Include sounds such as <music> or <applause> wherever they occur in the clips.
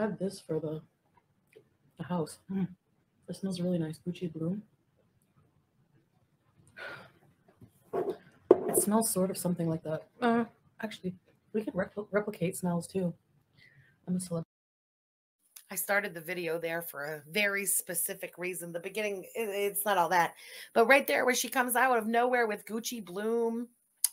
had this for the, the house. Mm. This smells really nice. Gucci Bloom. It smells sort of something like that. Uh, actually, we could repl- replicate smells too. I'm a celebrity. I started the video there for a very specific reason. The beginning, it's not all that, but right there where she comes out of nowhere with Gucci Bloom,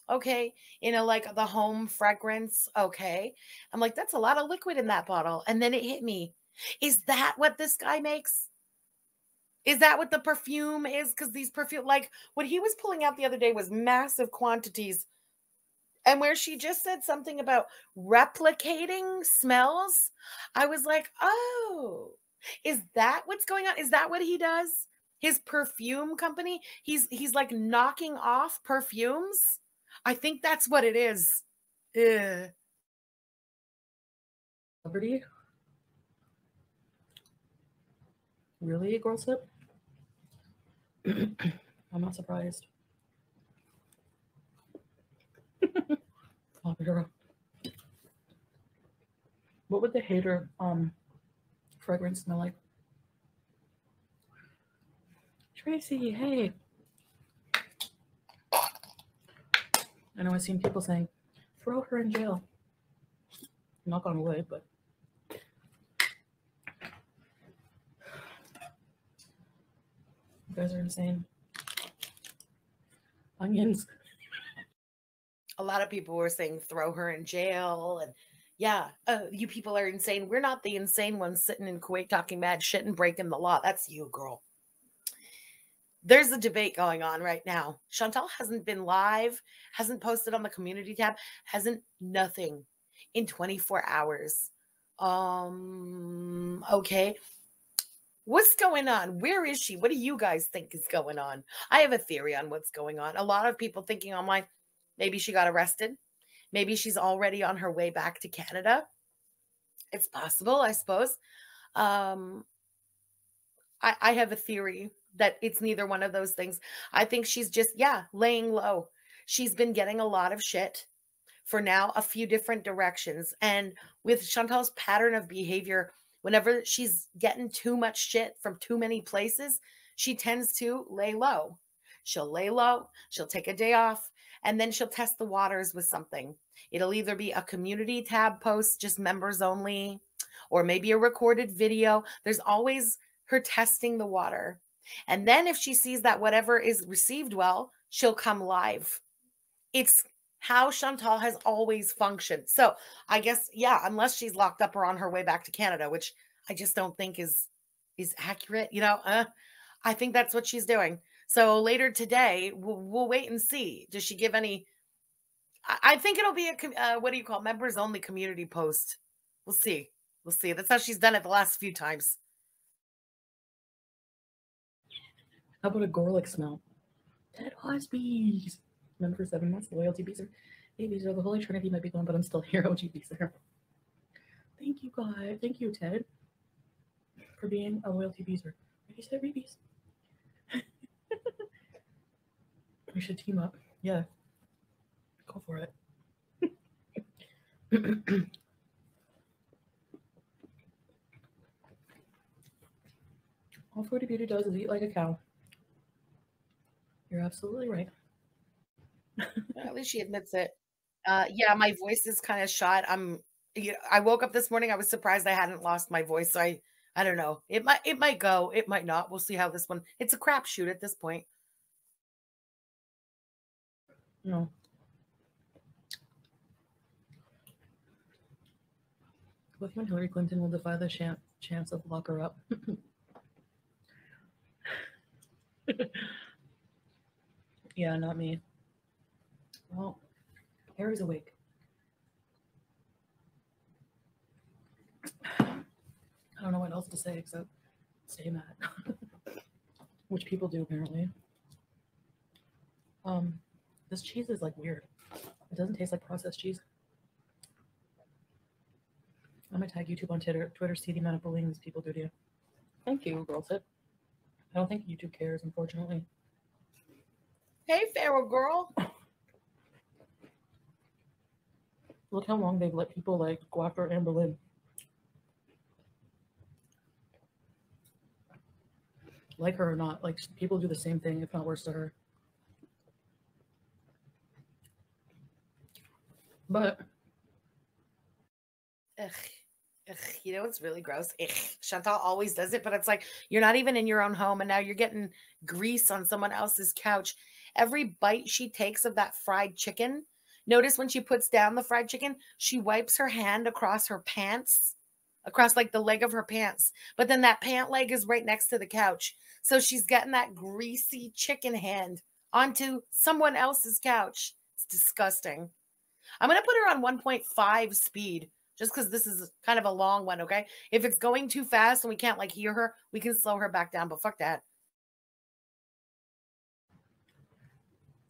okay, in a like the home fragrance, okay. I'm like, that's a lot of liquid in that bottle. And then it hit me. Is that what this guy makes? Is that what the perfume is? Because these perfume, like what he was pulling out the other day was massive quantities and where she just said something about replicating smells, I was like, oh, is that what's going on? Is that what he does? His perfume company? He's he's like knocking off perfumes. I think that's what it is. Ugh. Liberty? Really, girl sip? <coughs> I'm not surprised. What would the hater um fragrance smell like? Tracy, hey. I know I've seen people saying, throw her in jail. Knock on wood, but you guys are insane. Onions a lot of people were saying throw her in jail and yeah, uh, you people are insane. We're not the insane ones sitting in Kuwait talking mad shit and breaking the law. That's you, girl. There's a debate going on right now. Chantal hasn't been live, hasn't posted on the community tab, hasn't nothing in 24 hours. Um, okay. What's going on? Where is she? What do you guys think is going on? I have a theory on what's going on. A lot of people thinking online, Maybe she got arrested. Maybe she's already on her way back to Canada. It's possible, I suppose. Um, I, I have a theory that it's neither one of those things. I think she's just, yeah, laying low. She's been getting a lot of shit for now, a few different directions. And with Chantal's pattern of behavior, whenever she's getting too much shit from too many places, she tends to lay low. She'll lay low, she'll take a day off, and then she'll test the waters with something. It'll either be a community tab post, just members only, or maybe a recorded video. There's always her testing the water. And then if she sees that whatever is received well, she'll come live. It's how Chantal has always functioned. So I guess, yeah, unless she's locked up or on her way back to Canada, which I just don't think is is accurate. You know, uh, I think that's what she's doing. So later today, we'll, we'll wait and see. Does she give any? I, I think it'll be a uh, what do you call members only community post. We'll see. We'll see. That's how she's done it the last few times. How about a garlic smell? Dead Osby's. Remember for seven months, loyalty are babies are the Holy Trinity might be gone, but I'm still <laughs> here. OG bees there. Thank you, God. Thank you, Ted, for being a loyalty beezer. Maybe said rebees. We should team up. Yeah. Go for it. <clears throat> All Fruity Beauty does is eat like a cow. You're absolutely right. At least she admits it. Uh, yeah, my voice is kind of shot. I'm. You know, I woke up this morning. I was surprised I hadn't lost my voice. So I, I don't know. It might, it might go. It might not. We'll see how this one. It's a crapshoot at this point. No. With when Hillary Clinton will defy the chance, chance of lock her up. <laughs> yeah, not me. Well, Harry's awake. I don't know what else to say except stay mad, <laughs> which people do apparently. Um, this cheese is like weird. It doesn't taste like processed cheese. I'm gonna tag YouTube on Twitter. Twitter, see the amount of bullying these people do to you. Thank you, girl tip. I don't think YouTube cares, unfortunately. Hey, Pharaoh girl. Look how long they've let people like Guapper and Berlin. Like her or not, like people do the same thing, if not worse to her. But Ugh. Ugh, you know it's really gross. Ugh. Chantal always does it, but it's like you're not even in your own home, and now you're getting grease on someone else's couch. Every bite she takes of that fried chicken, notice when she puts down the fried chicken, she wipes her hand across her pants, across like the leg of her pants. But then that pant leg is right next to the couch. So she's getting that greasy chicken hand onto someone else's couch. It's disgusting. I'm going to put her on 1.5 speed just because this is kind of a long one. Okay. If it's going too fast and we can't like hear her, we can slow her back down, but fuck that.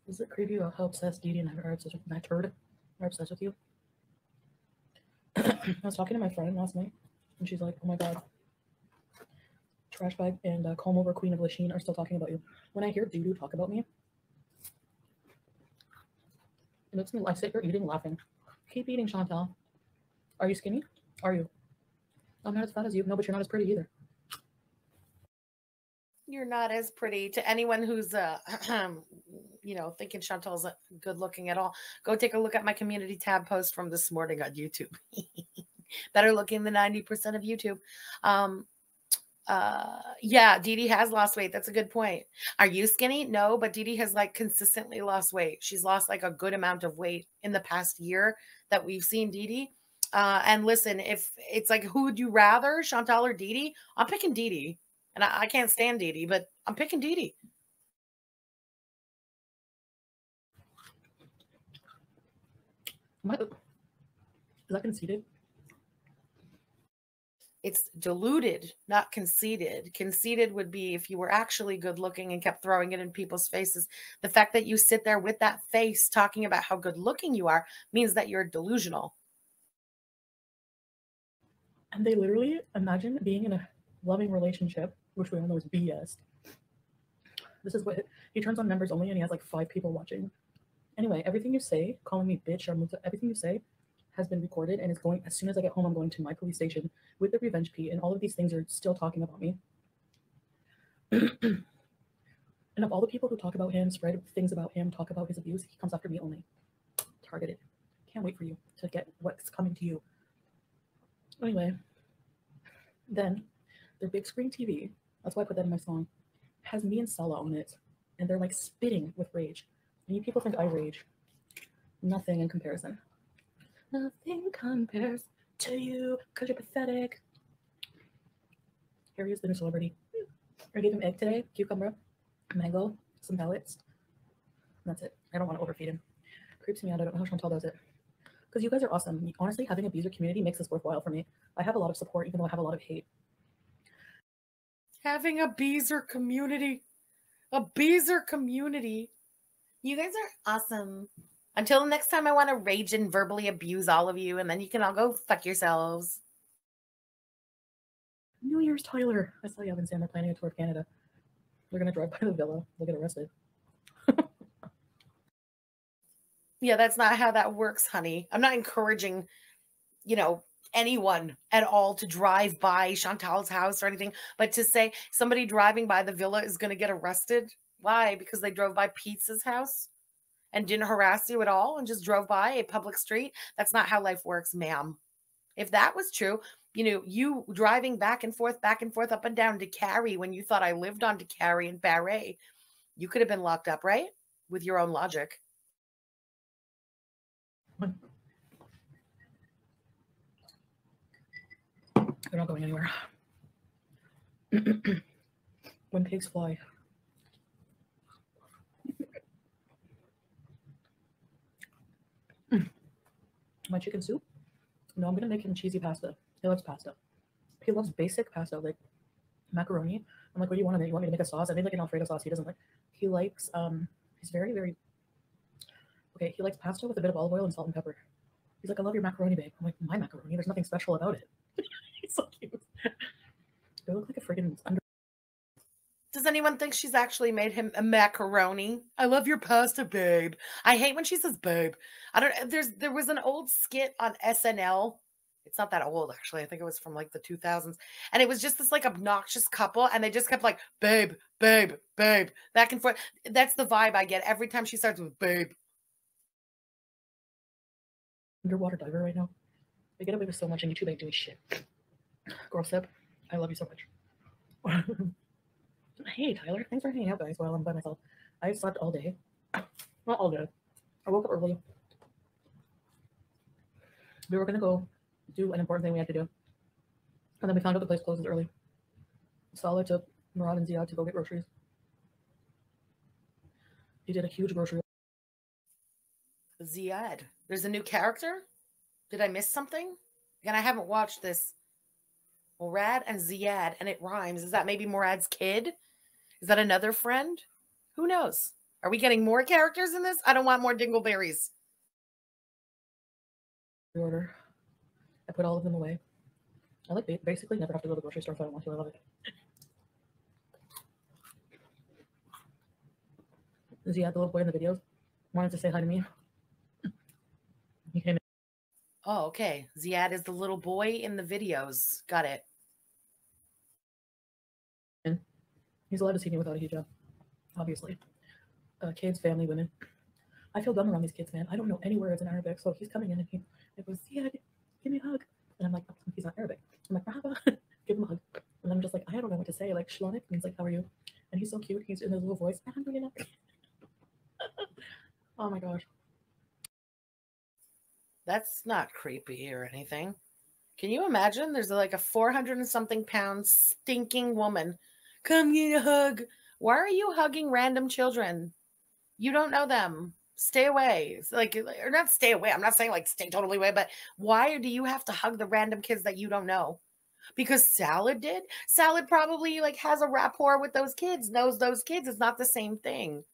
Is it creepy about how obsessed Dee and I are obsessed with that turd? Are obsessed with you? <clears throat> I was talking to my friend last night, and she's like, "Oh my god, trash bag and uh, comb over Queen of Lachine are still talking about you." When I hear Doo talk about me, it makes me. I sit here eating, laughing. Keep eating, Chantal. Are you skinny? Are you? I'm not as fat as you. No, but you're not as pretty either. You're not as pretty to anyone who's, uh, <clears throat> you know, thinking Chantal's uh, good looking at all. Go take a look at my community tab post from this morning on YouTube. <laughs> Better looking than 90% of YouTube. Um, uh, yeah, Dee Dee has lost weight. That's a good point. Are you skinny? No, but Dee Dee has like consistently lost weight. She's lost like a good amount of weight in the past year that we've seen Dee Dee. Uh, and listen, if it's like, who would you rather, Chantal or Dee Dee? I'm picking Dee Dee. And I, I can't stand Dee Dee, but I'm picking Dee Dee. What? Is that conceited? It's diluted, not conceited. Conceited would be if you were actually good looking and kept throwing it in people's faces. The fact that you sit there with that face talking about how good looking you are means that you're delusional. And they literally imagine being in a loving relationship, which we all know is BS. This is what he turns on members only, and he has like five people watching. Anyway, everything you say, calling me bitch or everything you say, has been recorded and is going. As soon as I get home, I'm going to my police station with the revenge P, and all of these things are still talking about me. <clears throat> and of all the people who talk about him, spread things about him, talk about his abuse, he comes after me only. Targeted. Can't wait for you to get what's coming to you. Anyway, then their big screen TV, that's why I put that in my song, has me and Salah on it. And they're like spitting with rage. And you people think I rage. Nothing in comparison. Nothing compares to you because you're pathetic. Here he is the new celebrity. I gave him egg today, cucumber, mango, some pellets. That's it. I don't want to overfeed him. Creeps me out. I don't know how Chantal does it because you guys are awesome. Honestly, having a Beezer community makes this worthwhile for me. I have a lot of support, even though I have a lot of hate. Having a Beezer community, a Beezer community. You guys are awesome. Until the next time, I want to rage and verbally abuse all of you, and then you can all go fuck yourselves. New Year's Tyler. I saw you have in Sam. They're planning a tour of Canada. They're gonna drive by the villa. They'll get arrested. <laughs> Yeah, that's not how that works, honey. I'm not encouraging, you know, anyone at all to drive by Chantal's house or anything, but to say somebody driving by the villa is going to get arrested. Why? Because they drove by Pizza's house and didn't harass you at all and just drove by a public street. That's not how life works, ma'am. If that was true, you know, you driving back and forth, back and forth, up and down Decarie when you thought I lived on Decarie and Barre, you could have been locked up, right? With your own logic. They're not going anywhere. <clears throat> when pigs fly. <clears throat> My chicken soup? No, I'm gonna make him cheesy pasta. He loves pasta. He loves basic pasta, like macaroni. I'm like, what do you want to make? You want me to make a sauce? I made like an Alfredo sauce. He doesn't like. He likes um. He's very very Okay, he likes pasta with a bit of olive oil and salt and pepper. He's like, I love your macaroni, babe. I'm like, my macaroni? There's nothing special about it. <laughs> He's <laughs> so cute. They look like a friggin' under. Does anyone think she's actually made him a macaroni? I love your pasta, babe. I hate when she says babe. I don't there's there was an old skit on SNL. It's not that old, actually. I think it was from like the 2000s. And it was just this like obnoxious couple. And they just kept like, babe, babe, babe, back and forth. That's the vibe I get every time she starts with babe. Underwater diver right now. They get away with so much on YouTube ain't doing shit. Girl Sip, I love you so much. <laughs> hey Tyler, thanks for hanging out guys while I'm by myself. I slept all day. Not all day. I woke up early. We were gonna go do an important thing we had to do. And then we found out the place closes early. Salah took Murad and Ziad to go get groceries. He did a huge grocery. Ziad. There's a new character? Did I miss something? Again, I haven't watched this. Murad and Ziad, and it rhymes. Is that maybe Murad's kid? Is that another friend? Who knows? Are we getting more characters in this? I don't want more dingleberries. Order. I put all of them away. I like basically never have to go to the grocery store if I don't want to. I love it. Ziad, the little boy in the videos, wanted to say hi to me. He came in. Oh, okay. Ziad is the little boy in the videos. Got it. He's allowed to see me without a hijab, obviously. Uh, kids, family, women. I feel dumb around these kids, man. I don't know any words in Arabic, so he's coming in and he, he goes, Ziad, give me a hug. And I'm like, oh, he's not Arabic. I'm like, Rahaba, <laughs> give him a hug. And I'm just like, I don't know what to say. Like, Shlonik means like, how are you? And he's so cute. He's in his little voice. <laughs> Oh my gosh. That's not creepy or anything. Can you imagine? There's like a 400 and something pound stinking woman. Come get a hug. Why are you hugging random children? You don't know them. Stay away. Like, uh, or not stay away. I'm not saying like stay totally away, but why do you have to hug the random kids that you don't know? Because Salad did. Salad probably like has a rapport with those kids, knows those kids. It's not the same thing.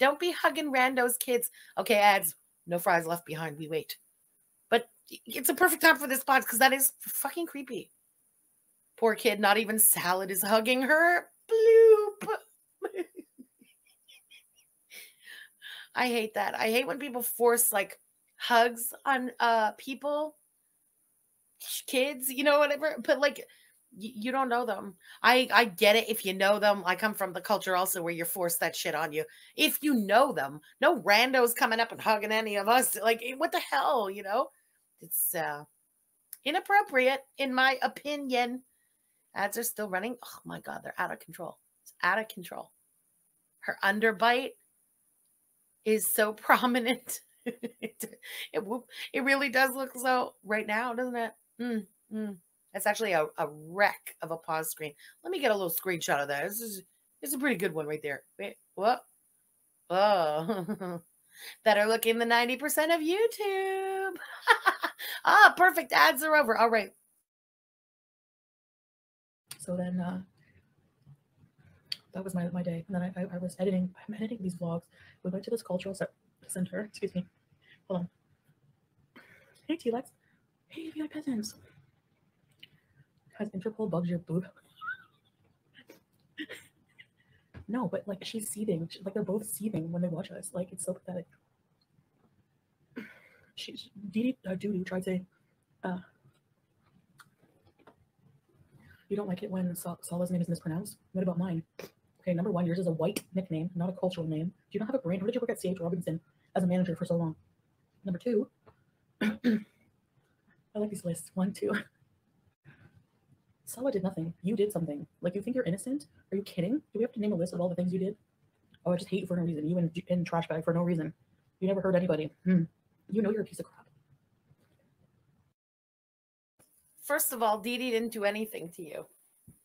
Don't be hugging randos kids. Okay, ads. No fries left behind. We wait. But it's a perfect time for this pod because that is fucking creepy. Poor kid, not even salad is hugging her. Bloop. I hate that. I hate when people force like hugs on uh people, kids, you know, whatever. But like you don't know them. I I get it if you know them. I come from the culture also where you're forced that shit on you. If you know them, no randos coming up and hugging any of us. Like eh, what the hell, you know? It's uh inappropriate in my opinion. Ads are still running. Oh my god, they're out of control. It's out of control. Her underbite is so <laughs> prominent. it, it, it really does look so right now, doesn't it? Mm, mm. That's actually a, a wreck of a pause screen. Let me get a little screenshot of that. This is this is a pretty good one right there. Wait, what? Oh, <laughs> better look in the 90% of YouTube. <laughs> ah, perfect. Ads are over. All right. So then uh, that was my, my day. And then I, I, I was editing, I'm editing these vlogs. We went to this cultural ce- center. Excuse me. Hold on. Hey, T-Lex. Hey, VI peasants. Has Interpol bugged your boob? <laughs> no, but like she's seething. She- like they're both seething when they watch us. Like it's so pathetic. She's Dee Dee uh, Doodoo tried to. Uh, you don't like it when Sal- Salah's name is mispronounced? What about mine? Okay, number one, yours is a white nickname, not a cultural name. Do you not have a brain? How did you work at CH Robinson as a manager for so long? Number two, <clears throat> I like these lists. One, two. Salah did nothing. You did something. Like, you think you're innocent? Are you kidding? Do we have to name a list of all the things you did? Oh, I just hate you for no reason. You in trash bag for no reason. You never hurt anybody. Hmm. You know you're a piece of crap. First of all, Dee Dee didn't do anything to you.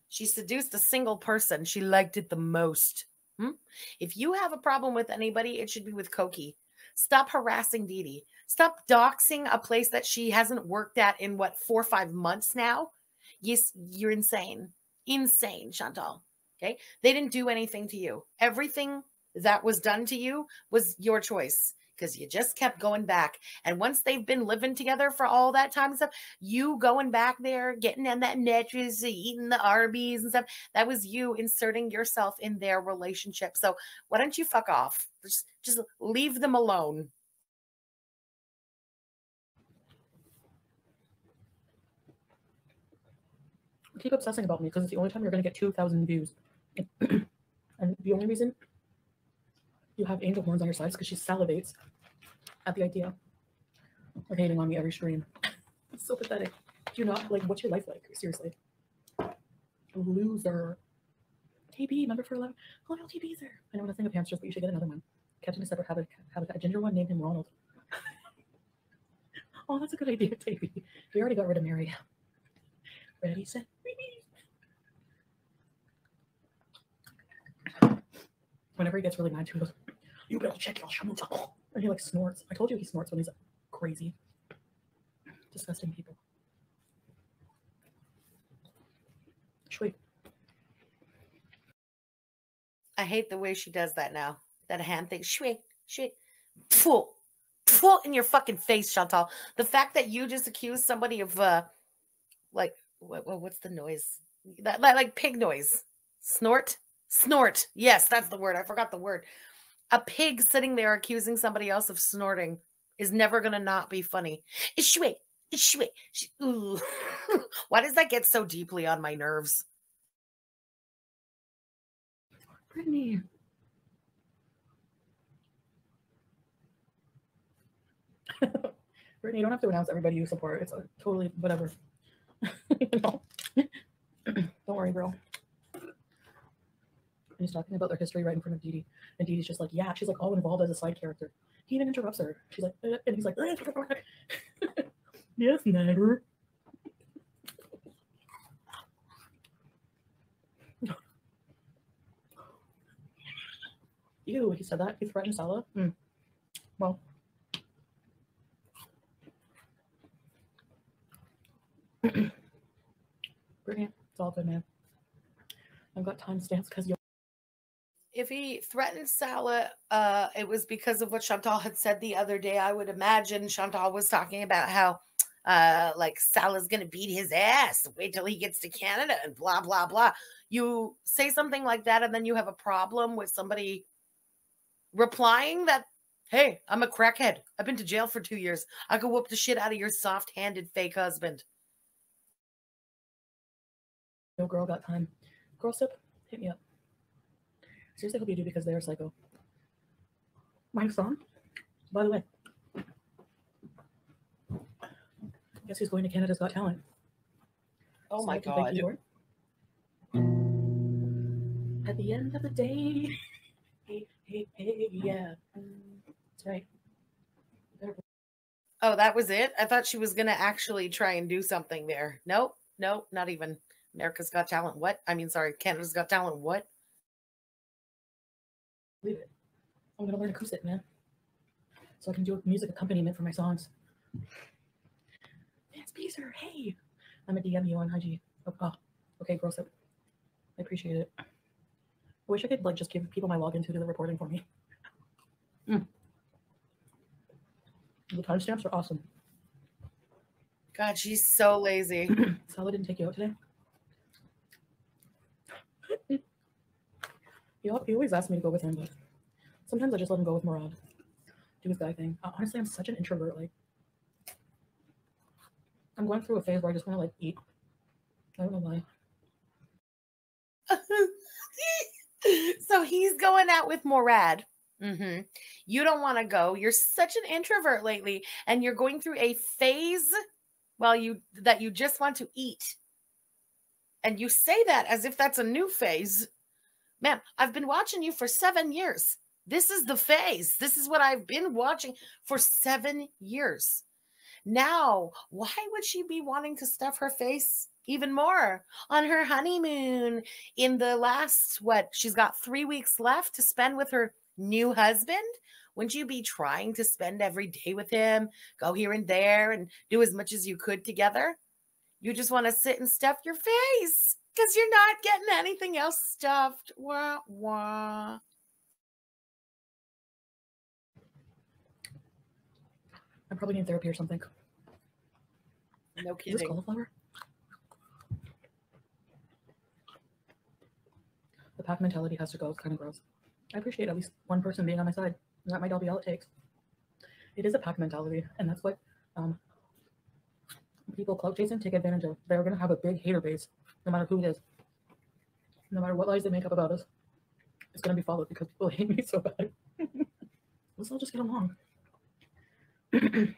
She seduced a single person. She liked it the most. Hmm? If you have a problem with anybody, it should be with Koki. Stop harassing Dee Dee. Stop doxing a place that she hasn't worked at in what four or five months now. Yes, you're insane. Insane, Chantal. Okay. They didn't do anything to you. Everything that was done to you was your choice because you just kept going back. And once they've been living together for all that time and stuff, you going back there, getting in that mattress, eating the Arby's and stuff, that was you inserting yourself in their relationship. So why don't you fuck off? Just, just leave them alone. keep obsessing about me because it's the only time you're going to get 2,000 views. <clears throat> and the only reason you have angel horns on your side is because she salivates at the idea of hating on me every stream. <laughs> it's so pathetic. Do you not like what's your life like? Seriously. Loser. TB, member for 11. Loyal TBs are. I know nothing of hamsters, but you should get another one. Catching a separate habit, habitat. A ginger one named him Ronald. <laughs> oh, that's a good idea, TB. We already got rid of Mary. Ready, set, Whenever he gets really mad, he goes, You better check your shamuta. And he like snorts. I told you he snorts when he's crazy. Disgusting people. Sweet. I hate the way she does that now. That hand thing. Shwee, shwee. Pfft. Pfft in your fucking face, Chantal. The fact that you just accused somebody of uh like what, what what's the noise? That, that like pig noise. Snort? Snort. Yes, that's the word. I forgot the word. A pig sitting there accusing somebody else of snorting is never gonna not be funny. Shwee. <laughs> Ooh. Why does that get so deeply on my nerves? Brittany. <laughs> Brittany, you don't have to announce everybody you support. It's totally whatever. <laughs> you know? <clears throat> don't worry, girl. And he's talking about their history right in front of Dee Dee. And Dee Dee's just like, yeah, she's like all involved as a side character. He even interrupts her. She's like, "Uh," and he's like, <laughs> yes, never. <laughs> Ew, he said that. He threatened Stella. Hmm. Well. <clears throat> Brilliant. It's all good, man. I've got timestamps because you if he threatened Salah, uh, it was because of what Chantal had said the other day. I would imagine Chantal was talking about how, uh, like Salah's gonna beat his ass. Wait till he gets to Canada and blah blah blah. You say something like that, and then you have a problem with somebody replying that, "Hey, I'm a crackhead. I've been to jail for two years. I could whoop the shit out of your soft-handed fake husband." No girl got time. Girl sip, hit me up. Seriously, hope you do because they're psycho. My song, by the way. Guess who's going to Canada's Got Talent? Oh So my I thank god! you. At the end of the day, <laughs> hey, hey, hey, yeah. That's right. Oh, that was it. I thought she was gonna actually try and do something there. Nope, nope, not even. America's Got Talent. What? I mean, sorry, Canada's Got Talent. What? Leave it. I'm gonna learn acoustic, man. So I can do a music accompaniment for my songs. Vance Beezer, hey. I'm a DM you on IG. Oh, oh, okay, gross up. I appreciate it. I wish I could like just give people my login to do the reporting for me. Mm. The timestamps are awesome. God, she's so lazy. Sally didn't take you out today. He, he always asks me to go with him, but sometimes I just let him go with Murad. Do his guy thing. Uh, honestly, I'm such an introvert. Like, I'm going through a phase where I just want to like eat. I don't know why. <laughs> so he's going out with Murad. hmm You don't want to go. You're such an introvert lately, and you're going through a phase well you that you just want to eat. And you say that as if that's a new phase. Ma'am, I've been watching you for seven years. This is the phase. This is what I've been watching for seven years. Now, why would she be wanting to stuff her face even more on her honeymoon in the last, what, she's got three weeks left to spend with her new husband? Wouldn't you be trying to spend every day with him, go here and there, and do as much as you could together? You just want to sit and stuff your face because you're not getting anything else stuffed. Wah, wah. I probably need therapy or something. No kidding. Is this cauliflower? The pack mentality has to go. It's kind of gross. I appreciate at least one person being on my side. That might all be all it takes. It is a pack mentality, and that's what um, people clout chasing take advantage of. They're going to have a big hater base no matter who it is, no matter what lies they make up about us, it's gonna be followed because people <laughs> hate me so bad. <laughs> Let's all just get along. <clears throat>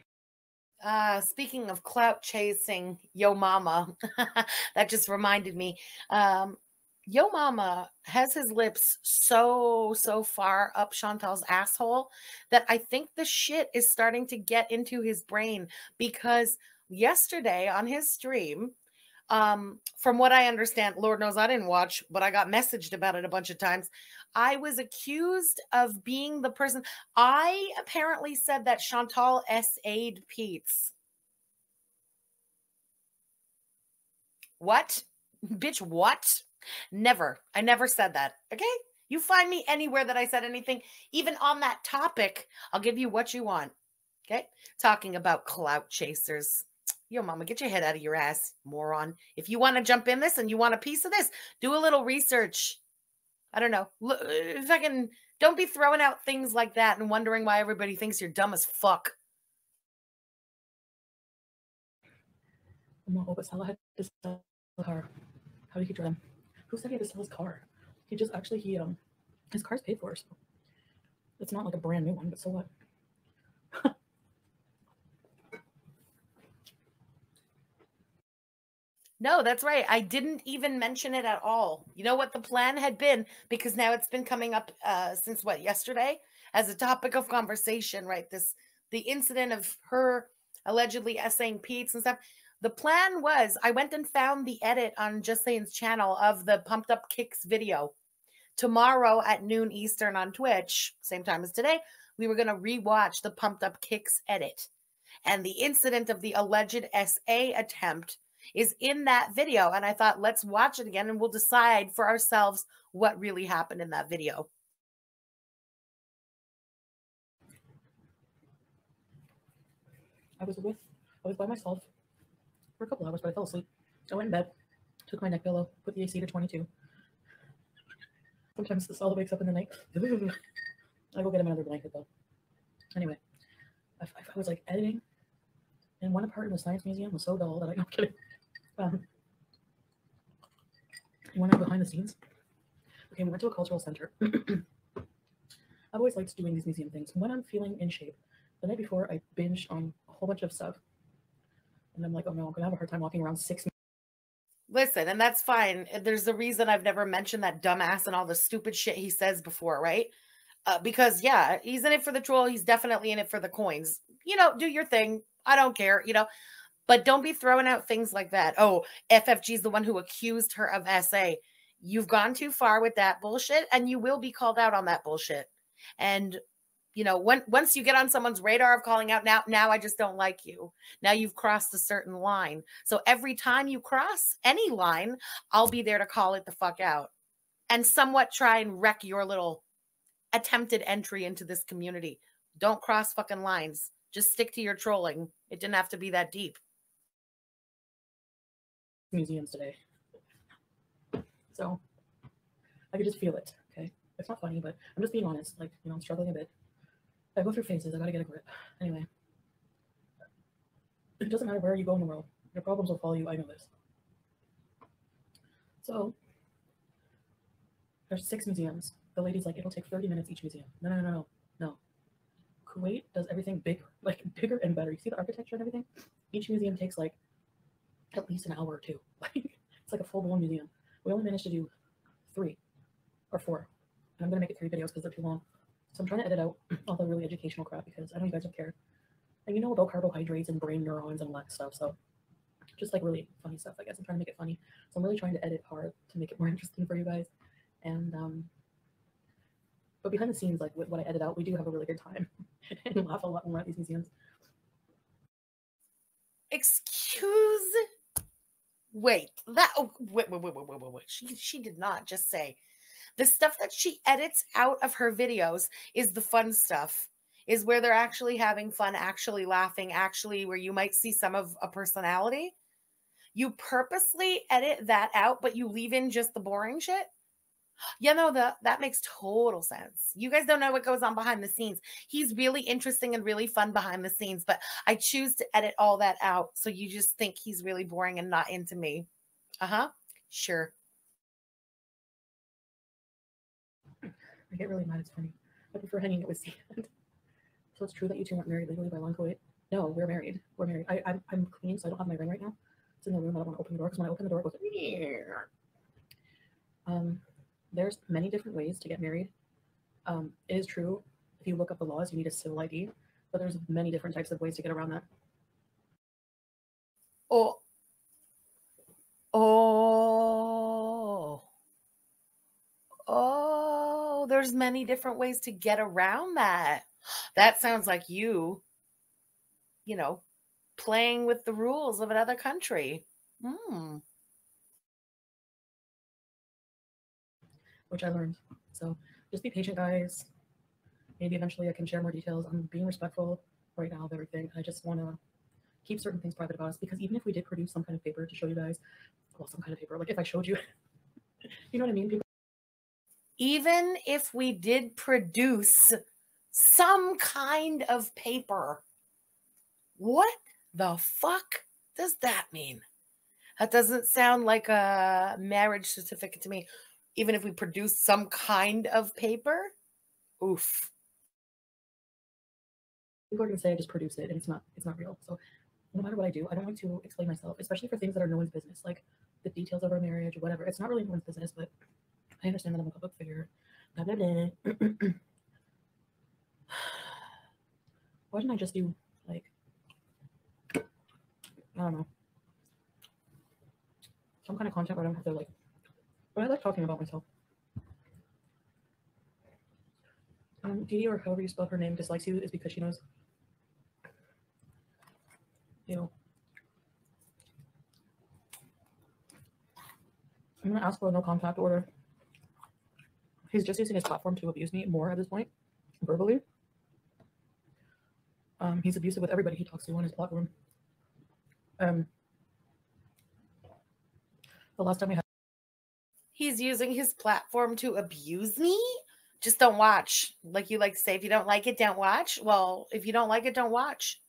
Uh, speaking of clout chasing, Yo Mama, <laughs> that just reminded me. Um, Yo Mama has his lips so, so far up Chantal's asshole that I think the shit is starting to get into his brain because yesterday on his stream, um, from what I understand, Lord knows I didn't watch, but I got messaged about it a bunch of times. I was accused of being the person. I apparently said that Chantal S.A.'d Pete's. What? Bitch, what? Never. I never said that. Okay? You find me anywhere that I said anything, even on that topic, I'll give you what you want. Okay? Talking about clout chasers. Yo, mama, get your head out of your ass, moron. If you want to jump in this and you want a piece of this, do a little research. I don't know. Look, I can, don't be throwing out things like that and wondering why everybody thinks you're dumb as fuck. No, but Salah had to sell the car. How did he drive? Who said he had to sell his car? He just actually he um his car's paid for, so it's not like a brand new one, but so what? <laughs> No, that's right. I didn't even mention it at all. You know what the plan had been because now it's been coming up uh since what yesterday as a topic of conversation, right? This the incident of her allegedly essaying Pete's and stuff. The plan was I went and found the edit on Just Saying's channel of the Pumped Up Kicks video. Tomorrow at noon Eastern on Twitch, same time as today, we were going to rewatch the Pumped Up Kicks edit. And the incident of the alleged SA attempt is in that video. And I thought, let's watch it again and we'll decide for ourselves what really happened in that video. I was with I was by myself for a couple hours, but I fell asleep. I went in bed, took my neck pillow, put the AC to 22. Sometimes Salah wakes up in the night. <laughs> I go get him another blanket though. Anyway, I, I was like editing, and one part in the science museum was so dull that I <laughs> am kidding. Um, want to behind the scenes? Okay, we went to a cultural center. <clears throat> I've always liked doing these museum things. When I'm feeling in shape, the night before I binged on a whole bunch of stuff. And I'm like, oh no, I'm gonna have a hard time walking around six. Listen, and that's fine. There's a reason I've never mentioned that dumbass and all the stupid shit he says before, right? Uh, because yeah, he's in it for the troll. He's definitely in it for the coins. You know, do your thing. I don't care. You know, but don't be throwing out things like that. Oh, FFG is the one who accused her of SA. You've gone too far with that bullshit, and you will be called out on that bullshit. And you know, when once you get on someone's radar of calling out, now, now I just don't like you. Now you've crossed a certain line. So every time you cross any line, I'll be there to call it the fuck out and somewhat try and wreck your little attempted entry into this community. Don't cross fucking lines. Just stick to your trolling. It didn't have to be that deep museums today. So I could just feel it. Okay. It's not funny, but I'm just being honest. Like, you know, I'm struggling a bit. I go through phases. I gotta get a grip. Anyway. It doesn't matter where you go in the world. Your problems will follow you. I know this. So there's six museums. The lady's like, it'll take 30 minutes each museum. No, no, no, no, no. Kuwait does everything big, like bigger and better. You see the architecture and everything? Each museum takes like at least an hour or two. <laughs> it's like a full blown museum. We only managed to do three or four. And I'm to make it three videos because they're too long. So I'm trying to edit out <clears throat> all the really educational crap because I know you guys don't care. And you know about carbohydrates and brain neurons and all that stuff. So just like really funny stuff, I guess. I'm trying to make it funny. So I'm really trying to edit hard to make it more <laughs> interesting for you guys. And, um, but behind the scenes, like with what I edit out, we do have a really good time <laughs> and laugh a lot we're at these museums. Excuse Wait, that oh, wait, wait, wait, wait, wait, wait. She she did not just say the stuff that she edits out of her videos is the fun stuff. Is where they're actually having fun, actually laughing, actually where you might see some of a personality. You purposely edit that out, but you leave in just the boring shit. Yeah, no, the, that makes total sense. You guys don't know what goes on behind the scenes. He's really interesting and really fun behind the scenes, but I choose to edit all that out. So you just think he's really boring and not into me. Uh huh. Sure. I get really mad. It's funny. I prefer hanging it with Sand. So it's true that you two weren't married legally by Long? No, we're married. We're married. I, I'm, I'm clean, so I don't have my ring right now. It's in the room. I don't want to open the door because when I open the door, it goes. Um, there's many different ways to get married. Um, it is true. If you look up the laws, you need a civil ID, but there's many different types of ways to get around that. Oh. Oh. Oh, there's many different ways to get around that. That sounds like you, you know, playing with the rules of another country. Hmm. Which I learned. So just be patient, guys. Maybe eventually I can share more details. I'm being respectful right now of everything. I just want to keep certain things private about us because even if we did produce some kind of paper to show you guys, well, some kind of paper, like if I showed you, <laughs> you know what I mean? People, Even if we did produce some kind of paper, what the fuck does that mean? That doesn't sound like a marriage certificate to me. Even if we produce some kind of paper, oof. people are gonna say I just produced it and it's not it's not real. So no matter what I do, I don't like to explain myself, especially for things that are no one's business, like the details of our marriage or whatever. It's not really no one's business, but I understand that I'm a public figure. Blah, blah, blah. Why didn't I just do like I don't know some kind of content where I don't have to like but I like talking about myself. Um, Dee or however you spell her name dislikes you is because she knows you know. I'm gonna ask for a no contact order. He's just using his platform to abuse me more at this point, verbally. Um, he's abusive with everybody he talks to on his platform. Um, the last time we had, He's using his platform to abuse me. Just don't watch. Like you like to say, if you don't like it, don't watch. Well, if you don't like it, don't watch.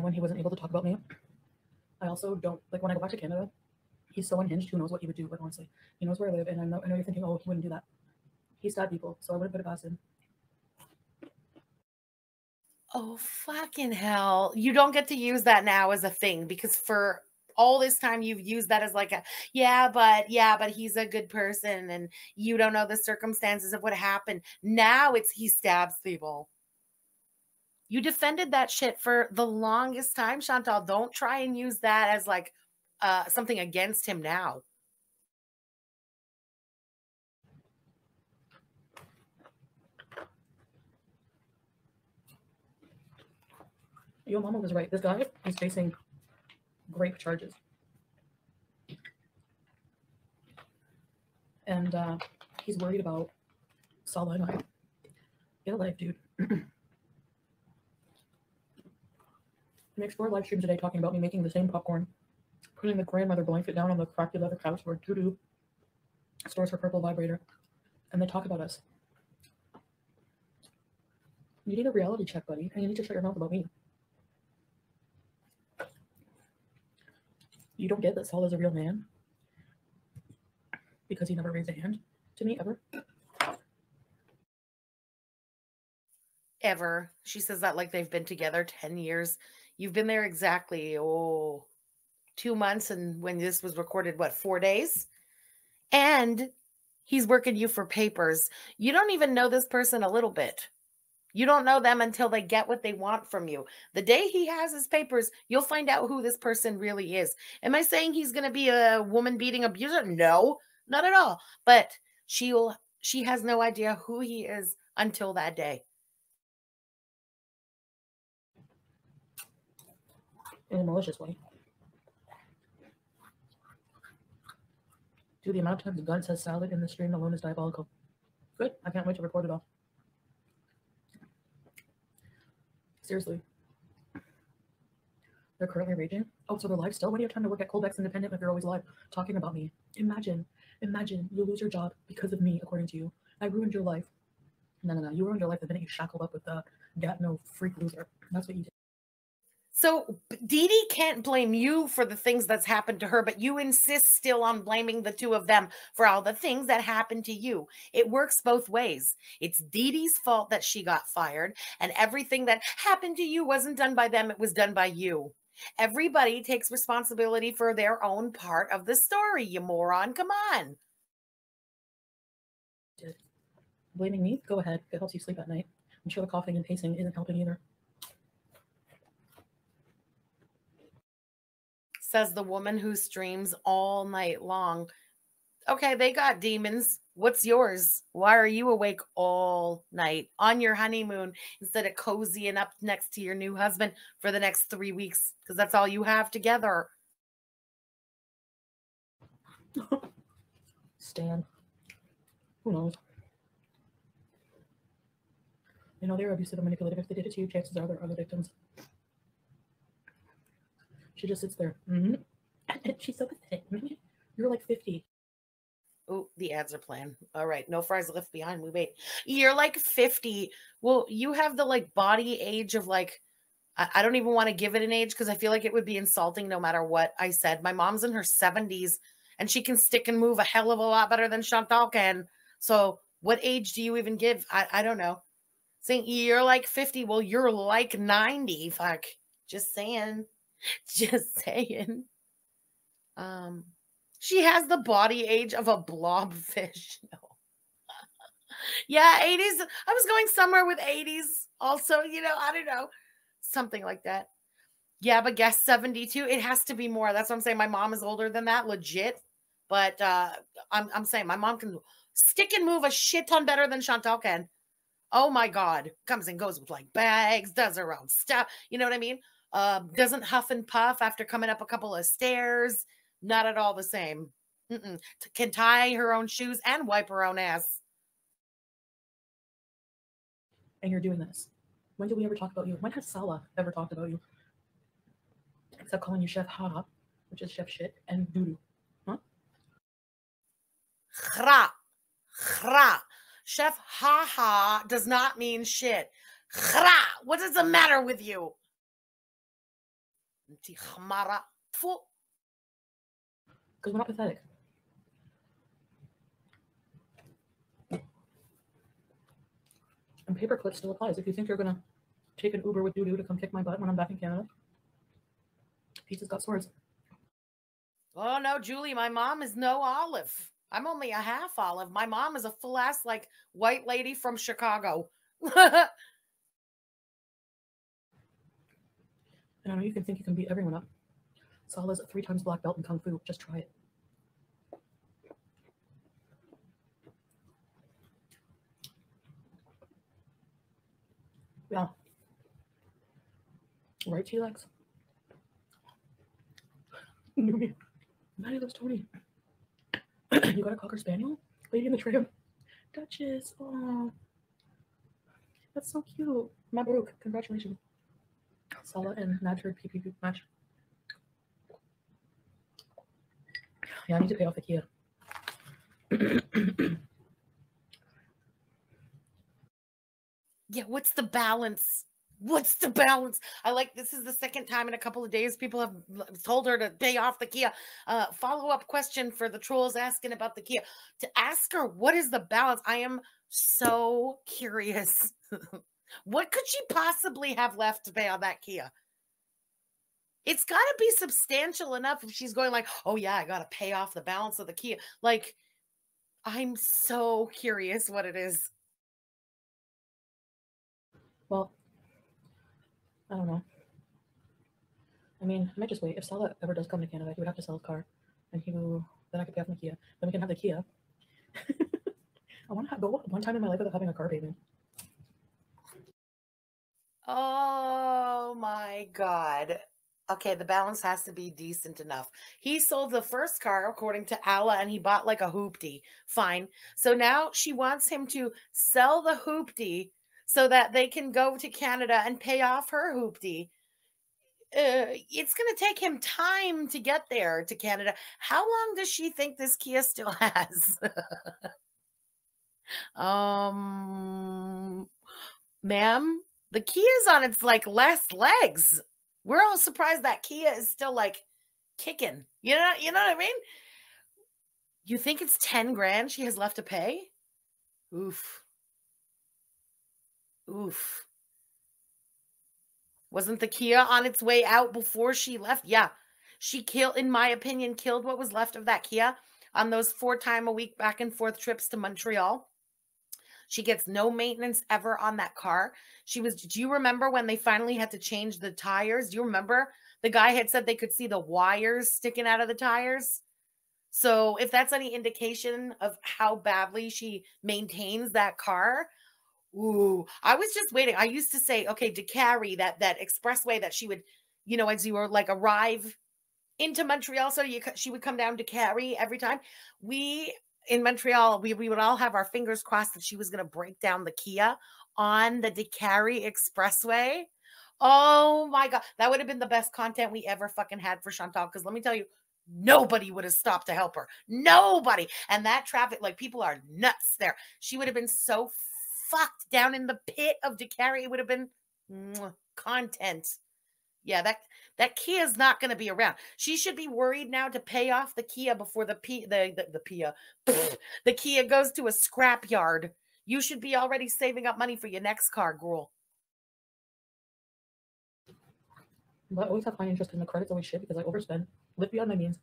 when he wasn't able to talk about me, I also don't like when I go back to Canada. He's so unhinged. Who knows what he would do? But honestly, he knows where I live, and I know, I know you're thinking, oh, he wouldn't do that. He stabbed people, so I wouldn't put it past him. Oh, fucking hell. You don't get to use that now as a thing because for all this time you've used that as like a, yeah, but yeah, but he's a good person and you don't know the circumstances of what happened. Now it's he stabs people. You defended that shit for the longest time, Chantal. Don't try and use that as like uh, something against him now. Your mama was right. This guy is facing rape charges. And uh, he's worried about Salah and. Get a life, dude. I make four live streams a day talking about me making the same popcorn, putting the grandmother blanket down on the crappy leather couch where doo stores her purple vibrator, and they talk about us. You need a reality check, buddy, and you need to shut your mouth about me. You don't get that Saul is a real man because he never raised a hand to me ever. Ever. She says that like they've been together 10 years. You've been there exactly, oh, two months. And when this was recorded, what, four days? And he's working you for papers. You don't even know this person a little bit. You don't know them until they get what they want from you. The day he has his papers, you'll find out who this person really is. Am I saying he's going to be a woman beating abuser? No, not at all. But she'll she has no idea who he is until that day. in a malicious way. Dude, the amount of times the Gun says salad in the stream alone is diabolical. Good. I can't wait to record it all. Seriously. They're currently raging. Oh, so they're live still? When do you have time to work at Colbeck's Independent if you're always live talking about me? Imagine, imagine you lose your job because of me, according to you. I ruined your life. No, no, no. You ruined your life the minute you shackled up with the Gatineau freak loser. That's what you did. So Dee Dee can't blame you for the things that's happened to her, but you insist still on blaming the two of them for all the things that happened to you. It works both ways. It's Dee Dee's fault that she got fired, and everything that happened to you wasn't done by them, it was done by you. Everybody takes responsibility for their own part of the story, you moron. Come on. Blaming me? Go ahead. It helps you sleep at night. I'm sure the coughing and pacing isn't helping either. Says the woman who streams all night long. Okay, they got demons. What's yours? Why are you awake all night on your honeymoon instead of cozying up next to your new husband for the next three weeks? Because that's all you have together. Stan. Who knows? You know, they're abusive and manipulative. If they did it to you, chances are there are other victims. She just sits there. Mm-hmm. And she's so pathetic. You're like 50. Oh, the ads are playing. All right. No fries left behind. We wait. You're like 50. Well, you have the like body age of like, I, I don't even want to give it an age because I feel like it would be insulting no matter what I said. My mom's in her 70s and she can stick and move a hell of a lot better than Chantal can. So, what age do you even give? I, I don't know. Saying you're like 50. Well, you're like 90. Fuck. Just saying. <laughs> Just saying. Um, she has the body age of a blobfish. <laughs> No. <laughs> yeah, 80s. I was going somewhere with 80s also, you know, I don't know. Something like that. Yeah, but guess 72. It has to be more. That's what I'm saying. My mom is older than that, legit. But uh I'm I'm saying my mom can stick and move a shit ton better than Chantal can. Oh my god. Comes and goes with like bags, does her own stuff. You know what I mean? Uh, doesn't huff and puff after coming up a couple of stairs. Not at all the same. Mm-mm. Can tie her own shoes and wipe her own ass. And you're doing this. When did we ever talk about you? When has Salah ever talked about you? Except calling you Chef Ha, which is Chef Shit, and Doodoo. Huh? Chra. Chra. Chef Ha Ha does not mean shit. Chra. What is the matter with you? Because we're not pathetic. And paperclip still applies. If you think you're gonna take an Uber with Doodoo to come kick my butt when I'm back in Canada, pizza's got swords. Oh no, Julie, my mom is no olive. I'm only a half olive. My mom is a full ass like white lady from Chicago. <laughs> I know you can think you can beat everyone up. Salah's a three times black belt in Kung Fu. Just try it. Yeah. Right, T-Lex? Maddie loves Tony. you got a Cocker Spaniel? Lady and the Tramp? Duchess. Oh, that's so cute. Mabruk. Congratulations. Salah and Nadford PPP match. Yeah, I need to pay off the Kia. yeah, what's the balance? What's the balance? I like this is the second time in a couple of days people have told her to pay off the Kia. Uh, follow up question for the trolls asking about the Kia to ask her what is the balance. I am so curious. <laughs> What could she possibly have left to pay on that Kia? It's got to be substantial enough if she's going like, "Oh yeah, I got to pay off the balance of the Kia." Like I'm so curious what it is. Well, I don't know. I mean, I might just wait. If Salah ever does come to Canada, he would have to sell his car, and he will. Then I could pay off my Kia. Then we can have the Kia. <laughs> I want to go one time in my life without having a car payment. Oh my God. Okay, the balance has to be decent enough. He sold the first car, according to Alla, and he bought like a hoopty. Fine. So now she wants him to sell the hoopty so that they can go to Canada and pay off her hoopty. Uh, it's going to take him time to get there to Canada. How long does she think this Kia still <laughs> has? <laughs> um, ma'am, the is on its like last legs. We're all surprised that Kia is still like kicking. You know, you know what I mean? You think it's 10 grand she has left to pay? Oof. Oof. Wasn't the Kia on its way out before she left? Yeah. She killed, in my opinion, killed what was left of that Kia on those four time a week back and forth trips to Montreal. She gets no maintenance ever on that car. She was, do you remember when they finally had to change the tires? Do you remember the guy had said they could see the wires sticking out of the tires? So if that's any indication of how badly she maintains that car, ooh, I was just waiting. I used to say, okay, to carry that that expressway that she would, you know, as you were like arrive into Montreal, so you she would come down to carry every time. We in Montreal, we, we would all have our fingers crossed that she was going to break down the Kia on the Décarie Expressway. Oh my God. That would have been the best content we ever fucking had for Chantal. Because let me tell you, nobody would have stopped to help her. Nobody. And that traffic, like people are nuts there. She would have been so fucked down in the pit of Décarie. It would have been mwah, content. Yeah, that that Kia is not going to be around. She should be worried now to pay off the Kia before the P the the, the Kia the Kia goes to a scrapyard. You should be already saving up money for your next car, girl. But always have high interest in the credits always shit because I overspend. Live beyond my means.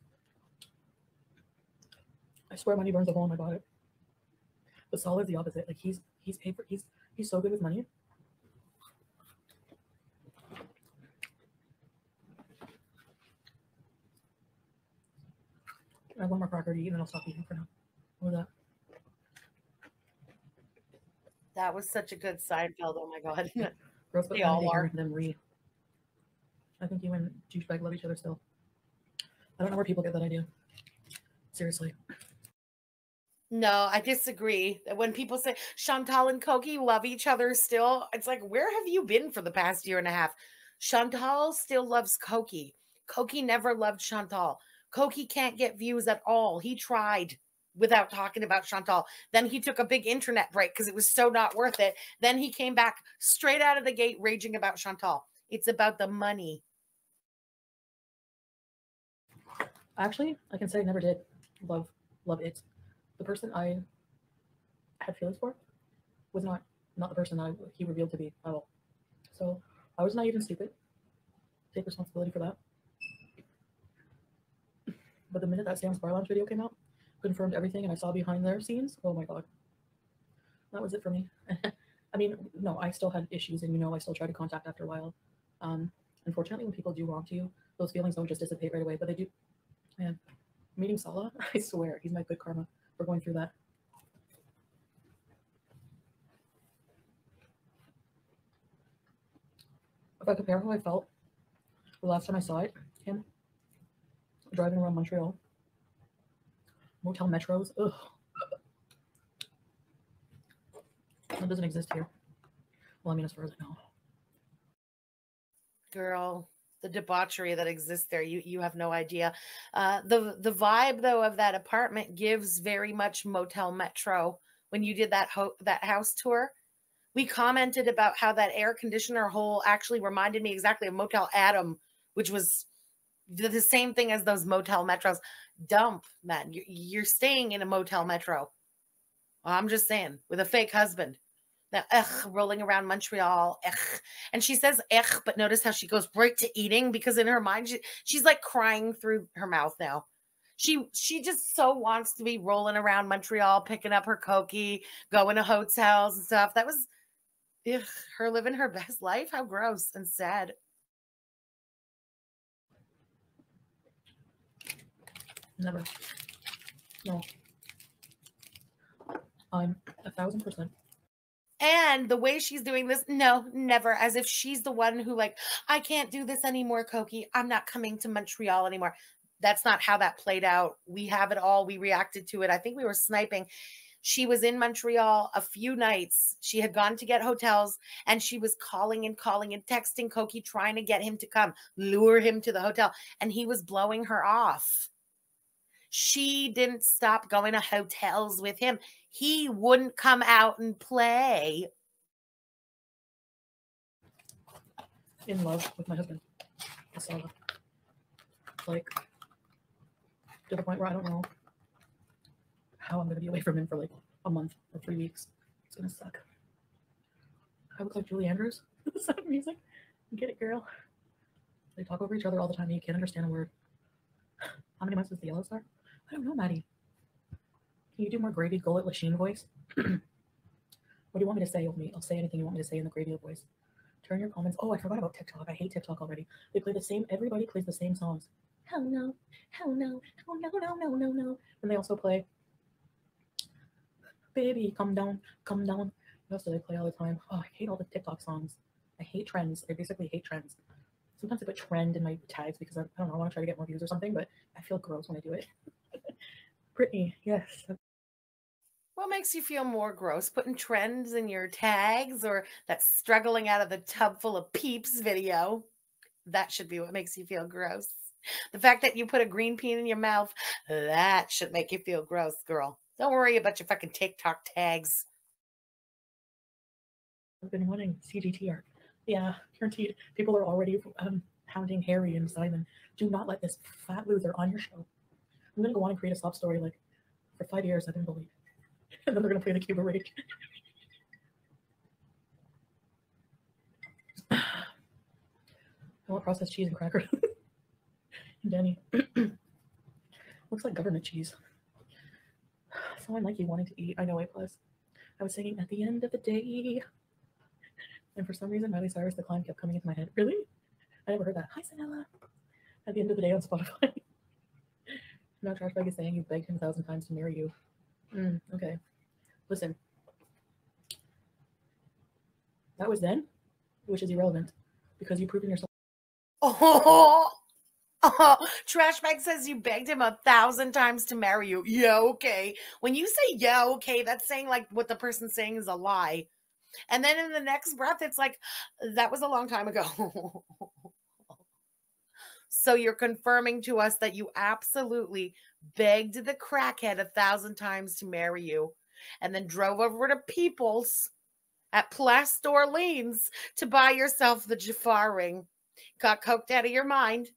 I swear money burns a hole in my body. But Saul is the opposite. Like he's he's paid for he's he's so good with money. I have one more eat and then I'll stop eating for now. What was that? That was such a good Seinfeld. Oh my god. <laughs> They all are. Them read. I think you and douchebag love each other still. I don't know where people get that idea. Seriously. No, I disagree. That when people say Chantal and Koki love each other still, it's like, where have you been for the past year and a half? Chantal still loves Koki. Koki never loved Chantal. Koki can't get views at all. He tried without talking about Chantal. Then he took a big internet break because it was so not worth it. Then he came back straight out of the gate raging about Chantal. It's about the money. Actually, I can say I never did love love it. The person I had feelings for was not not the person I he revealed to be at all. So I was naive and stupid. Take responsibility for that. But the minute that Sam's Bar Lounge video came out, confirmed everything, and I saw behind their scenes. Oh my god, that was it for me. <laughs> I mean, no, I still had issues, and you know, I still tried to contact after a while. Um, unfortunately, when people do wrong to you, those feelings don't just dissipate right away, but they do. Man, meeting Salah, <laughs> I swear, he's my good karma for going through that. If I compare how I felt the last time I saw it, him driving around Montreal, motel metros, ugh. That doesn't exist here. Well, I mean, as far as I know. girl the debauchery that exists there you you have no idea uh the the vibe though of that apartment gives very much motel metro when you did that ho- that house tour we commented about how that air conditioner hole actually reminded me exactly of motel adam which was the, the same thing as those motel metros dump man you're, you're staying in a motel metro i'm just saying with a fake husband now, ugh, rolling around Montreal. Ugh. And she says ugh, but notice how she goes right to eating because in her mind she, she's like crying through her mouth now. She she just so wants to be rolling around Montreal, picking up her Koki, going to hotels and stuff. That was ugh, her living her <laughs> best life. How gross and sad. Never. No. I'm a thousand percent. And the way she's doing this, no, never. As if she's the one who, like, I can't do this anymore, Koki. I'm not coming to Montreal anymore. That's not how that played out. We have it all. We reacted to it. I think we were sniping. She was in Montreal a few nights. She had gone to get hotels and she was calling and calling and texting Koki, trying to get him to come, lure him to the hotel. And he was blowing her off. She didn't stop going to hotels with him. He wouldn't come out and play. In love with my husband. Casella. Like to the point where I don't know how I'm gonna be away from him for like a month or three weeks. It's gonna suck. I look like Julie Andrews. <laughs> sound music. Get it, girl. They talk over each other all the time you can't understand a word. How many months is the yellow star? I don't know, Maddie. Can you do more gravy gullet Lachine voice? <clears throat> what do you want me to say, me? I'll say anything you want me to say in the gravy voice. Turn your comments. Oh, I forgot about TikTok. I hate TikTok already. They play the same, everybody plays the same songs. Hell no, hell no, oh no, no, no, no, no. And they also play Baby, come down, come down. What else do they play all the time? Oh, I hate all the TikTok songs. I hate trends. I basically hate trends. Sometimes I put trend in my tags because I, I don't know, I want to try to get more views or something, but I feel gross when I do it. <laughs> Brittany, yes. What makes you feel more gross? Putting trends in your tags or that struggling out of the tub full of peeps video? That should be what makes you feel gross. The fact that you put a green pea in your mouth, that should make you feel gross, girl. Don't worry about your fucking TikTok tags. I've been wanting CGT art. Yeah, guaranteed. People are already um, hounding Harry and Simon. Do not let this fat loser on your show. I'm gonna go on and create a sob story like for five years I've been bullied. and then they're gonna play the Cuba Rage. <sighs> I want processed cheese and cracker. <laughs> and Danny. <clears throat> Looks like government cheese. <sighs> Someone like you wanting to eat. I know A plus. I was singing at the end of the day. And for some reason, Miley Cyrus, the climb kept coming into my head. Really? I never heard that. Hi, Sanella. At the end of the day on Spotify. <laughs> now Trashbag is saying you begged him thousand times to marry you. Mm, okay. Listen. That was then, which is irrelevant because you've proven yourself. Oh, <laughs> oh, trash bag says you begged him a thousand times to marry you. Yeah, okay. When you say yeah, okay, that's saying like what the person's saying is a lie. And then in the next breath, it's like, that was a long time ago. <laughs> so you're confirming to us that you absolutely begged the crackhead a thousand times to marry you and then drove over to People's at Place d'Orleans to buy yourself the Jafar ring. Got coked out of your mind.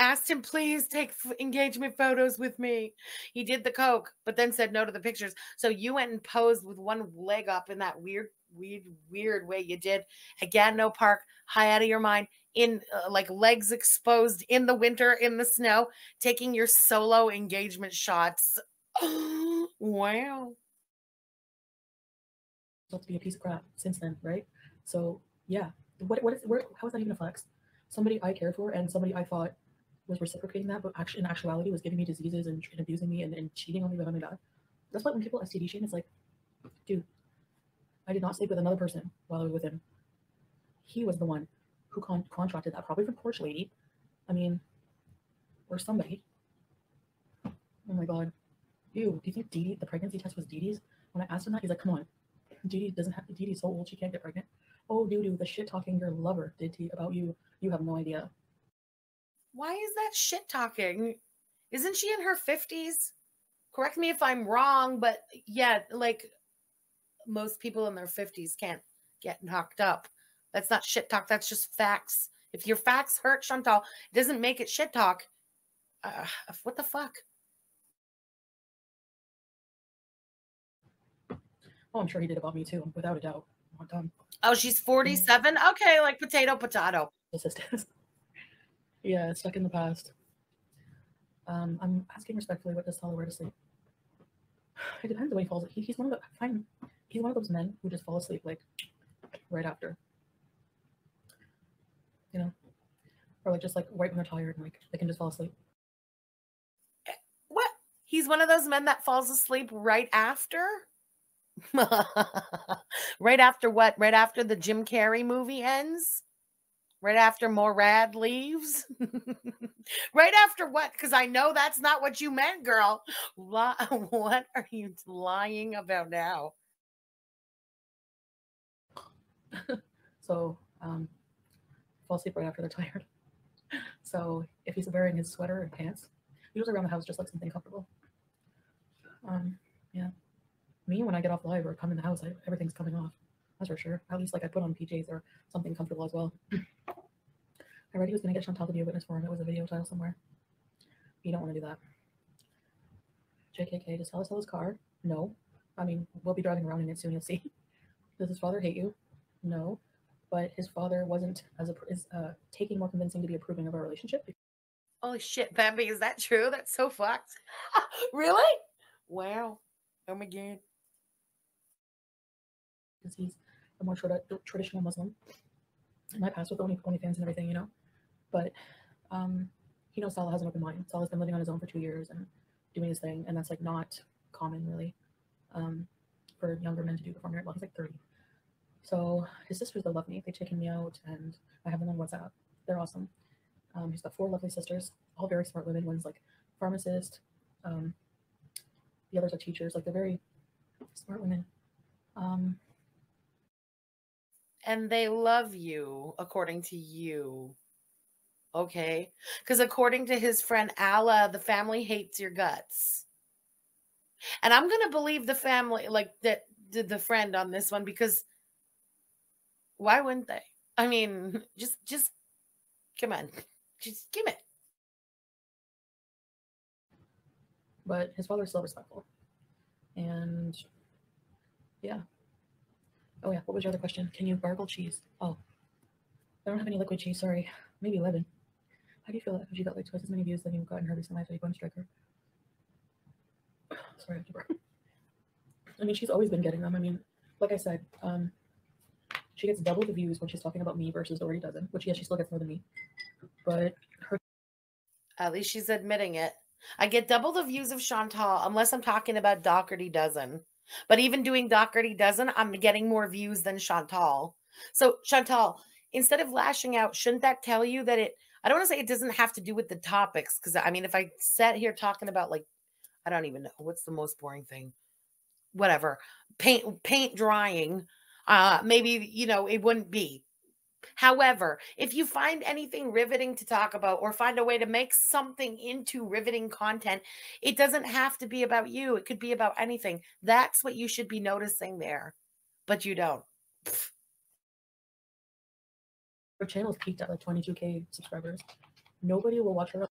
Asked him, please take engagement photos with me. He did the coke, but then said no to the pictures. So you went and posed with one leg up in that weird weird, weird way you did at Gatineau Park, high out of your mind, in uh, like legs exposed in the winter in the snow, taking your solo engagement shots. <gasps> wow. To be a piece of crap since then, right? So yeah, what what is where? How is that even a flex? Somebody I cared for and somebody I thought was reciprocating that, but actually in actuality was giving me diseases and, and abusing me and, and cheating on me behind my back. That's why when people STD shame, it's like, dude, I did not sleep with another person while I was with him. He was the one who con- contracted that, probably from Porch Lady. I mean, or somebody. Oh my god. Ew, do you think Dee the pregnancy test was Dee Dee's? When I asked him that, he's like, come on. Dee Dee doesn't have Dee Dee's so old she can't get pregnant. Oh, doo doo, the shit talking your lover did to about you. You have no idea. Why is that shit talking? Isn't she in her 50s? Correct me if I'm wrong, but yeah, like most people in their 50s can't get knocked up. That's not shit talk. That's just facts. If your facts hurt, Chantal, it doesn't make it shit talk. Uh, what the fuck? Oh, I'm sure he did about me too, without a doubt. Oh, she's 47? Okay, like potato, potato. <laughs> yeah, stuck in the past. Um, I'm asking respectfully what does Tyler wear to sleep? <sighs> It depends on when he falls. He, he's one of the fine he's one of those men who just fall asleep like right after. You know? Or like just like right when they're tired and like they can just fall asleep. What? He's one of those men that falls asleep right after? <laughs> right after what? Right after the Jim Carrey movie ends? Right after Murad leaves? <laughs> right after what? Because I know that's not what you meant, girl. <laughs> What are you lying about now? so um, fall asleep right after they're tired. <laughs> So if he's wearing his sweater and pants, goes around the house just like something comfortable. Um, yeah. Me, when I get off live or come in the house, I, everything's coming off. That's for sure. At least like I put on PJs or something comfortable as well. <clears throat> I read he was going to get Chantal to be a witness for him. It was a video title somewhere. You don't want to do that. JKK, does Salah sell his car? No. I mean, we'll be driving around in it soon. You'll see. <laughs> Does his father hate you? No. But his father wasn't as a is uh, taking more convincing to be approving of our relationship Holy shit, Bambi, is that true? That's so fucked. <laughs> really? Wow. Oh my god. because he's a more trad- traditional Muslim. And my past with only OnlyFans and everything, you know. But um, he knows Salah has an open mind. Salah's been living on his own for two years and doing his thing, and that's like not common really um, for younger men to do before marriage. Well, he's like 30. So his sisters they love me. They've taken me out, and I have them on WhatsApp. They're awesome. Um, he's got four lovely sisters, all very smart women. One's like pharmacist. Um, the others are teachers. Like they're very smart women. Um, And they love you according to you. Okay. Because according to his friend Allah, the family hates your guts. And I'm going to believe the family, like that, the friend on this one, because why wouldn't they? I mean, <laughs> just, just come on. Just give it. but his father's still respectful. And yeah. Oh yeah, what was your other question? Can you gargle cheese? Oh, I don't have any liquid cheese. Sorry, maybe eleven. How do you feel that? Because you got like twice as many views than you've gotten her recently after you on Striker. Sorry, I have to burp. I mean, she's always been getting them. I mean, like I said, um, she gets double the views when she's talking about me versus Dory doesn't. Which yes, she still gets more than me. But her At least she's admitting it. I get double the views of Chantal unless I'm talking about Doherty Dozen. But even doing Doherty Dozen, I'm getting more views than Chantal. So, Chantal, instead of lashing out, shouldn't that tell you that it, I don't want to say it doesn't have to do with the topics? Because I mean, if I sat here talking about like, I don't even know what's the most boring thing, whatever, paint, paint drying, uh, maybe, you know, it wouldn't be. However, if you find anything riveting to talk about or find a way to make something into riveting content, it doesn't have to be about you. It could be about anything. That's what you should be noticing there, but you don't. her channel's peaked at like 22k subscribers. Nobody will watch her.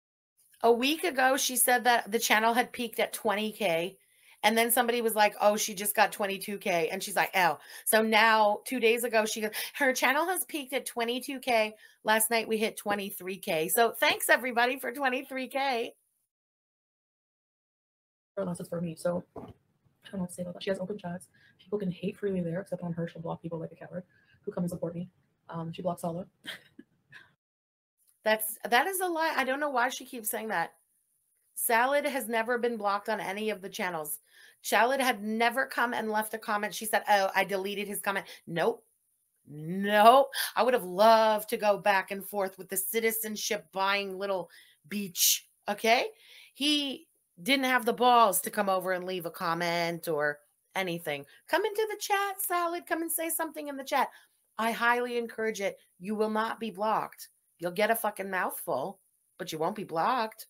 A week ago, she said that the channel had peaked at 20K. And then somebody was like, oh, she just got 22K. And she's like, oh. So now, two days ago, she goes, her channel has peaked at 22K. Last night we hit 23K. So thanks everybody for 23K. unless it's for me. So I don't know to say about that. She has open chats. People can hate freely there, except on her, she'll block people like a coward who come and support me. Um, she blocks Sala. That's that is a lie. I don't know why she keeps saying that. Salad has never been blocked on any of the channels. Salad had never come and left a comment. She said, Oh, I deleted his comment. Nope. Nope. I would have loved to go back and forth with the citizenship buying little beach. Okay. He didn't have the balls to come over and leave a comment or anything. Come into the chat, Salad. Come and say something in the chat. I highly encourage it. You will not be blocked. You'll get a fucking mouthful, but you won't be blocked.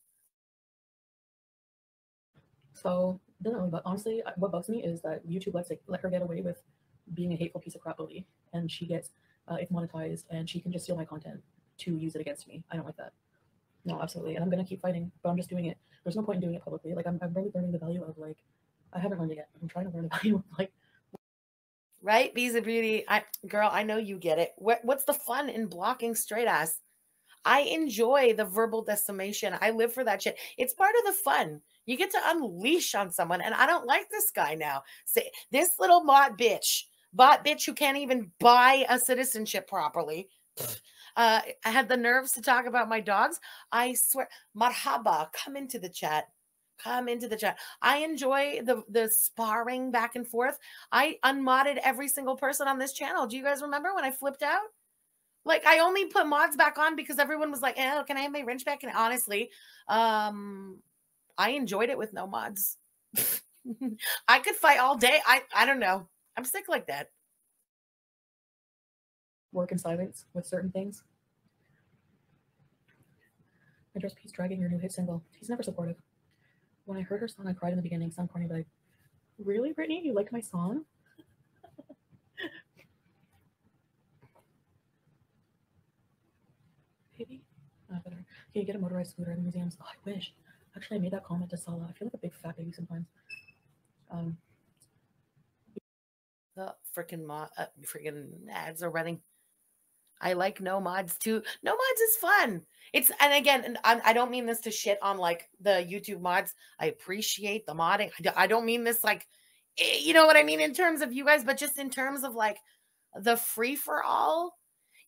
So really, but honestly, what bugs me is that YouTube lets like, let her get away with being a hateful piece of crap bully, and she gets uh, it's monetized, and she can just steal my content to use it against me. I don't like that. No, absolutely, and I'm gonna keep fighting, but I'm just doing it. There's no point in doing it publicly. Like I'm, I'm really learning the value of like, I haven't learned it yet. I'm trying to learn the <laughs> value of like Right? Bees of beauty. I girl, I know you get it. What, what's the fun in blocking straight ass? I enjoy the verbal decimation. I live for that shit. It's part of the fun. You get to unleash on someone, and I don't like this guy now. Say this little bot bitch, bot bitch who can't even buy a citizenship properly. Uh, I had the nerves to talk about my dogs. I swear, marhaba, come into the chat. Come into the chat. I enjoy the the sparring back and forth. I unmodded every single person on this channel. Do you guys remember when I flipped out? Like I only put mods back on because everyone was like, "Oh, can I have my wrench back?" And honestly, um, I enjoyed it with no mods. <laughs> I could fight all day. I I don't know. I'm sick like that. work in silence with certain things. I dress Pete's dragging your new hit single. He's never supportive. When I heard her song, I cried in the beginning. Sound corny, but I really, Brittany, you like my song? baby. Uh, better. Can you get a motorized scooter in the museums? Oh, I wish. Actually, I made that comment to Salah. I feel like a big fat baby sometimes. Um, The freaking mod, uh, freaking ads are running. I like no mods too. No mods is fun. It's and again, and I, I don't mean this to shit on like the YouTube mods. I appreciate the modding. I, do- I don't mean this like, eh, you know what I mean in terms of you guys, but just in terms of like the free for all.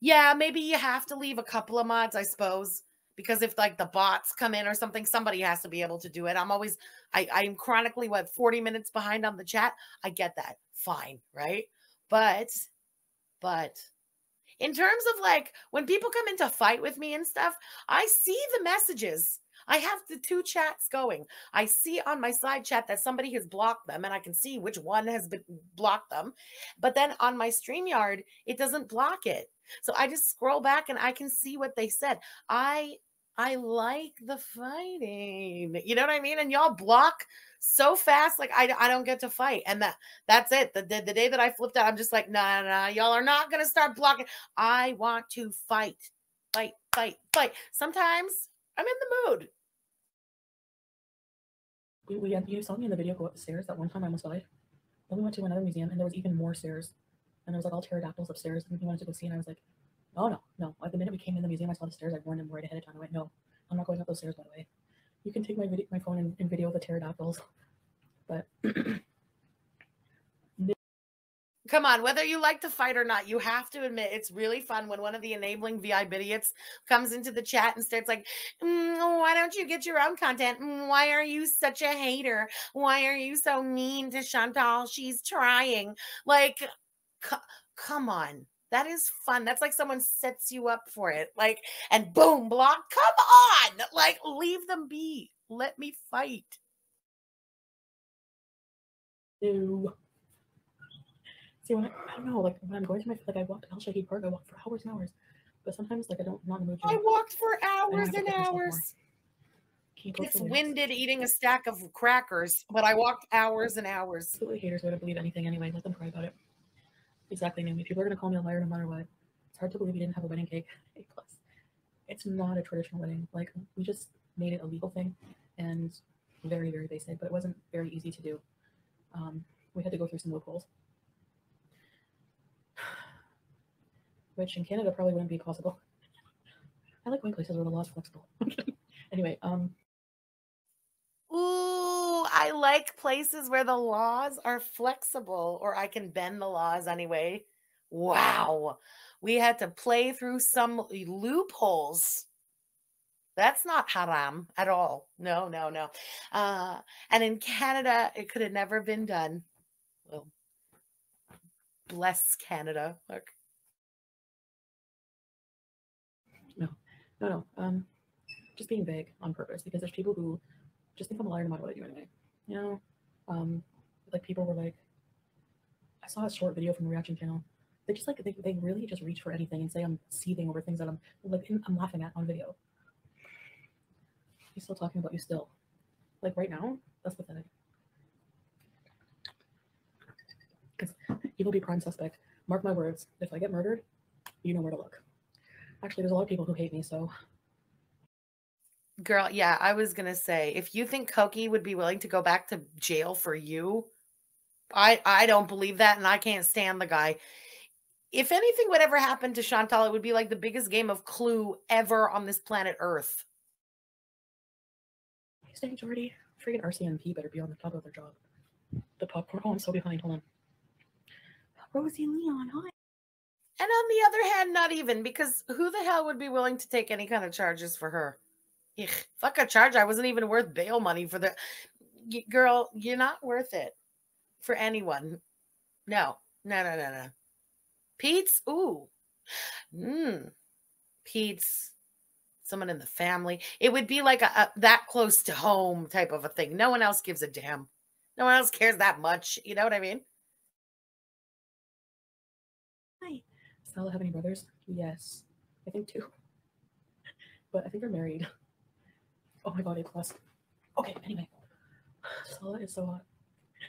Yeah, maybe you have to leave a couple of mods, I suppose, because if like the bots come in or something, somebody has to be able to do it. I'm always, I I'm chronically what 40 minutes behind on the chat. I get that, fine, right? But, but in terms of like when people come in to fight with me and stuff, I see the messages. I have the two chats going. I see on my side chat that somebody has blocked them, and I can see which one has been blocked them. But then on my StreamYard, it doesn't block it. So I just scroll back and I can see what they said. I I like the fighting. You know what I mean? And y'all block so fast, like I, I don't get to fight. And that that's it. The, the, the day that I flipped out, I'm just like, nah, nah, nah, y'all are not gonna start blocking. I want to fight, fight, fight, fight. Sometimes I'm in the mood. We, we you saw me in the video go up the stairs that one time I almost died. Then we went to another museum and there was even more stairs. And there was like all pterodactyls upstairs and we wanted to go see and I was like, oh no, no. Like the minute we came in the museum, I saw the stairs. I warned him right ahead of time. I went, no, I'm not going up those stairs by the way. You can take my video, my phone and, and video the pterodactyls. <laughs> But <clears throat> Come on, whether you like to fight or not, you have to admit it's really fun when one of the enabling VI idiots comes into the chat and starts like, "Mm, "Why don't you get your own content? Mm, Why are you such a hater? Why are you so mean to Chantal? She's trying." Like, c- come on, that is fun. That's like someone sets you up for it, like, and boom, block. Come on, like, leave them be. Let me fight. no. See when I, I don't know, like when I'm going to my like I walked to Al Shaheed Park, I walk for hours and hours. But sometimes like I don't I'm not in the mood I walked for hours and more. hours. It's winded eating a stack of crackers, but I walked hours and hours. Absolutely haters wouldn't believe anything anyway. Let them cry about it. Exactly, Naomi. People are gonna call me a liar no matter what. It's hard to believe you didn't have a wedding cake. A plus. It's not a traditional wedding. Like we just made it a legal thing and very, very basic, but it wasn't very easy to do. Um, we had to go through some loopholes. Which in Canada probably wouldn't be possible. I like going places where the law's flexible. <laughs> anyway, um, Ooh, I like places where the laws are flexible or I can bend the laws anyway. Wow. We had to play through some loopholes. That's not haram at all. No, no, no. Uh, and in Canada, it could have never been done. Well, bless Canada. Look. No. Um, just being vague on purpose because there's people who just think I'm a liar no matter what I do anyway. You know, um, like people were like, I saw a short video from a reaction channel. They just like they, they really just reach for anything and say I'm seething over things that I'm like I'm laughing at on video. He's still talking about you still, like right now. That's pathetic. Because he will be prime suspect. Mark my words. If I get murdered, you know where to look. Actually, there's a lot of people who hate me, so Girl, yeah, I was gonna say if you think Koki would be willing to go back to jail for you, I I don't believe that, and I can't stand the guy. If anything would ever happen to Chantal, it would be like the biggest game of Clue ever on this planet Earth. Hey, staying Jordy. Freaking RCMP better be on the top of their job. The popcorn. Oh, I'm so behind. Hold on. Rosie Leon, hi. And on the other hand, not even because who the hell would be willing to take any kind of charges for her? Ugh, fuck a charge. I wasn't even worth bail money for the girl. You're not worth it for anyone. No, no, no, no, no. Pete's, ooh, mm, Pete's, someone in the family. It would be like a, a that close to home type of a thing. No one else gives a damn. No one else cares that much. You know what I mean? Stella have any brothers? Yes. I think two. But I think they're married. Oh my god, A plus. Okay, anyway. Stella is so hot.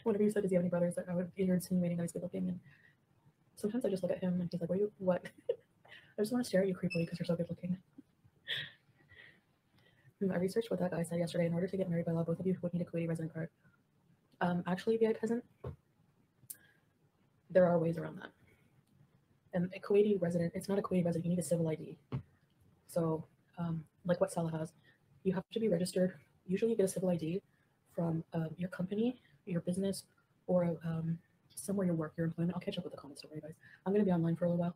Whenever you said, does he have any brothers, I would you're insinuating that he's good looking and sometimes I just look at him and he's like, What you what? <laughs> I just want to stare at you creepily because you're so good looking. I researched what that guy said yesterday. In order to get married by law, both of you would need a Kuwaiti resident card. Um, actually, VI peasant, there are ways around that. A Kuwaiti resident, it's not a Kuwaiti resident, you need a civil ID. So, um, like what Salah has, you have to be registered. Usually, you get a civil ID from um, your company, your business, or um, somewhere you work, your employment. I'll catch up with the comments, don't worry, guys. I'm going to be online for a little while.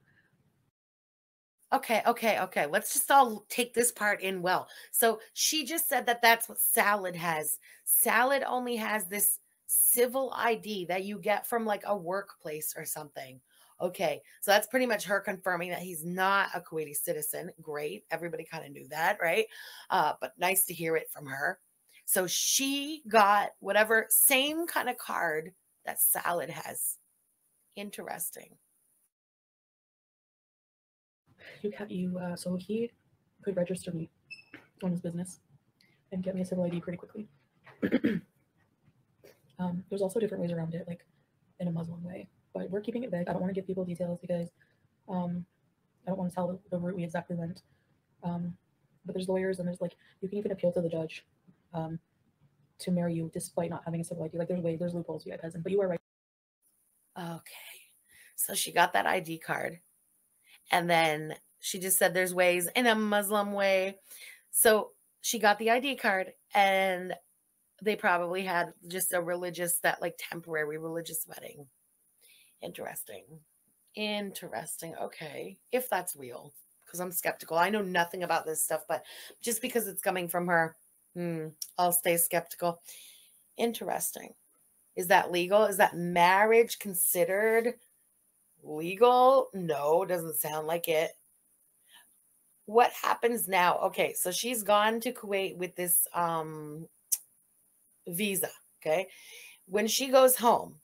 Okay, okay, okay. Let's just all take this part in well. So she just said that that's what salad has. Salad only has this civil ID that you get from like a workplace or something. Okay, so that's pretty much her confirming that he's not a Kuwaiti citizen. Great. Everybody kind of knew that, right? Uh, but nice to hear it from her. So she got whatever same kind of card that Salad has. Interesting. You can you uh, so he could register me on his business and get me a civil ID pretty quickly. <clears throat> um, there's also different ways around it, like in a Muslim way, but we're keeping it vague. I don't want to give people details because um, I don't want to tell the, route we exactly went. Um, but there's lawyers and there's like you can even appeal to the judge um, to marry you despite not having a civil ID. Like there's ways, there's loopholes, you peasant, but you are right. Okay. So she got that ID card. And then she just said there's ways in a Muslim way. So she got the ID card and they probably had just a religious, that like temporary religious wedding. Interesting. Interesting. Okay. If that's real, because I'm skeptical. I know nothing about this stuff, but just because it's coming from her, hmm, I'll stay skeptical. Interesting. Is that legal? Is that marriage considered legal? No, doesn't sound like it. What happens now? Okay, so she's gone to Kuwait with this um, visa. Okay. When she goes home,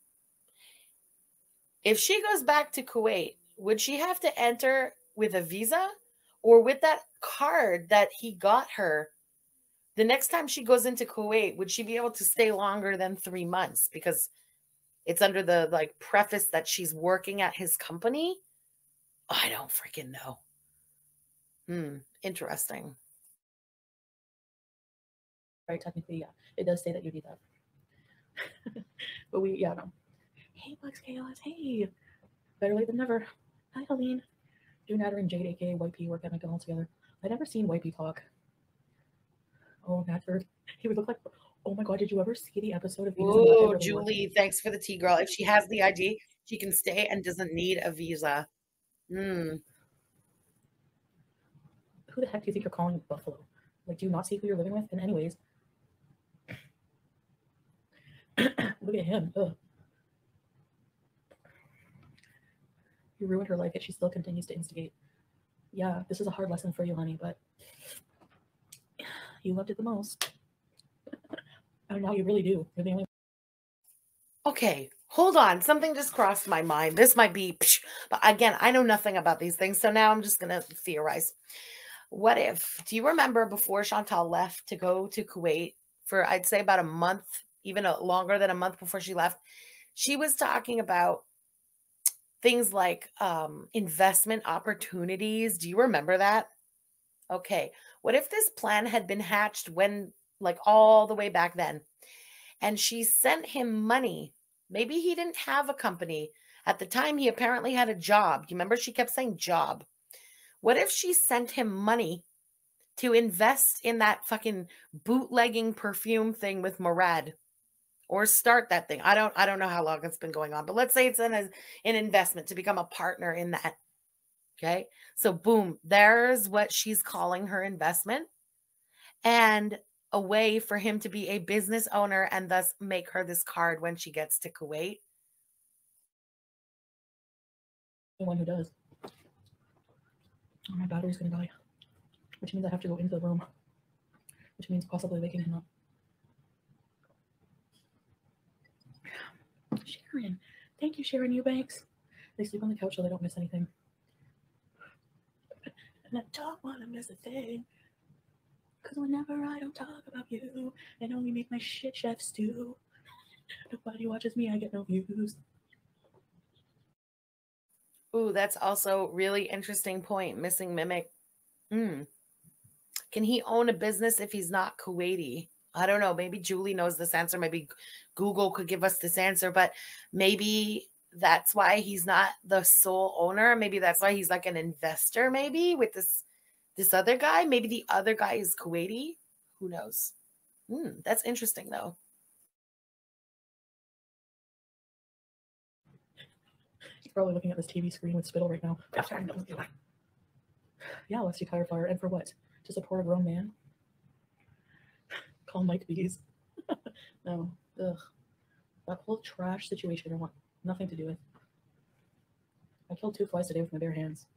if she goes back to Kuwait, would she have to enter with a visa or with that card that he got her the next time she goes into Kuwait, would she be able to stay longer than three months? Because it's under the like preface that she's working at his company. I don't freaking know. Hmm, interesting. Right, technically, yeah, it does say that you need that. <laughs> but we, yeah, no. Hey, Bugs Chaos. Hey, better late than never. Hi, Helene. June Adder and Jade, aka YP, work at McDonald's together. I've never seen YP talk. Oh, Madford. He would look like. Oh my God! Did you ever see the episode of? Oh, Julie, thanks for the tea, girl. If she has the ID, she can stay and doesn't need a visa. Hmm. Who the heck do you think you're calling Buffalo? Like, do you not see who you're living with? And anyways, <coughs> look at him. Ugh. You ruined her life, yet she still continues to instigate. Yeah, this is a hard lesson for you, honey, but you loved it the most. <laughs> and now you really do. You're the only Okay, hold on. Something just crossed my mind. This might be, but again, I know nothing about these things. So now I'm just going to theorize. What if, do you remember before Chantal left to go to Kuwait for, I'd say about a month, even a, longer than a month before she left? She was talking about things like um, investment opportunities. Do you remember that? Okay. What if this plan had been hatched when, like, all the way back then? And she sent him money. Maybe he didn't have a company. At the time, he apparently had a job. You remember she kept saying job. What if she sent him money to invest in that fucking bootlegging perfume thing with Murad? Or start that thing. I don't I don't know how long it's been going on, but let's say it's an an investment to become a partner in that. Okay? So boom, there's what she's calling her investment and a way for him to be a business owner and thus make her this card when she gets to Kuwait. The one who does. Oh, my battery's gonna die. Which means I have to go into the room. Which means possibly waking him up. Sharon. Thank you, Sharon Eubanks. They sleep on the couch so they don't miss anything. And I don't want to miss a thing. Because whenever I don't talk about you and only make my shit chef stew, <laughs> nobody watches me, I get no views. Ooh, that's also really interesting point. Missing mimic. Hmm. Can he own a business if he's not Kuwaiti? I don't know. Maybe Julie knows this answer. Maybe Google could give us this answer, but maybe that's why he's not the sole owner. Maybe that's why he's like an investor, maybe with this this other guy. Maybe the other guy is Kuwaiti. Who knows? Hmm, that's interesting though. He's probably looking at this TV screen with spittle right now. Yeah, let's do tire fire. And for what? To support a grown man? Call Mike Bees. <laughs> no. Ugh. That whole trash situation I want nothing to do with. I killed two flies today with my bare hands. <laughs>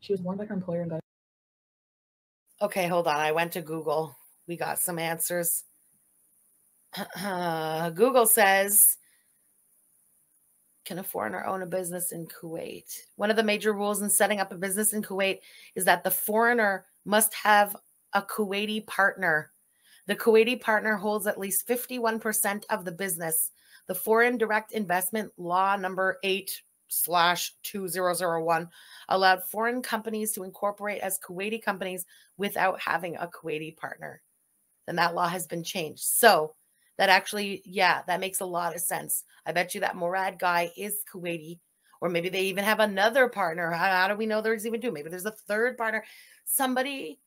She was warned by her employer and got Okay, hold on. I went to Google. We got some answers. <clears throat> Google says can a foreigner own a business in Kuwait? One of the major rules in setting up a business in Kuwait is that the foreigner must have a Kuwaiti partner. The Kuwaiti partner holds at least 51% of the business. The Foreign Direct Investment Law number 8 slash 2001 allowed foreign companies to incorporate as Kuwaiti companies without having a Kuwaiti partner. Then that law has been changed. So that actually, yeah, that makes a lot of sense. I bet you that Murad guy is Kuwaiti, or maybe they even have another partner. How, how do we know there's even two? Maybe there's a third partner. Somebody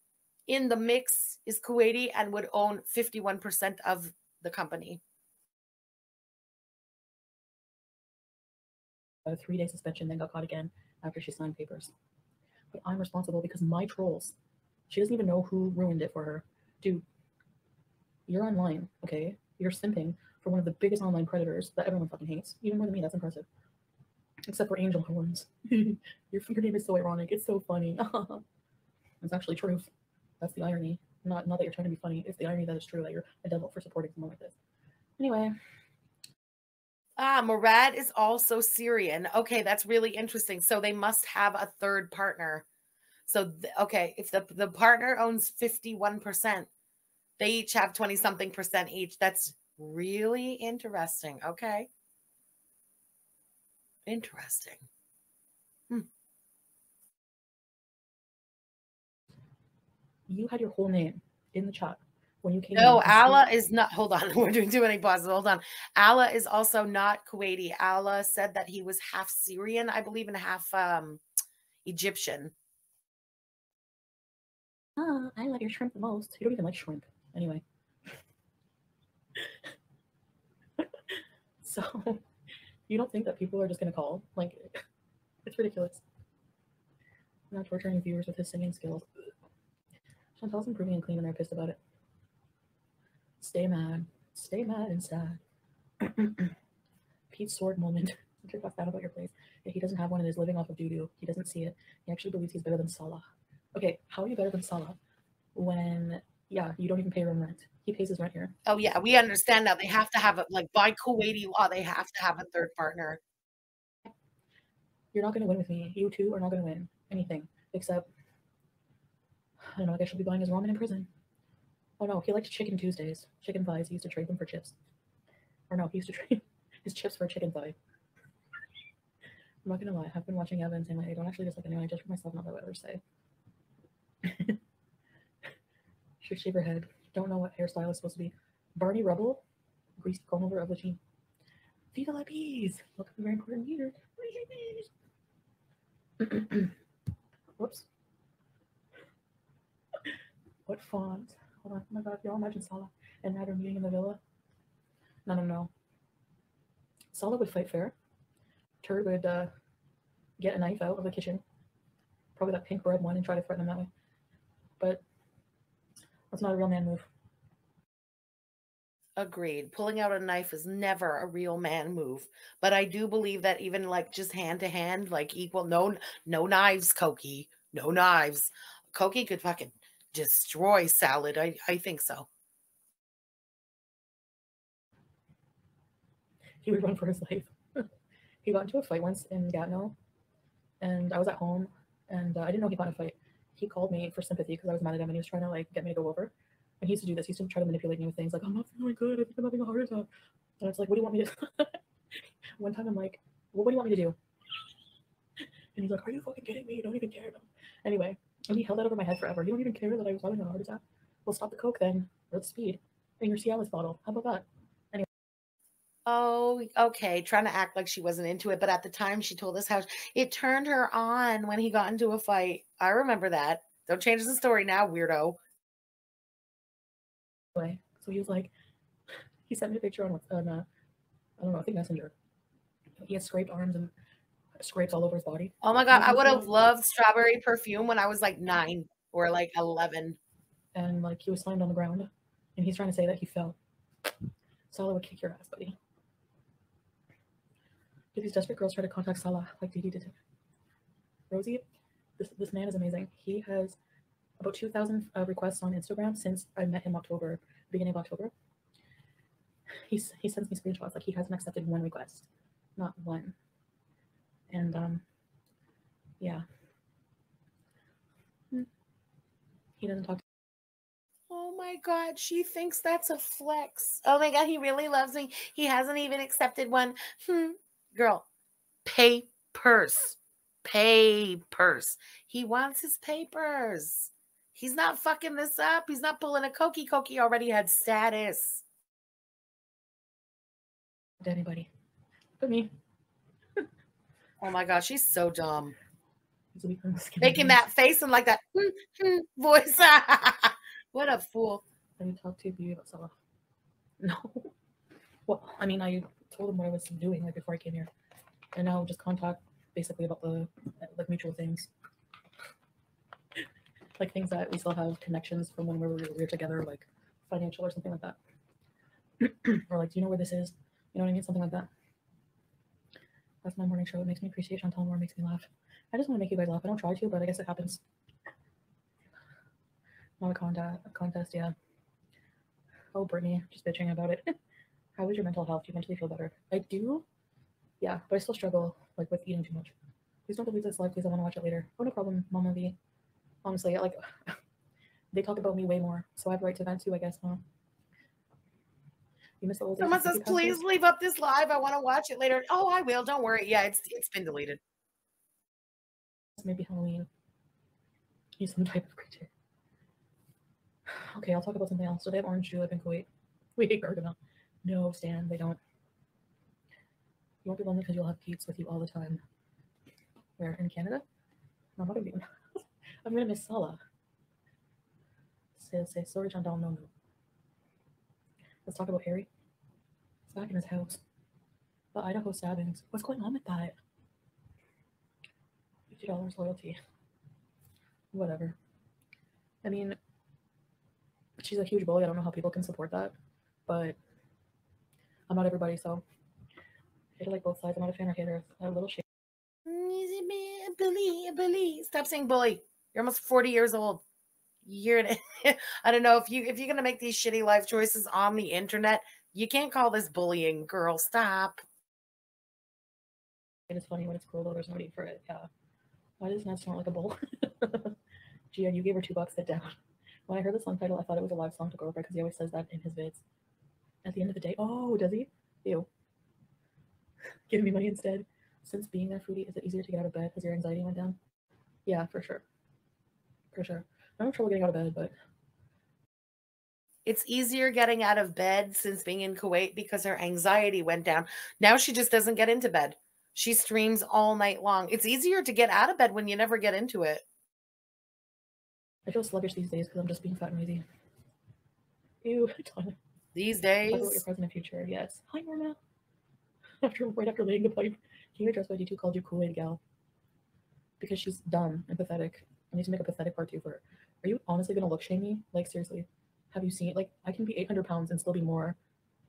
in the mix is Kuwaiti and would own 51% of the company. a three day suspension, then got caught again after she signed papers. But I'm responsible because my trolls, she doesn't even know who ruined it for her. Dude, you're online, okay? You're simping for one of the biggest online predators that everyone fucking hates. Even more than me, that's impressive. Except for angel horns. <laughs> your, your name is so ironic. It's so funny. <laughs> it's actually truth. That's the irony. Not, not that you're trying to be funny. It's the irony that it's true that you're a devil for supporting someone like this. Anyway, Ah, Murad is also Syrian. Okay, that's really interesting. So they must have a third partner. So th- okay, if the the partner owns 51%, they each have 20 something percent each. That's really interesting. Okay. Interesting. You had your whole name in the chat when you came. No. Allah is not. Hold on, <laughs> we're doing too many pauses. Hold on. Salah is also not Kuwaiti. Salah said that he was half Syrian, I believe, and half um, Egyptian. Ah, I love your shrimp the most. You don't even like shrimp. Anyway. <laughs> so, you don't think that people are just going to call? Like, <laughs> it's ridiculous. I'm Not torturing viewers with his singing skills. Chantal's improving and clean and they're pissed about it. Stay mad. Stay mad and sad. <clears throat> Pete's sword moment. You're talk bad about your place. Yeah, he doesn't have one and is living off of doo-doo. He doesn't see it. He actually believes he's better than Salah. Okay, how are you better than Salah when, yeah, you don't even pay own rent? He pays his rent here. Oh yeah, we understand now. They have to have it like by Kuwaiti law. They have to have a third partner. You're not going to win with me. You two are not going to win anything except, I don't know, I guess she'll be buying his ramen in prison. Oh no, he liked chicken Tuesdays, chicken thighs. He used to trade them for chips. Or no, he used to trade <laughs> his chips for a chicken thigh. I'm not gonna lie, I've been watching Evans and like, I don't actually dislike anyone. I just for myself, not I would ever say. <laughs> Should shave her head. Don't know what hairstyle is supposed to be. Barney Rubble, greasy comb over of the jean. Viva la bees! Look, very important meter. Whoops. What font? Hold on. Oh my god, y'all imagine Salah and Nader meeting in the villa? No, no, no. Salah would fight fair. Turd would uh, get a knife out of the kitchen, probably that pink red one, and try to threaten them that way. But that's not a real man move. Agreed. Pulling out a knife is never a real man move. But I do believe that even like just hand to hand, like equal, no, no knives, Koki, no knives. Koki could fucking destroy salad. I, I think so. <laughs> he would run for his life. <laughs> he got into a fight once in Gatineau, and I was at home, and uh, I didn't know he got in a fight. He called me for sympathy because I was mad at him, and he was trying to like get me to go over. And he used to do this. He used to try to manipulate me with things like, "I'm not feeling good. I think I'm having a heart attack." And it's like, "What do you want me to?" <laughs> One time, I'm like, "Well, what do you want me to do?" And he's like, "Are you fucking kidding me? You don't even care." Anyway, And he held that over my head forever. You don't even care that I was having a heart attack. Well, stop the coke then, or the speed, and your Cialis bottle. How about that? Anyway. Oh, okay. Trying to act like she wasn't into it, but at the time she told us how it turned her on when he got into a fight. I remember that. Don't change the story now, weirdo. Way. So he was like, <sighs> he sent me a picture on, on uh, I don't know, I think Messenger. He had scraped arms and scrapes all over his body. Oh my god, I would have loved strawberry perfume when I was like nine or like eleven. And like he was slammed on the ground, and he's trying to say that he fell. Salah would kick your ass, buddy. Do these desperate girls try to contact Salah like Didi did? Rosie, this this man is amazing. He has about two thousand uh, requests on Instagram since I met him October, beginning of October. He's he sends me screenshots like he hasn't accepted one request, not one. And um, yeah, Hmm. he doesn't talk. Oh my god, she thinks that's a flex. Oh my god, he really loves me. He hasn't even accepted one. Hmm. Girl, papers. Papers. He wants his papers. He's not fucking this up. He's not pulling a Koki. Koki already had status. to anybody but me. Oh my gosh, she's so dumb. He's a weak on the skin Making that face and like that hmm, hmm, voice. <laughs> what a fool. Have you talked to Beauty about Salah? No. Well, I mean, I told him what I was doing like before I came here, and now just contact basically about the like mutual things, like things that we still have connections from when we were, we were together, like financial or something like that, <clears throat> or like, do you know where this is? You know what I mean? Something like that. That's my morning show. It makes me appreciate Chantal more. Makes me laugh. I just want to make you guys laugh. I don't try to, but I guess it happens. Not a contest. A contest, yeah. Oh, Brittany, just bitching about it. <laughs> How is your mental health? Do you mentally feel better? I do. Yeah, but I still struggle like with eating too much. Please don't delete this live, please. I want to watch it later. Oh, no problem, Mama V. Honestly, like <laughs> they talk about me way more, so I have a right to vent too, I guess, huh? You missed the Someone says, please leave up this live. I want to watch it later. Oh, I will. Don't worry. Yeah, it's it's been deleted. maybe Halloween. He's some type of creature. <sighs> Okay, I'll talk about something else. So they have orange julep in Kuwait. <laughs> We hate bergamot. No, Stan, they don't. You won't be lonely because you'll have Pete's with you all the time. Where in Canada? No, I'm not gonna <laughs> be. I'm gonna miss Salah. Say, say, sorry, Chantal. No, no. Let's talk about Harry. He's back in his house. The Idaho stabbings. What's going on with that? Fifty dollars loyalty. Whatever. I mean, she's a huge bully. I don't know how people can support that, but I'm not everybody, so I hate like both sides. I'm not a fan or hater. A little shady. Bully, bully. Stop saying bully. You're almost 40 years old. You're <laughs> I don't know if you if you're gonna make these shitty life choices on the internet, you can't call this bullying, girl. Stop. It is funny when it's though. There's no need for it. Yeah. Why does that sound like a bull? <laughs> Gia, you gave her two bucks. Sit down. When I heard the song title, I thought it was a live song to Girlfriend because he always says that in his vids. At the end of the day, oh, does he? Ew. <laughs> Give me money instead. Since being there, foodie, is it easier to get out of bed because your anxiety went down? Yeah, for sure. For sure. I have trouble getting out of bed, but It's easier getting out of bed since being in Kuwait because her anxiety went down. Now she just doesn't get into bed. She streams all night long. It's easier to get out of bed when you never get into it. I feel sluggish these days because I'm just being fat and lazy. Ew. <laughs> Talk These about your present and future. Yes. Hi, Norma. <laughs> After right after laying the pipe, can you address why D2 called you Kool-Aid gal? Because she's dumb and pathetic. I need to make a pathetic part two for her. Are you honestly gonna look shame me? Like seriously, have you seen? Like I can be 800 pounds and still be more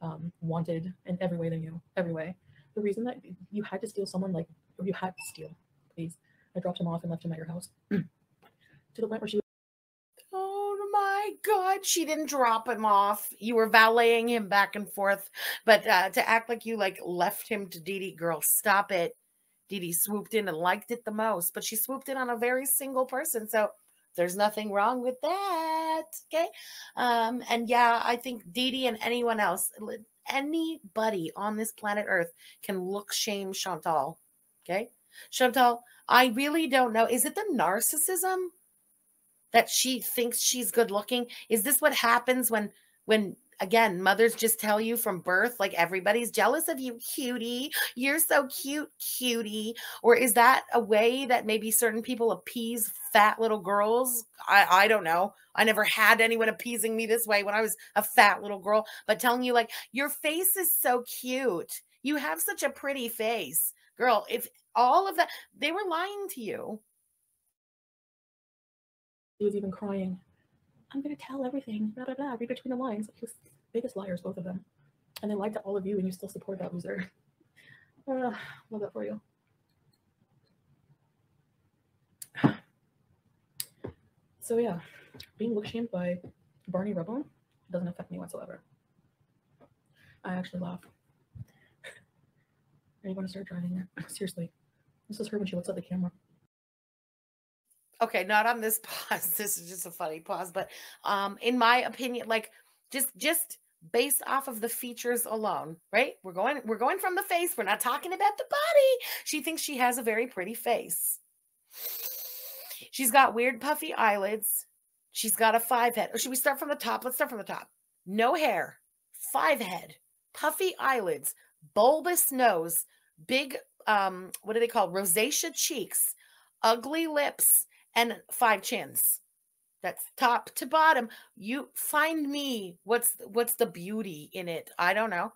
um, wanted in every way than you. Every way. The reason that you had to steal someone like or you had to steal, please. I dropped him off and left him at your house <clears throat> to the point where she oh my God, she didn't drop him off. You were valeting him back and forth. But uh, to act like you like left him to Dee Dee, girl, stop it. Dee swooped in and liked it the most, but she swooped in on a very single person. So there's nothing wrong with that. Okay. Um, and yeah, I think Dee Dee and anyone else, anybody on this planet Earth can look shame Chantal. Okay. Chantal, I really don't know. Is it the narcissism? that she thinks she's good looking? Is this what happens when when again mothers just tell you from birth like everybody's jealous of you cutie you're so cute cutie. Or is that a way that maybe certain people appease fat little girls? I i don't know. I never had anyone appeasing me this way when i was a fat little girl but telling you like your face is so cute. You have such a pretty face. Girl if all of that they were lying to you. He was even crying. I'm gonna tell everything. Blah blah blah. Read between the lines. He was the biggest liars, both of them. And they lied to all of you, and you still support that loser. <sighs> Uh, love that for you. <sighs> So yeah, being look shamed by Barney Rubble doesn't affect me whatsoever. I actually laugh. Are you going to start driving? <laughs> Seriously, this is her when she looks at the camera. Okay not on this <laughs> pause this is just a funny pause but um in my opinion like just just based off of the features alone right? We're going we're going from the face we're not talking about the body. She thinks she has a very pretty face. She's got weird puffy eyelids. She's got a five head. Or should we start from the top? Let's start from the top. No hair five head puffy eyelids bulbous nose big um what do they call rosacea cheeks ugly lips and five chins. That's top to bottom. You find me. What's what's the beauty in it? I don't know.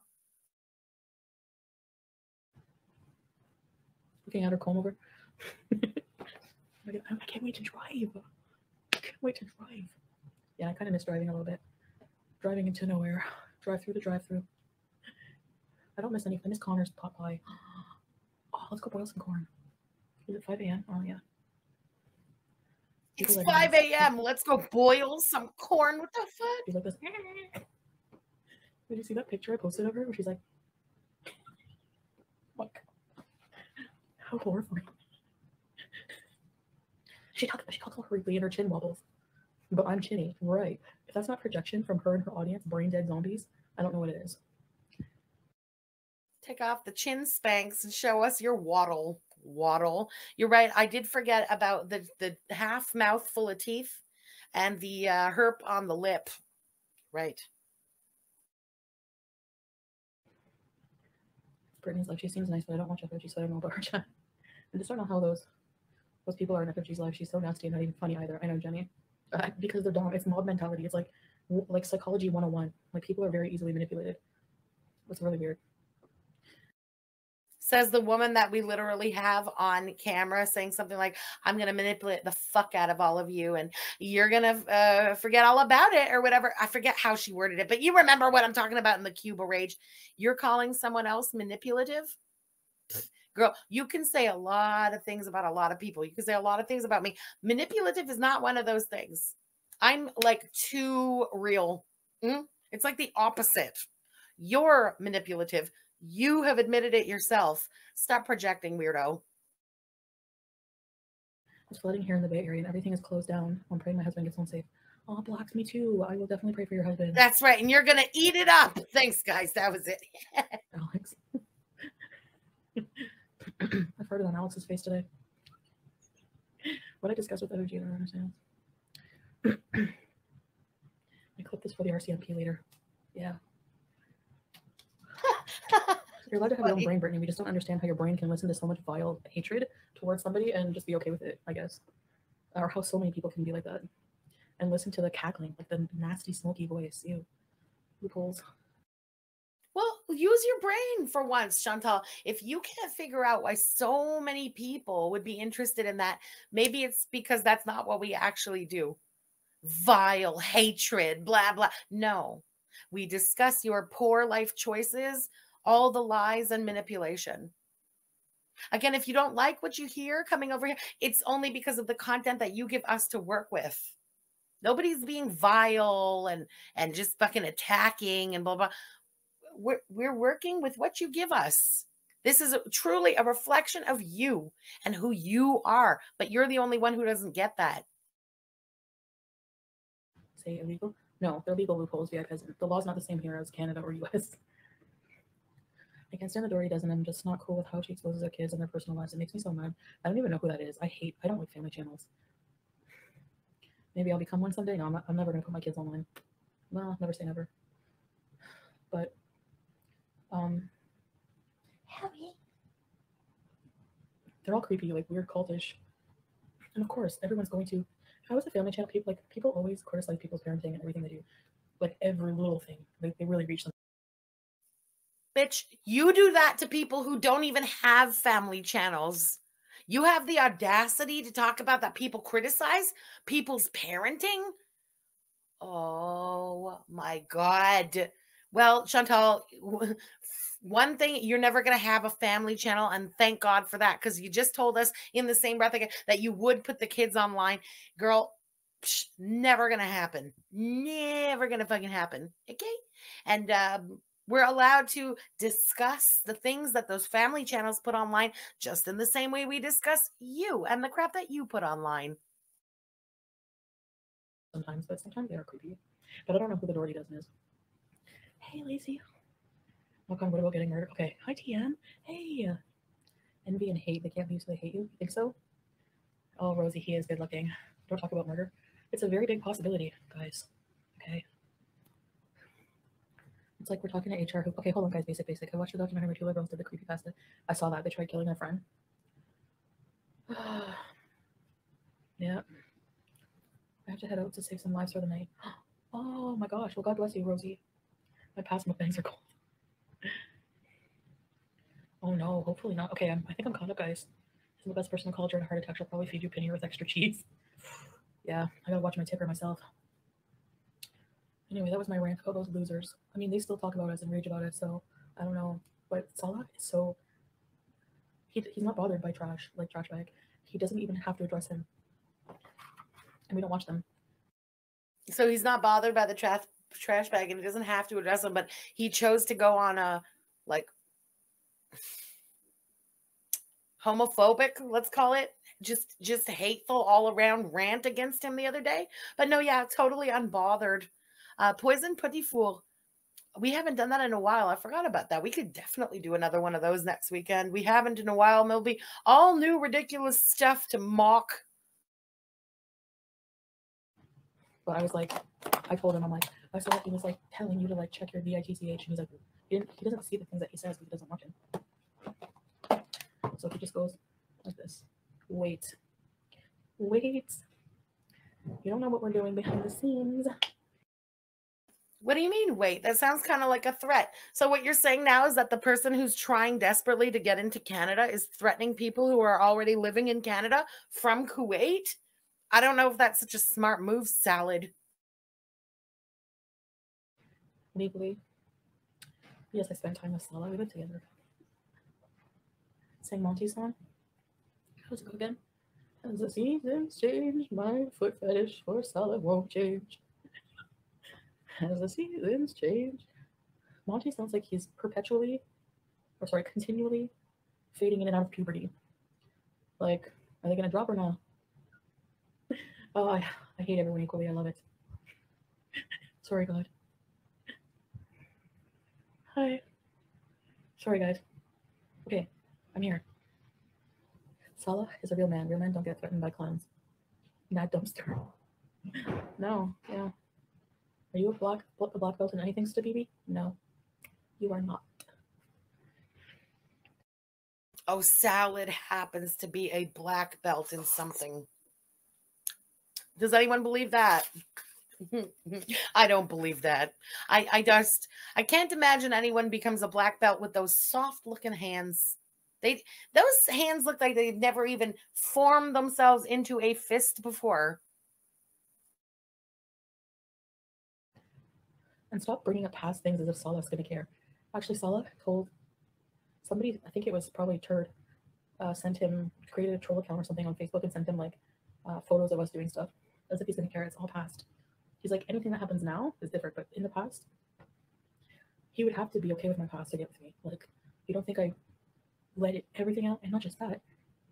looking at her comb over. <laughs> I can't- wait to drive. I can't wait to drive. Yeah, I kind of miss driving a little bit. Driving into nowhere. Drive through the drive through. I don't miss anything. I miss Connor's pot pie. <gasps> Oh, let's go boil some corn. Is it 5 a.m.? Oh, yeah. It's 5 a.m. Let's go boil some corn. What the fuck? She's like this. Did you see that picture I posted of her where she's like, oh. How horrifying. She talks, she talks all hurriedly and her chin wobbles. But I'm chinny, right? If that's not projection from her and her audience, brain dead zombies, I don't know what it is. Take off the chin spanks and show us your waddle. Waddle. You're right. I did forget about the the half mouth full of teeth and the uh, herp on the lip. Right. Brittany's like, she seems nice, but I don't watch FFG, so I don't know about her chat. I just don't know how those those people are in FFG's life. She's so nasty and not even funny either. I know Jenny, uh, because they're dumb. It's mob mentality. It's like like psychology 101. Like people are very easily manipulated. It's really weird. Says the woman that we literally have on camera saying something like, I'm going to manipulate the fuck out of all of you and you're going to uh, forget all about it or whatever. I forget how she worded it, but you remember what I'm talking about in the Cuba Rage. You're calling someone else manipulative? Girl, you can say a lot of things about a lot of people. You can say a lot of things about me. Manipulative is not one of those things. I'm like too real. Mm? It's like the opposite. You're manipulative. You have admitted it yourself. Stop projecting, weirdo. It's flooding here in the Bay Area and everything is closed down. I'm praying my husband gets home safe. Oh, blocks me too. I will definitely pray for your husband, That's right. And you're going to eat it up. Thanks, guys. That was it. <laughs> Alex. <coughs> I've heard it on Alex's face today. What I discussed with OG, I don't understand. <coughs> I clip this for the RCMP later. Yeah. You're allowed to have your own brain, Brittany. We just don't understand how your brain can listen to so much vile hatred towards somebody and just be okay with it, I guess. Or how so many people can be like that. And listen to the cackling, like the nasty, smoky voice. Ew. Loopholes. Well, use your brain for once, Chantal. If you can't figure out why so many people would be interested in that, maybe it's because that's not what we actually do. Vile hatred, blah, blah. No, we discuss your poor life choices, all the lies and manipulation. Again, if you don't like what you hear coming over here, it's only because of the content that you give us to work with. Nobody's being vile and and just fucking attacking and blah blah we're, we're working with what you give us. This is a, truly a reflection of you and who you are, but you're the only one who doesn't get that. say illegal? No, they're legal loopholes Yeah, because the law's not the same here as Canada or US. I can't stand the Dory does, and I'm just not cool with how she exposes her kids and their personal lives. It makes me so mad. I don't even know who that is. I hate. I don't like family channels. Maybe I'll become one someday. No, I'm, not, I'm never gonna put my kids online. Well, never say never. But um, Harry. they're all creepy, like weird cultish. And of course, everyone's going to. How is a family channel? People like people always criticize people's parenting and everything they do, like every little thing. Like they really reach them. Bitch, you do that to people who don't even have family channels. You have the audacity to talk about that people criticize people's parenting? Oh my God. Well, Chantal, <laughs> one thing you're never going to have a family channel, and thank God for that because you just told us in the same breath again that you would put the kids online. Girl, psh, never going to happen. Never going to fucking happen. Okay. And um, we're allowed to discuss the things that those family channels put online just in the same way we discuss you and the crap that you put online. sometimes, but sometimes they are creepy. But I don't know who the Dougherty Dozen is. Hey, Lacey. God, what about getting murdered? Okay, hi TM. Hey. Envy and hate. They can't leave so they hate you. You think so? Oh, Rosie, he is good looking. Don't talk about murder. It's a very big possibility, guys. Okay. It's like we're talking to HR. Who, okay, hold on, guys. Basic, basic. I watched the documentary where liberals did the creepy pasta. I saw that. They tried killing their friend. <sighs> yeah. I have to head out to save some lives for the night. <gasps> Oh my gosh. Well, God bless you, Rosie. My past things are cold. <laughs> Oh no, hopefully not. Okay, I'm, I think I'm caught up, guys. Is the best person to call during a heart attack. She'll probably feed you paneer with extra cheese. <sighs> Yeah, I gotta watch my tipper myself. Anyway, that was my rant about those losers. I mean, they still talk about us and rage about us, so I don't know. But Salah is so. He, he's not bothered by trash, like trash bag. He doesn't even have to address him. And we don't watch them. So he's not bothered by the trash trash bag and he doesn't have to address him. but he chose to go on a like homophobic, let's call it, just just hateful all around rant against him the other day. But no, yeah, totally unbothered. Uh Poison Petit Fool. We haven't done that in a while. I forgot about that. We could definitely do another one of those next weekend. We haven't in a while. Be all new ridiculous stuff to mock. But I was like, I told him, I'm like, I saw that he was like telling you to like check your VITCH, and he's like, he, didn't, he doesn't see the things that he says because he doesn't watch him. So he just goes like this. Wait, wait. You don't know what we're doing behind the scenes. What do you mean? Wait, that sounds kind of like a threat. So, what you're saying now is that the person who's trying desperately to get into Canada is threatening people who are already living in Canada from Kuwait? I don't know if that's such a smart move, salad. Legally, yes, I spent time with Salah. We lived together. Sing Monty's song. How's it go again? As the seasons change, my foot fetish for Salah won't change. As the seasons change. Monty sounds like he's perpetually, or sorry, continually fading in and out of puberty. Like, are they gonna drop or not? <laughs> Oh, I, I hate everyone equally. I love it. <laughs> sorry, God. Hi. Sorry, guys. Okay, I'm here. Salah is a real man. Real men don't get threatened by clowns. Mad dumpster. <laughs> no, yeah. Are you a black a black belt in anything, Stabibi? No, you are not. Oh, salad happens to be a black belt in something. Does anyone believe that? <laughs> I don't believe that. I, I just I can't imagine anyone becomes a black belt with those soft looking hands. They those hands look like they've never even formed themselves into a fist before. And stop bringing up past things as if Salah's gonna care. Actually, Salah told somebody, I think it was probably Turd, uh, sent him created a troll account or something on Facebook and sent him like uh, photos of us doing stuff as if he's gonna care. It's all past. He's like anything that happens now is different, but in the past, he would have to be okay with my past to get with me. Like, you don't think I let it everything out? And not just that,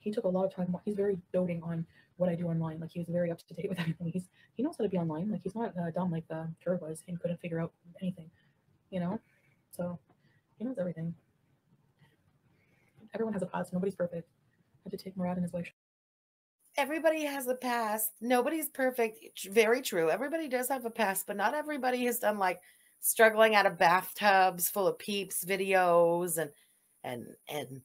he took a lot of time. He's very doting on what I do online. Like, he was very up to date with <laughs> everything. He's he knows how to be online. Like, he's not uh, dumb like the Turd was and couldn't figure out anything, you know. So he knows everything. Everyone has a past. Nobody's perfect. I had to take Murad and his wife everybody has a past. Nobody's perfect. Very true. Everybody does have a past, but not everybody has done like struggling out of bathtubs full of peeps videos and and and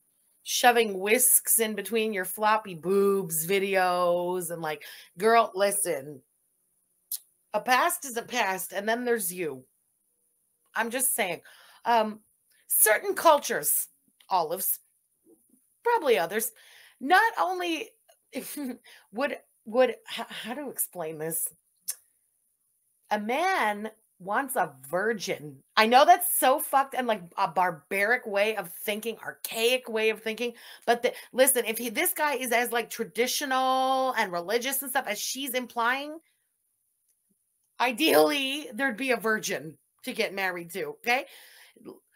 shoving whisks in between your floppy boobs videos and like girl listen a past is a past and then there's you. I'm just saying. Um certain cultures olives probably others not only <laughs> would would h- how to explain this? A man wants a virgin. I know that's so fucked and like a barbaric way of thinking archaic way of thinking but the, listen if he this guy is as like traditional and religious and stuff as she's implying ideally there'd be a virgin to get married to okay?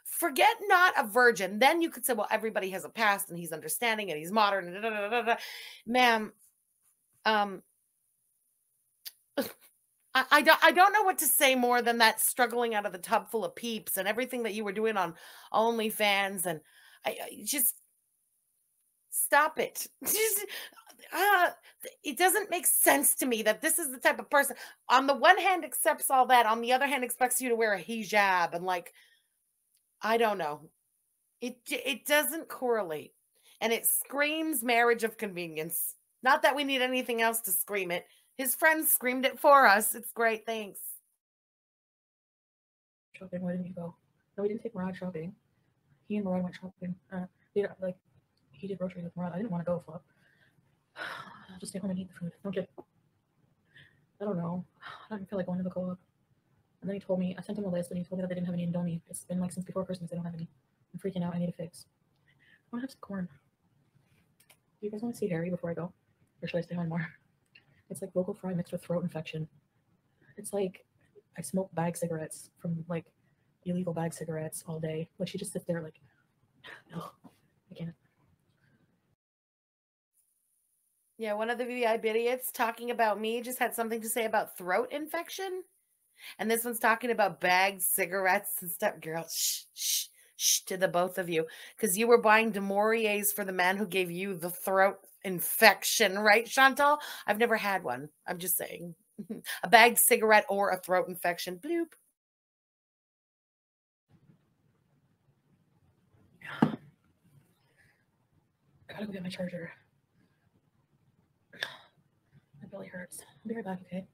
Forget not a virgin. Then you could say well everybody has a past and he's understanding and he's modern. Da, da, da. ma'am um <laughs> I, I don't I don't know what to say more than that struggling out of the tub full of peeps and everything that you were doing on OnlyFans and I, I just stop it. <laughs> Just, uh, it doesn't make sense to me that this is the type of person on the one hand accepts all that on the other hand expects you to wear a hijab and like I don't know. It it doesn't correlate and it screams marriage of convenience. Not that we need anything else to scream it. His friends screamed it for us. It's great. Thanks. shopping. Why didn't you go? No, we didn't take Murad shopping. He and Murad went shopping. Uh, they like he did groceries with Murad. I didn't want to go. Flop. <sighs> I'll just stay home and eat the food. Okay. I don't know. <sighs> I don't feel like going to the co-op. And then he told me I sent him a list, and he told me that they didn't have any Indomie. It's been like since before Christmas. They don't have any. I'm freaking out. I need a fix. I want to have some corn. Do you guys want to see Harry before I go, or should I stay home more? <laughs> It's like vocal fry mixed with throat infection. It's like I smoke bag cigarettes from like illegal bag cigarettes all day. Like she just sits there like, <sighs> no, I can't. Yeah, one of the VIP idiots talking about me just had something to say about throat infection. And this one's talking about bags, cigarettes, and stuff. Girl, shh, shh, shh to the both of you. Because you were buying du Mauriers for the man who gave you the throat infection, right, Chantal? I've never had one. I'm just saying. <laughs> a bagged cigarette or a throat infection. Bloop. <sighs> Gotta go get my charger. <sighs> My belly hurts. I'll be right back, okay?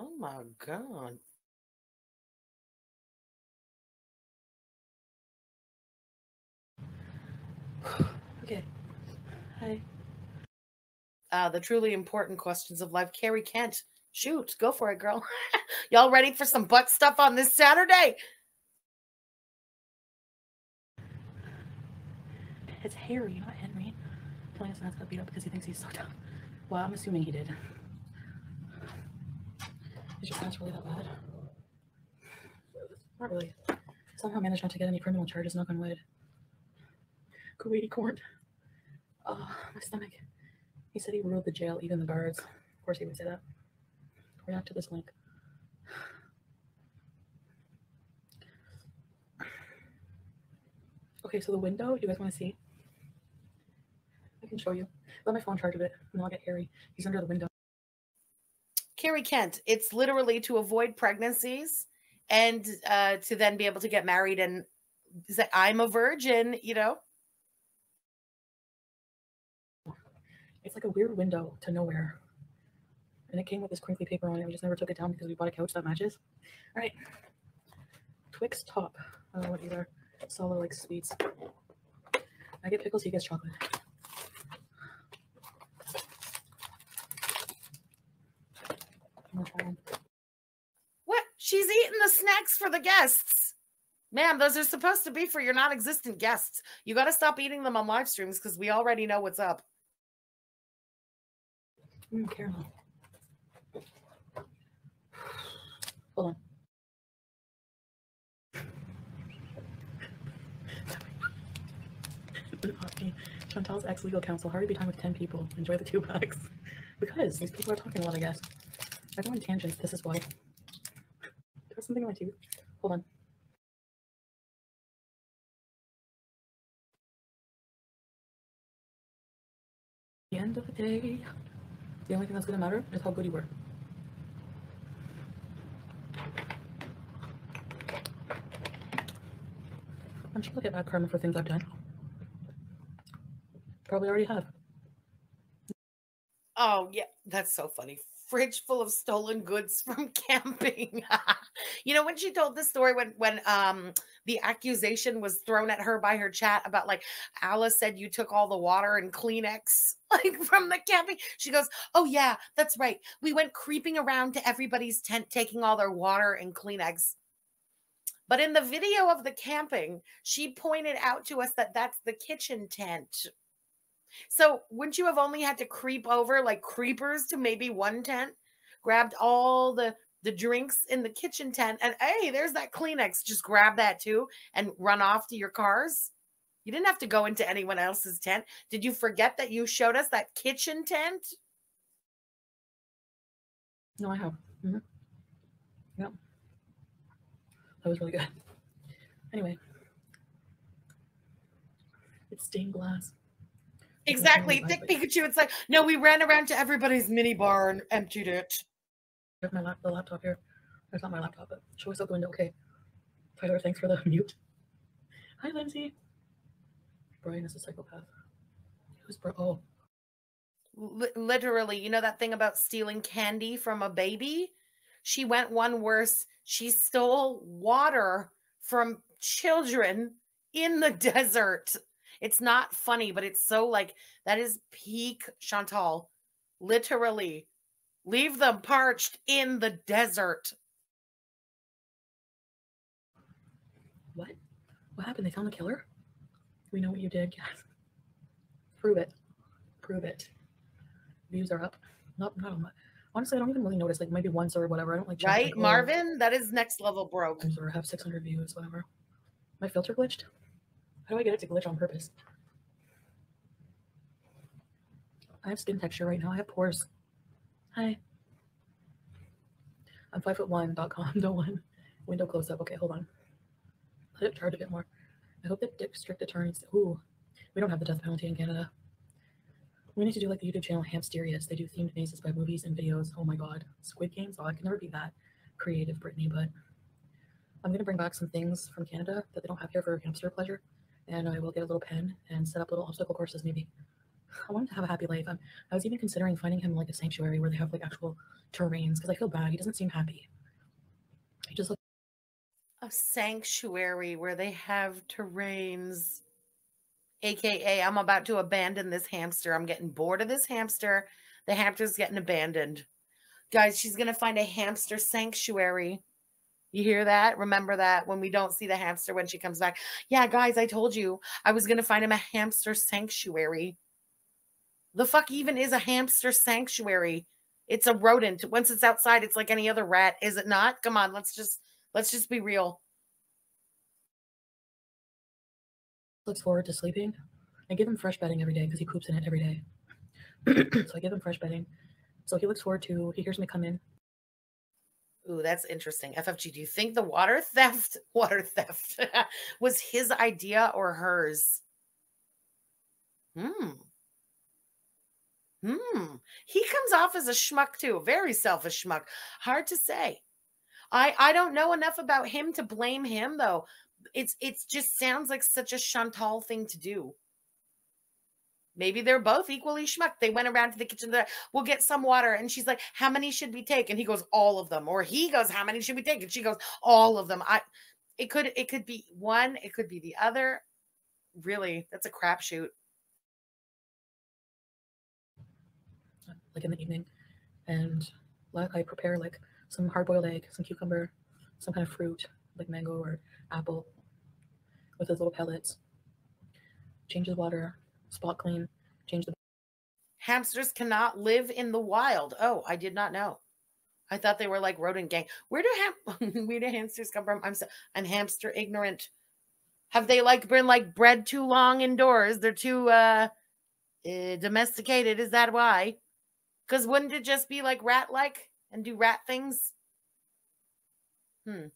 Oh my God. <sighs> Okay. Hi. Uh, the truly important questions of life. Carrie Kent, shoot, go for it, girl. <laughs> Y'all ready for some butt stuff on this Saturday? It's Harry, not Henry. Telling us not to beat up because he thinks he's so dumb. Well, I'm assuming he did. Is your past really that bad? Not really. Somehow managed not to get any criminal charges, knock on wood. Kuwaiti court. Oh, ah, my stomach. He said he ruled the jail, even the guards. Of course he would say that. React to this link. Okay, so the window, you guys want to see? I can show you. Let my phone charge a bit, and I'll get Harry. He's under the window. Carrie Kent, it's literally to avoid pregnancies and uh, to then be able to get married and say, I'm a virgin, you know? It's like a weird window to nowhere. And it came with this crinkly paper on it. We just never took it down because we bought a couch that matches. All right. Twix top. I don't know what these. Solo like sweets. I get pickles, he gets chocolate. I'm gonna try one. What? She's eating the snacks for the guests. Man, those are supposed to be for your non existent guests. You got to stop eating them on live streams because we already know what's up. Mm, caramel. Hold on. Chantal's ex legal counsel. Hard be time with 10 people. Enjoy the two bags. Because these people are talking a lot, I guess. I go on tangents. This is why. There's something on my TV. Hold on. The end of the day, the only thing that's gonna matter is how good you were. I'm sure I'll get bad karma for things I've done. Probably already have. Oh, yeah, that's so funny. Fridge full of stolen goods <laughs> from camping. <laughs> you know, when she told the story when when um the accusation was thrown at her by her chat about like Alice said you took all the water and Kleenex <laughs> like from the camping. She goes, "Oh yeah, that's right. We went creeping around to everybody's tent taking all their water and Kleenex." But in the video of the camping, she pointed out to us that that's the kitchen tent. So wouldn't you have only had to creep over like creepers to maybe one tent, grabbed all the the drinks in the kitchen tent, and hey, there's that Kleenex. Just grab that too and run off to your cars. You didn't have to go into anyone else's tent. Did you forget that you showed us that kitchen tent? No, I have. Mm-hmm. Yep. That was really good. Anyway, it's stained glass. It's not Exactly. stained Dick glass, but Pikachu. It's like, no, we ran around to everybody's mini bar and emptied it. I have my lap, the laptop here. That's not my laptop, but show us out the window. Okay. Tyler, thanks for the <laughs> mute. Hi, Lindsay. Brian is a psychopath. Who's bro? Oh, Li- literally, you know that thing about stealing candy from a baby? She went one worse. She stole water from children in the <laughs> desert. It's not funny, but it's so like that is peak Chantal. Literally, leave them parched in the desert. what? What happened? They found the killer? We know what you did. Yes. Prove it. Prove it. Views are up. Not, not on my. Honestly, I don't even really notice. Like maybe once or whatever. I don't like Right, oh, Marvin? That is next level broke. Or have 600 views, whatever. My filter glitched. How do I get it to glitch on purpose? I have skin texture right now. I have pores. Hi. I'm five foot one. Dot com. <laughs> Don't one. Window close up. Okay, hold on. Let it charge a bit more. I hope that district attorneys. Ooh, we don't have the death penalty in Canada. We need to do like the YouTube channel Hamsterious. They do themed mazes by movies and videos. Oh my god, Squid Games. Oh, I can never be that creative, Brittany. But I'm gonna bring back some things from Canada that they don't have here for hamster pleasure, and I will get a little pen and set up little obstacle courses. Maybe I want him to have a happy life. I was even considering finding him like a sanctuary where they have like actual terrains because I feel bad. He doesn't seem happy. He just looks. A sanctuary where they have terrains. AKA, I'm about to abandon this hamster. I'm getting bored of this hamster. The hamster's getting abandoned. Guys, she's going to find a hamster sanctuary. You hear that? Remember that when we don't see the hamster when she comes back. Yeah, guys, I told you I was going to find him a hamster sanctuary. The fuck even is a hamster sanctuary? It's a rodent. Once it's outside, it's like any other rat, is it not? Come on, let's just let's just be real. looks forward to sleeping. I give him fresh bedding every day because he poops in it every day. <clears throat> so I give him fresh bedding. So he looks forward to. He hears me come in. Ooh, that's interesting. FFG, do you think the water <laughs> theft, water theft, <laughs> was his idea or hers? Hmm. Hmm. He comes off as a schmuck too, very selfish schmuck. Hard to say. I I don't know enough about him to blame him though. It's it's just sounds like such a Chantal thing to do. Maybe they're both equally schmuck. They went around to the kitchen. There, we'll get some water, and she's like, "How many should we take?" And he goes, "All of them." Or he goes, "How many should we take?" And she goes, "All of them." I, it could it could be one, it could be the other. Really, that's a crapshoot. like in the evening, and like I prepare like some hard-boiled egg, some cucumber, some kind of fruit like mango or apple, with his little pellets. Change the water, spot clean, change the Hamsters cannot live in the wild. Oh, I did not know. I thought they were like rodent gang. Where do ham- <laughs> where do hamsters come from? I'm so I'm hamster ignorant. Have they like been like bred too long indoors? They're too uh, uh domesticated. Is that why? Because wouldn't it just be like rat like and do rat things? Hmm.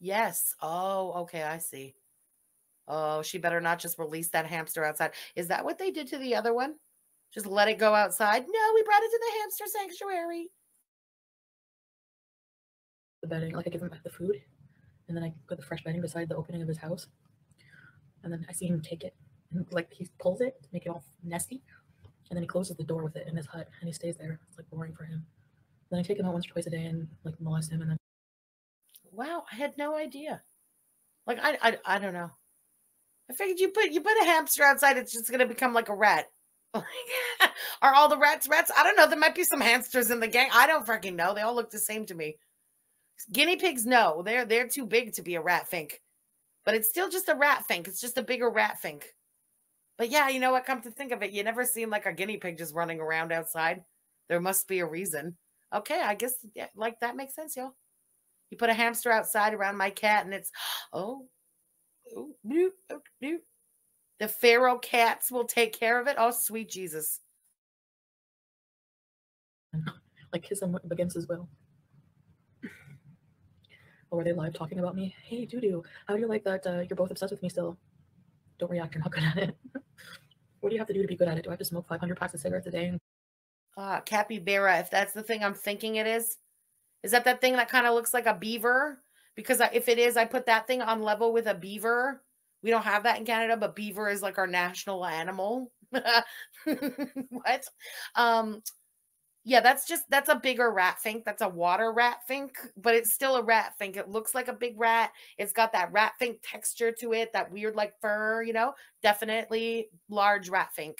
Yes. Oh, okay. I see. Oh, she better not just release that hamster outside. Is that what they did to the other one? Just let it go outside? No, we brought it to the hamster sanctuary. The bedding, like I give him the food, and then I put the fresh bedding beside the opening of his house, and then I see him take it, and like he pulls it to make it all nesty, and then he closes the door with it in his hut, and he stays there. It's like boring for him. Then I take him out once or twice a day and like molest him, and then Wow, I had no idea. Like I, I, I don't know. I figured you put you put a hamster outside, it's just gonna become like a rat. <laughs> Are all the rats rats? I don't know. There might be some hamsters in the gang. I don't freaking know. They all look the same to me. Guinea pigs, no, they're they're too big to be a rat fink. But it's still just a rat fink. It's just a bigger rat fink. But yeah, you know what? Come to think of it, you never seen like a guinea pig just running around outside. There must be a reason. Okay, I guess yeah, like that makes sense, y'all. You put a hamster outside around my cat, and it's <gasps> oh, oh, bloop, oh bloop. The feral cats will take care of it. Oh, sweet Jesus! like kiss him against his will. Or were they live talking about me? Hey, Doodoo, how do you like that? Uh, you're both obsessed with me still. Don't react. You're not good at it. <laughs> what do you have to do to be good at it? Do I have to smoke 500 packs of cigarettes a day? Ah, capybara. If that's the thing I'm thinking it is, is that that thing that kind of looks like a beaver? Because if it is, I put that thing on level with a beaver. We don't have that in Canada, but beaver is like our national animal. <laughs> what? Um, yeah, that's just that's a bigger rat fink. That's a water rat fink, but it's still a rat fink. It looks like a big rat. It's got that rat fink texture to it, that weird like fur, you know. Definitely large rat fink.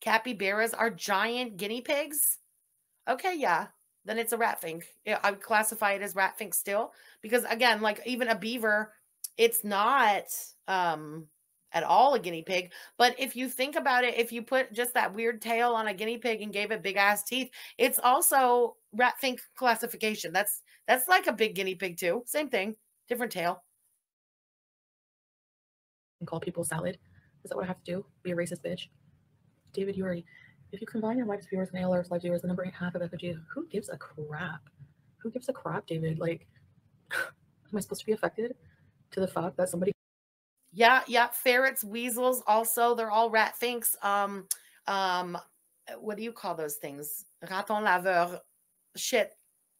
Capybaras are giant guinea pigs. Okay, yeah then it's a rat fink. I would classify it as rat fink still because again, like even a beaver, it's not um at all a guinea pig. But if you think about it, if you put just that weird tail on a guinea pig and gave it big ass teeth, it's also rat fink classification. That's that's like a big guinea pig too. Same thing, different tail. And call people salad. Is that what I have to do? Be a racist bitch? David, you already if you combine your life's viewers and ALR's live viewers, the number ain't half of FFG. Who gives a crap? Who gives a crap, David? Like, <sighs> am I supposed to be affected to the fact that somebody? Yeah, yeah. Ferrets, weasels, also they're all rat finks. Um, um, what do you call those things? Raton laveur. Shit,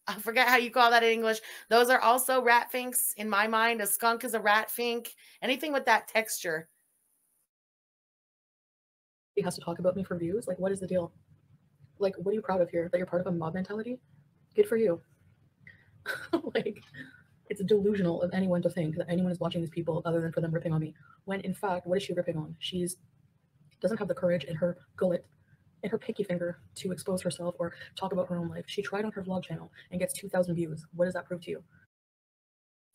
I forget how you call that in English. Those are also rat finks in my mind. A skunk is a rat fink. Anything with that texture he has to talk about me for views. Like, what is the deal? Like, what are you proud of here? That you're part of a mob mentality? Good for you. <laughs> like, it's delusional of anyone to think that anyone is watching these people other than for them ripping on me. When in fact, what is she ripping on? She's doesn't have the courage in her gullet, in her pinky finger to expose herself or talk about her own life. She tried on her vlog channel and gets 2,000 views. What does that prove to you?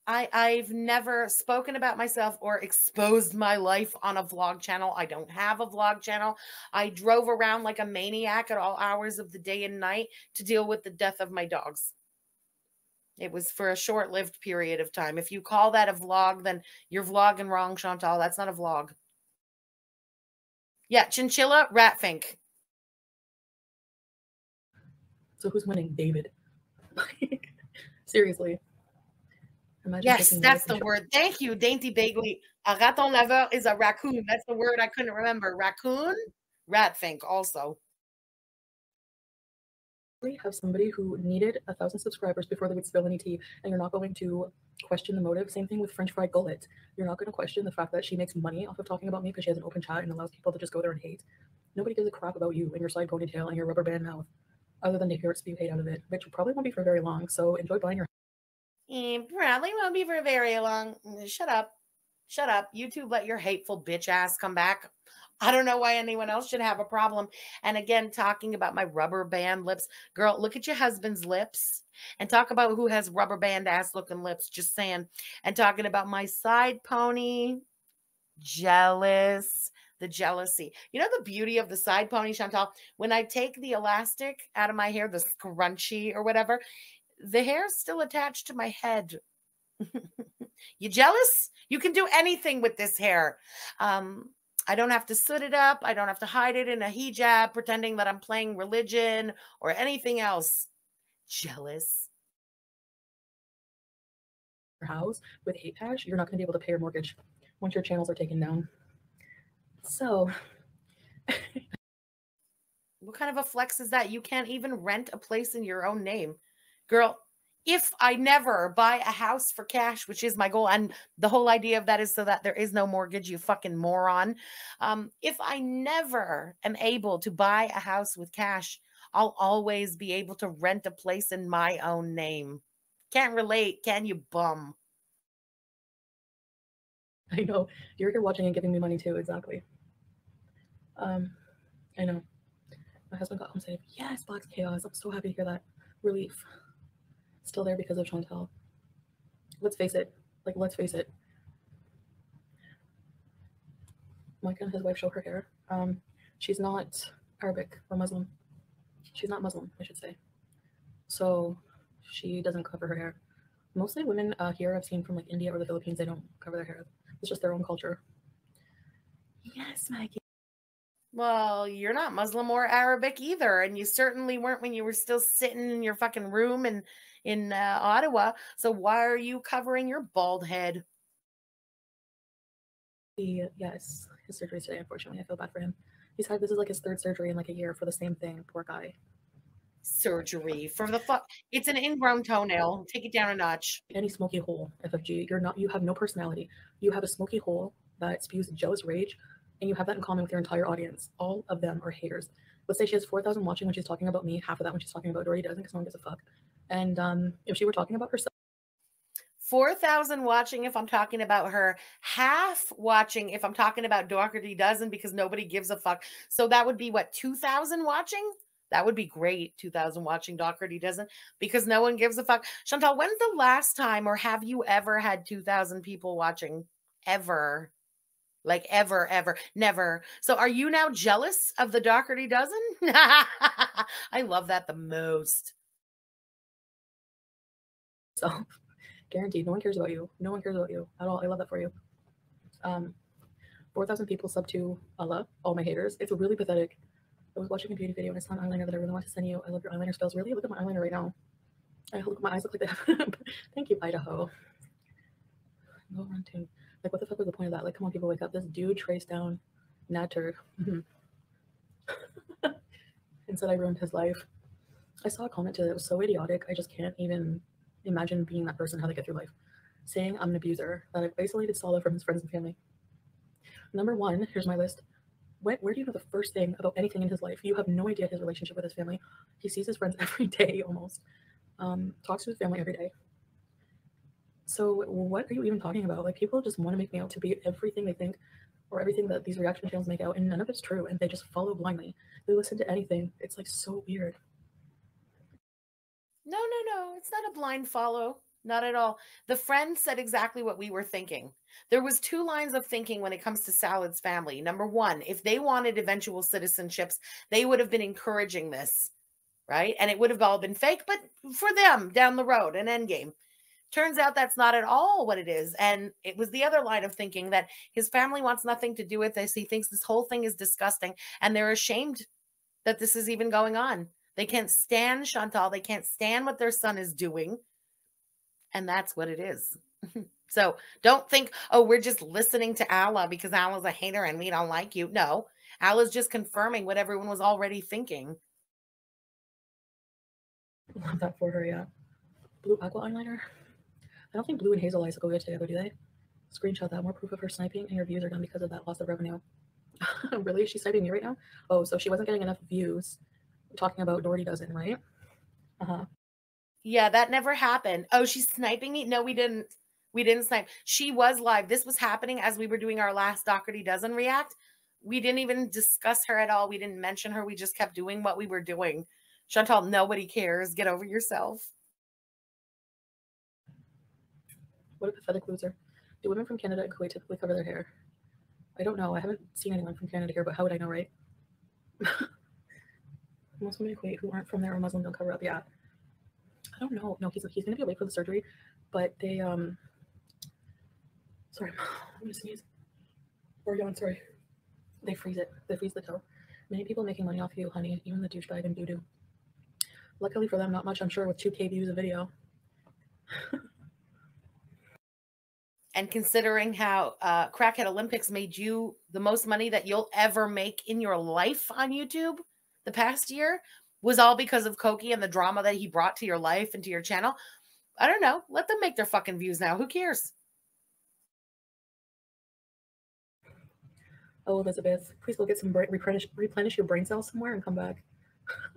I, I've never spoken about myself or exposed my life on a vlog channel. I don't have a vlog channel. I drove around like a maniac at all hours of the day and night to deal with the death of my dogs. It was for a short lived period of time. If you call that a vlog, then you're vlogging wrong, Chantal. That's not a vlog. Yeah, chinchilla, Ratfink. So who's winning? David. <laughs> Seriously. Imagine yes, that's the word. Thank you, Dainty Bagley. A raton laveur is a raccoon. That's the word I couldn't remember. Raccoon, rat fink also. We have somebody who needed a thousand subscribers before they would spill any tea, and you're not going to question the motive. Same thing with French Fry Gullet. You're not going to question the fact that she makes money off of talking about me because she has an open chat and allows people to just go there and hate. Nobody gives a crap about you and your side ponytail and your rubber band mouth, other than to hear it spew hate out of it, which probably won't be for very long. So enjoy buying your and probably won't be for very long. Mm, shut up. Shut up. YouTube let your hateful bitch ass come back. I don't know why anyone else should have a problem. And again, talking about my rubber band lips. Girl, look at your husband's lips and talk about who has rubber band ass looking lips. Just saying. And talking about my side pony. Jealous. The jealousy. You know the beauty of the side pony, Chantal? When I take the elastic out of my hair, the scrunchie or whatever, the hair's still attached to my head. <laughs> you jealous? You can do anything with this hair. Um, I don't have to soot it up. I don't have to hide it in a hijab, pretending that I'm playing religion or anything else. Jealous. your house with hate cash, you're not going to be able to pay your mortgage once your channels are taken down. So, <laughs> What kind of a flex is that? You can't even rent a place in your own name. Girl, if I never buy a house for cash, which is my goal, and the whole idea of that is so that there is no mortgage, you fucking moron. Um, if I never am able to buy a house with cash, I'll always be able to rent a place in my own name. Can't relate, can you, bum? I know you're here watching and giving me money too. Exactly. Um, I know. My husband got home saying, "Yes, Black's chaos." I'm so happy to hear that. Relief. Still there because of Chantal. Let's face it. Like, let's face it. Mike and his wife show her hair. Um, she's not Arabic or Muslim. She's not Muslim, I should say. So she doesn't cover her hair. Mostly women uh, here I've seen from like India or the Philippines, they don't cover their hair. It's just their own culture. Yes, Maggie. Well, you're not Muslim or Arabic either, and you certainly weren't when you were still sitting in your fucking room in in uh, Ottawa. So why are you covering your bald head? He, yes, his surgery today. Unfortunately, I feel bad for him. He's had this is like his third surgery in like a year for the same thing. Poor guy. Surgery for the fuck. It's an ingrown toenail. Take it down a notch. Any smoky hole, FFG. You're not. You have no personality. You have a smoky hole that spews jealous rage, and you have that in common with your entire audience. All of them are haters. Let's say she has four thousand watching when she's talking about me. Half of that when she's talking about Dory doesn't, because no one gives a fuck. And um, if she were talking about herself. 4,000 watching if I'm talking about her, half watching if I'm talking about Dougherty Dozen because nobody gives a fuck. So that would be what, 2,000 watching? That would be great. 2,000 watching Dougherty Dozen because no one gives a fuck. Chantal, when's the last time or have you ever had 2,000 people watching? Ever? Like ever, ever, never. So are you now jealous of the Dougherty dozen? <laughs> I love that the most. So <laughs> guaranteed, no one cares about you. No one cares about you at all. I love that for you. Um, 4,000 people sub to Allah, all my haters. It's really pathetic. I was watching a beauty video and I saw an eyeliner that I really want to send you. I love your eyeliner spells. Really, look at my eyeliner right now. I look, my eyes look like they have. <laughs> Thank you, Idaho. Go on to like, what the fuck was the point of that? Like, come on, people, wake up. This dude traced down Nader <laughs> and said I ruined his life. I saw a comment to that. Was so idiotic. I just can't even imagine being that person, how they get through life. Saying I'm an abuser, that I've isolated Salah from his friends and family. Number one, here's my list. Where, where do you know the first thing about anything in his life? You have no idea his relationship with his family. He sees his friends <laughs> every day almost, um, talks to his family every day. So, what are you even talking about? Like, people just want to make me out to be everything they think or everything that these reaction channels make out, and none of it's true, and they just follow blindly. They listen to anything. It's like so weird. No, no, no. It's not a blind follow. Not at all. The friend said exactly what we were thinking. There was two lines of thinking when it comes to Salad's family. Number one, if they wanted eventual citizenships, they would have been encouraging this, right? And it would have all been fake, but for them down the road, an end game. Turns out that's not at all what it is. And it was the other line of thinking that his family wants nothing to do with this. He thinks this whole thing is disgusting and they're ashamed that this is even going on. They can't stand Chantal. They can't stand what their son is doing. And that's what it is. <laughs> so don't think, oh, we're just listening to Allah because Allah's a hater and we don't like you. No, Allah's just confirming what everyone was already thinking. Love that for her, yeah. Blue aqua eyeliner. I don't think blue and hazel eyes go good together, do they? Screenshot that. More proof of her sniping, and your views are done because of that loss of revenue. <laughs> really? She's sniping me right now? Oh, so she wasn't getting enough views talking about Dougherty Dozen, right? Uh huh. Yeah, that never happened. Oh, she's sniping me? No, we didn't. We didn't snipe. She was live. This was happening as we were doing our last Dougherty Dozen react. We didn't even discuss her at all. We didn't mention her. We just kept doing what we were doing. Chantal, nobody cares. Get over yourself. What a pathetic loser. Do women from Canada and Kuwait typically cover their hair? I don't know. I haven't seen anyone from Canada here, but how would I know, right? <laughs> Most women in Kuwait who aren't from there or Muslim don't cover up. Yeah. I don't know. No, he's he's gonna be away for the surgery, but they um. Sorry, <sighs> I'm gonna sneeze. Or yawn. Sorry. They freeze it. They freeze the toe. Many people making money off you, honey. Even the douchebag and doo doo. Luckily for them, not much. I'm sure with 2k views a video. And considering how uh, Crackhead Olympics made you the most money that you'll ever make in your life on YouTube the past year was all because of Koki and the drama that he brought to your life and to your channel. I don't know. Let them make their fucking views now. Who cares? Oh, Elizabeth, please go get some replenish replenish your brain cells somewhere and come back.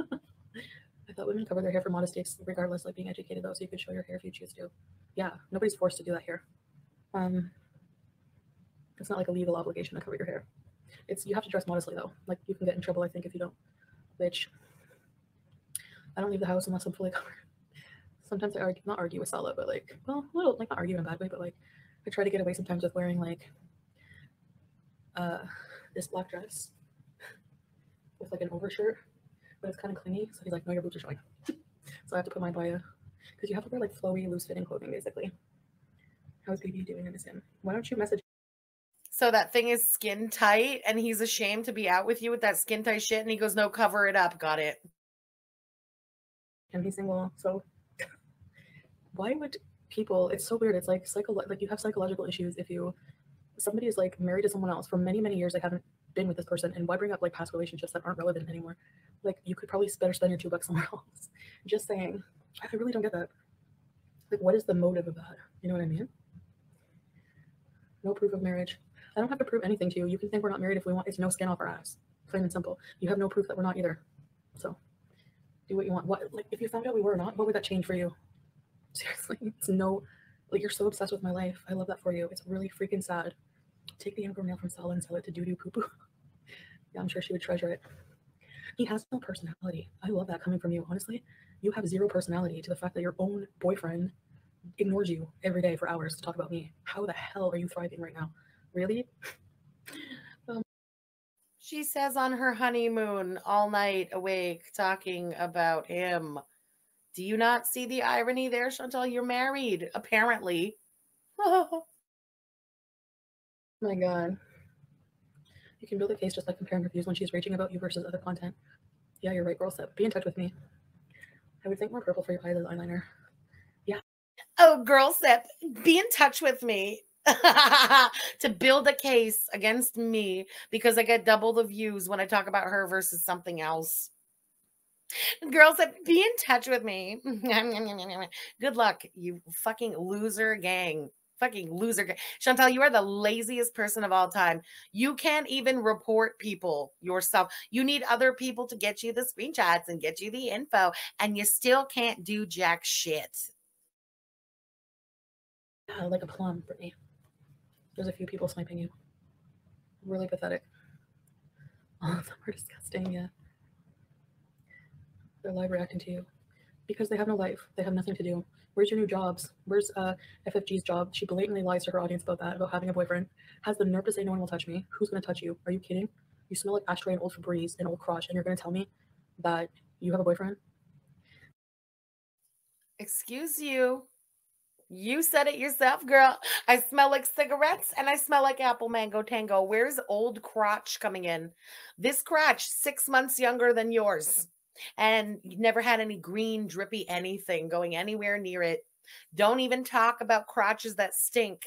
<laughs> I thought women cover their hair for modesty, regardless, like being educated though, so you could show your hair if you choose to. Yeah, nobody's forced to do that here. Um, it's not like a legal obligation to cover your hair. It's you have to dress modestly though. Like you can get in trouble, I think, if you don't. Which I don't leave the house unless I'm fully <laughs> covered. Sometimes I argue, not argue with Salah, but like, well, a little, like not argue in a bad way, but like, I try to get away sometimes with wearing like uh, this black dress <laughs> with like an overshirt, but it's kind of clingy. So he's like, no, your boobs are showing. <laughs> so I have to put mine by a, because you have to wear like flowy, loose fitting clothing basically. How's baby doing in this him? Why don't you message? So that thing is skin tight, and he's ashamed to be out with you with that skin tight shit. And he goes, "No, cover it up." Got it. And he's single. So <laughs> why would people? It's so weird. It's like psycho. Like you have psychological issues if you somebody is like married to someone else for many many years. They haven't been with this person, and why bring up like past relationships that aren't relevant anymore? Like you could probably better spend your two bucks <laughs> somewhere else. Just saying. I really don't get that. Like, what is the motive of that? You know what I mean? No proof of marriage. I don't have to prove anything to you. You can think we're not married if we want. It's no skin off our ass. Plain and simple. You have no proof that we're not either. So do what you want. What like if you found out we were not, what would that change for you? <laughs> Seriously, it's no like you're so obsessed with my life. I love that for you. It's really freaking sad. Take the nail from Salah and sell it to doo doo poo poo. <laughs> yeah, I'm sure she would treasure it. He has no personality. I love that coming from you. Honestly, you have zero personality to the fact that your own boyfriend ignores you every day for hours to talk about me. How the hell are you thriving right now? Really? um, she says on her honeymoon all night awake talking about him. Do you not see the irony there, Chantal? You're married, apparently. Oh <laughs> My God. You can build a case just like comparing reviews when she's raging about you versus other content. Yeah, you're right, girl. Step. Be in touch with me. I would think more purple for your eyelid eyeliner. Yeah. Oh, girl, step. Be in touch with me. <laughs> to build a case against me because I get double the views when I talk about her versus something else. Girls be in touch with me. <laughs> Good luck, you fucking loser gang. Fucking loser. Gang. Chantal, you are the laziest person of all time. You can't even report people yourself. You need other people to get you the screenshots and get you the info, and you still can't do jack shit. Yeah, <sighs> like a plum, Brittany. There's a few people sniping you. Really pathetic. <laughs> All of them are disgusting, yeah. They're live reacting to you because they have no life. They have nothing to do. Where's your new jobs? Where's uh, FFG's job? She blatantly lies to her audience about that, about having a boyfriend. Has the nerve to say no one will touch me. Who's going to touch you? Are you kidding? You smell like ashtray and old Febreze and old crotch, and you're going to tell me that you have a boyfriend? Excuse you. You said it yourself, girl. I smell like cigarettes and I smell like apple mango tango. Where's old crotch coming in? This crotch, six months younger than yours. And never had any green, drippy anything going anywhere near it. Don't even talk about crotches that stink,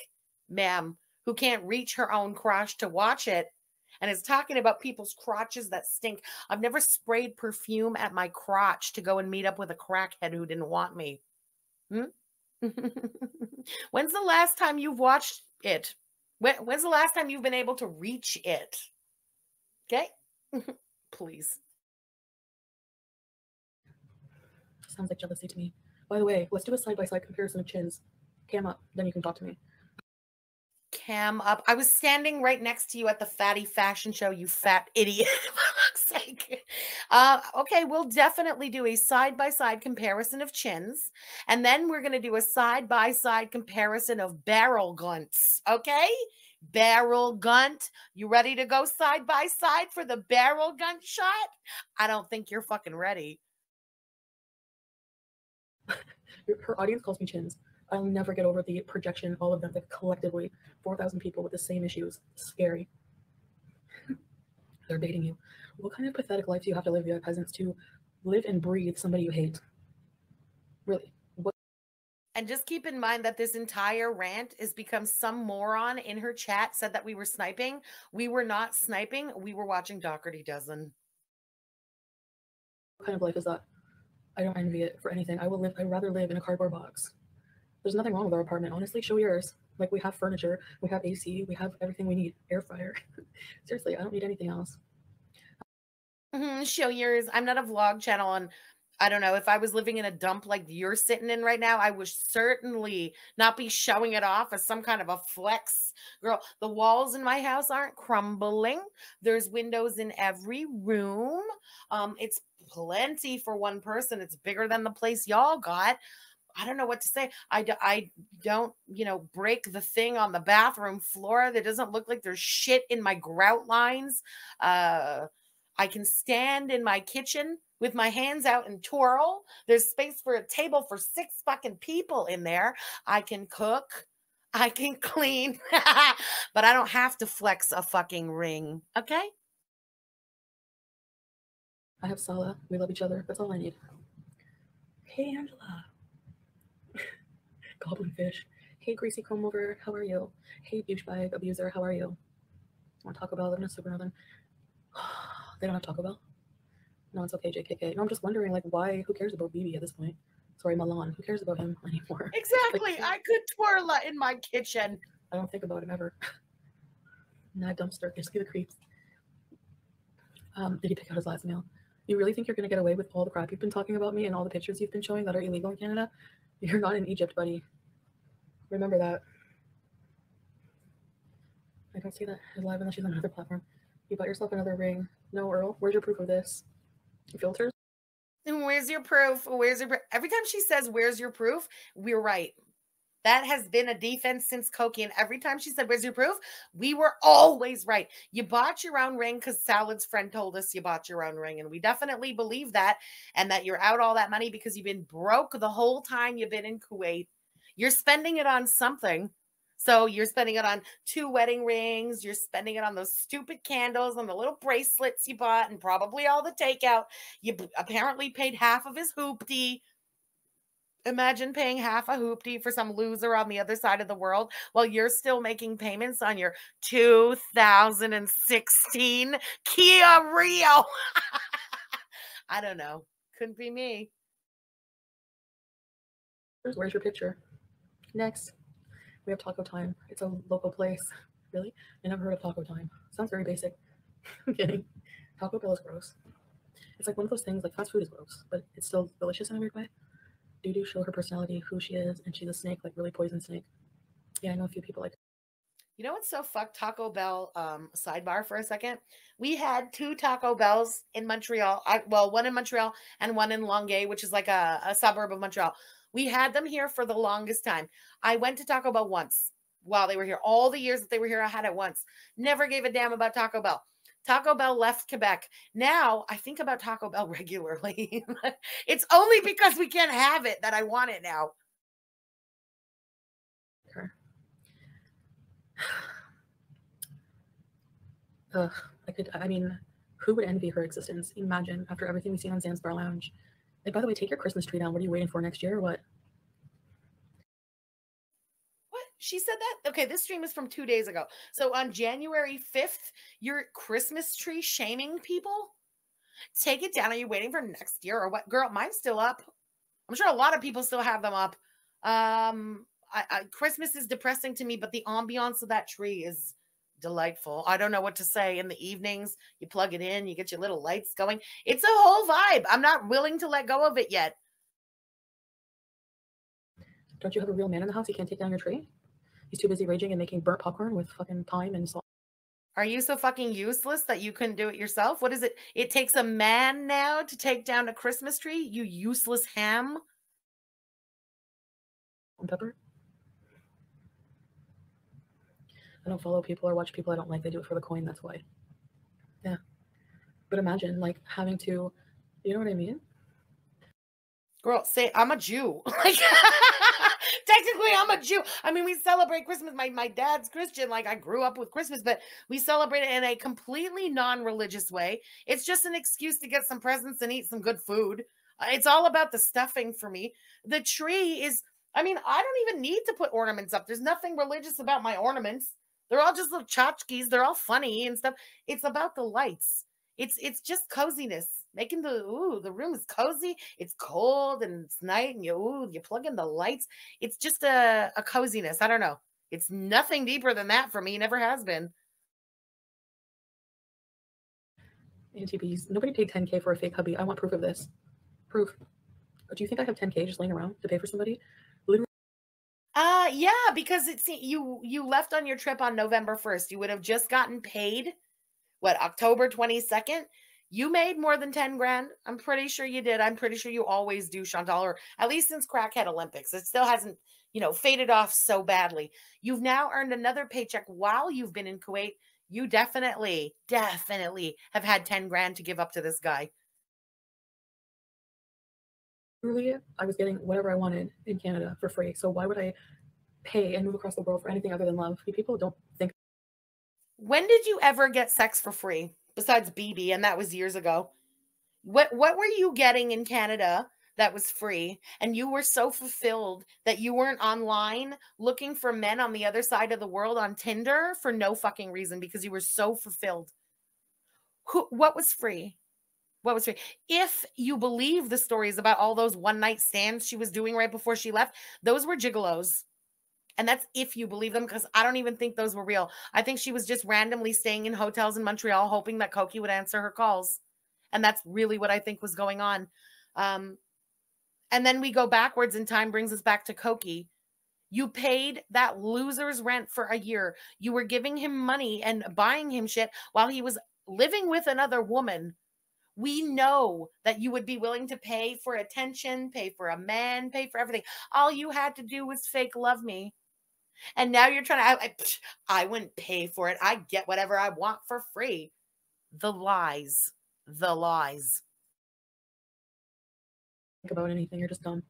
ma'am, who can't reach her own crotch to watch it. And is talking about people's crotches that stink. I've never sprayed perfume at my crotch to go and meet up with a crackhead who didn't want me. Hmm? <laughs> when's the last time you've watched it? When, when's the last time you've been able to reach it? Okay? <laughs> Please. Sounds like jealousy to me. By the way, let's do a side by side comparison of chins. Cam up, then you can talk to me. Cam up. I was standing right next to you at the fatty fashion show, you fat idiot. <laughs> sake. <laughs> Uh, okay, we'll definitely do a side by side comparison of chins. And then we're going to do a side by side comparison of barrel gunts. Okay? Barrel gunt. You ready to go side by side for the barrel gunt shot? I don't think you're fucking ready. Her audience calls me chins. I'll never get over the projection, all of them, like collectively, 4,000 people with the same issues. Scary. <laughs> They're baiting you. What kind of pathetic life do you have to live, you peasants, to live and breathe somebody you hate? Really? What? And just keep in mind that this entire rant is become some moron in her chat said that we were sniping. We were not sniping. We were watching Dougherty Dozen. What kind of life is that? I don't envy it for anything. I will live. I'd rather live in a cardboard box. There's nothing wrong with our apartment. Honestly, show yours. Like we have furniture, we have AC, we have everything we need. Air fryer. <laughs> Seriously, I don't need anything else. Mm-hmm, show yours. I'm not a vlog channel, and I don't know if I was living in a dump like you're sitting in right now, I would certainly not be showing it off as some kind of a flex. Girl, the walls in my house aren't crumbling. There's windows in every room. Um, it's plenty for one person. It's bigger than the place y'all got. I don't know what to say. I, I don't, you know, break the thing on the bathroom floor. That doesn't look like there's shit in my grout lines. Uh, I can stand in my kitchen with my hands out and twirl. There's space for a table for six fucking people in there. I can cook. I can <laughs> clean, but I don't have to flex a fucking ring. Okay. I have Salah. We love each other. That's all I need. Hey, Angela. <laughs> Goblin fish. Hey, greasy comb over. How are you? Hey, douchebag abuser. How are you? Want to talk about Living a super northern. They don't have Taco Bell. No, it's okay, JKK. No, I'm just wondering, like, why? Who cares about BB at this point? Sorry, Milan. Who cares about him <laughs> anymore? Exactly. Like, I could twirl in my kitchen. I don't think about him ever. <laughs> nah, dumpster. Just give the creeps. Um, did he pick out his last meal? You really think you're going to get away with all the crap you've been talking about me and all the pictures you've been showing that are illegal in Canada? You're not in Egypt, buddy. Remember that. I don't see that live unless she's on another platform. You bought yourself another ring. No, Earl. Where's your proof of this? Filters? Where's your proof? Where's your every time she says, Where's your proof? We're right. That has been a defense since Koki. And every time she said, Where's your proof? We were always right. You bought your own ring because Salad's friend told us you bought your own ring. And we definitely believe that. And that you're out all that money because you've been broke the whole time you've been in Kuwait. You're spending it on something. So you're spending it on two wedding rings. You're spending it on those stupid candles and the little bracelets you bought and probably all the takeout. You apparently paid half of his hoopty Imagine paying half a hoopty for some loser on the other side of the world while you're still making payments on your 2016 Kia Rio. <laughs> I don't know. Couldn't be me. Where's your picture? Next, we have Taco Time. It's a local place. Really? I never heard of Taco Time. Sounds very basic. <laughs> I'm kidding. Taco Bell is gross. It's like one of those things, like fast food is gross, but it's still delicious in a weird way. Dudu show her personality, who she is, and she's a snake, like really poison snake. Yeah, I know a few people like. You know what's so fuck Taco Bell? Um, sidebar for a second. We had two Taco Bells in Montreal. I, well, one in Montreal and one in Longueuil, which is like a, a suburb of Montreal. We had them here for the longest time. I went to Taco Bell once while they were here. All the years that they were here, I had it once. Never gave a damn about Taco Bell. Taco Bell left Quebec. Now I think about Taco Bell <laughs> regularly. it's only because we can't have it that I want it now. <sighs> Ugh, I could, I mean, who would envy her existence? Imagine after everything we've seen on Zanzibar Lounge. By the way, take your Christmas tree down. What are you waiting for next year or what? What? She said that. Okay, this stream is from two days ago. So on January 5th, your Christmas tree shaming people? Take it down. Are you waiting for next year or what? Girl, mine's still up. I'm sure a lot of people still have them up. Um, I, I, Christmas is depressing to me, but the ambiance of that tree is delightful. I don't know what to say. In the evenings, you plug it in, you get your little lights going. It's a whole vibe. I'm not willing to let go of it yet. Don't you have a real man in the house? You can't take down your tree? He's too busy raging and making burnt popcorn with fucking thyme and salt. Are you so fucking useless that you couldn't do it yourself? What is it? It takes a man now to take down a Christmas tree? You useless ham. Pepper. I don't follow people or watch people I don't like. They do it for the coin. That's why. Yeah. But imagine like having to, you know what I mean? Girl, say I'm a Jew. <laughs> Like <laughs> technically I'm a Jew. I mean, we celebrate Christmas. My my dad's Christian. Like I grew up with Christmas, but we celebrate it in a completely non-religious way. It's just an excuse to get some presents and eat some good food. Uh, it's all about the stuffing for me. The tree is I mean, I don't even need to put ornaments up. There's nothing religious about my ornaments. They're all just little tchotchkes. They're all funny and stuff. It's about the lights. It's it's just coziness, making the ooh the room is cozy. It's cold and it's night, and you ooh you plug in the lights. It's just a a coziness. I don't know. It's nothing deeper than that for me. Never has been. ATBs. Nobody paid 10K for a fake hubby. I want proof of this. Proof. Do you think I have 10K just laying around to pay for somebody? Because it's you you left on your trip on November 1st. You would have just gotten paid what October 22nd. You made more than 10 grand. I'm pretty sure you did. I'm pretty sure you always do, Chantal, or at least since Crackhead Olympics. It still hasn't, you know, faded off so badly. You've now earned another paycheck while you've been in Kuwait. You definitely, definitely have had 10 grand to give up to this guy. Truly, I was getting whatever I wanted in Canada for free. So why would I pay and move across the world for anything other than love? People don't think. When did you ever get sex for free besides BB? And that was years ago. What what were you getting in Canada that was free and you were so fulfilled that you weren't online looking for men on the other side of the world on Tinder for no fucking reason because you were so fulfilled. Who what was free? what was free? If you believe the stories about all those one night stands she was doing right before she left, those were gigolos. And that's if you believe them, because I don't even think those were real. I think she was just randomly staying in hotels in Montreal, hoping that Koki would answer her calls. And that's really what I think was going on. Um, and then we go backwards, and time brings us back to Koki. You paid that loser's rent for a year. You were giving him money and buying him shit while he was living with another woman we know that you would be willing to pay for attention, pay for a man, pay for everything. All you had to do was fake love me. And now you're trying to, I, I, I wouldn't pay for it. I get whatever I want for free. The lies, the lies. Think about anything, you're just dumb.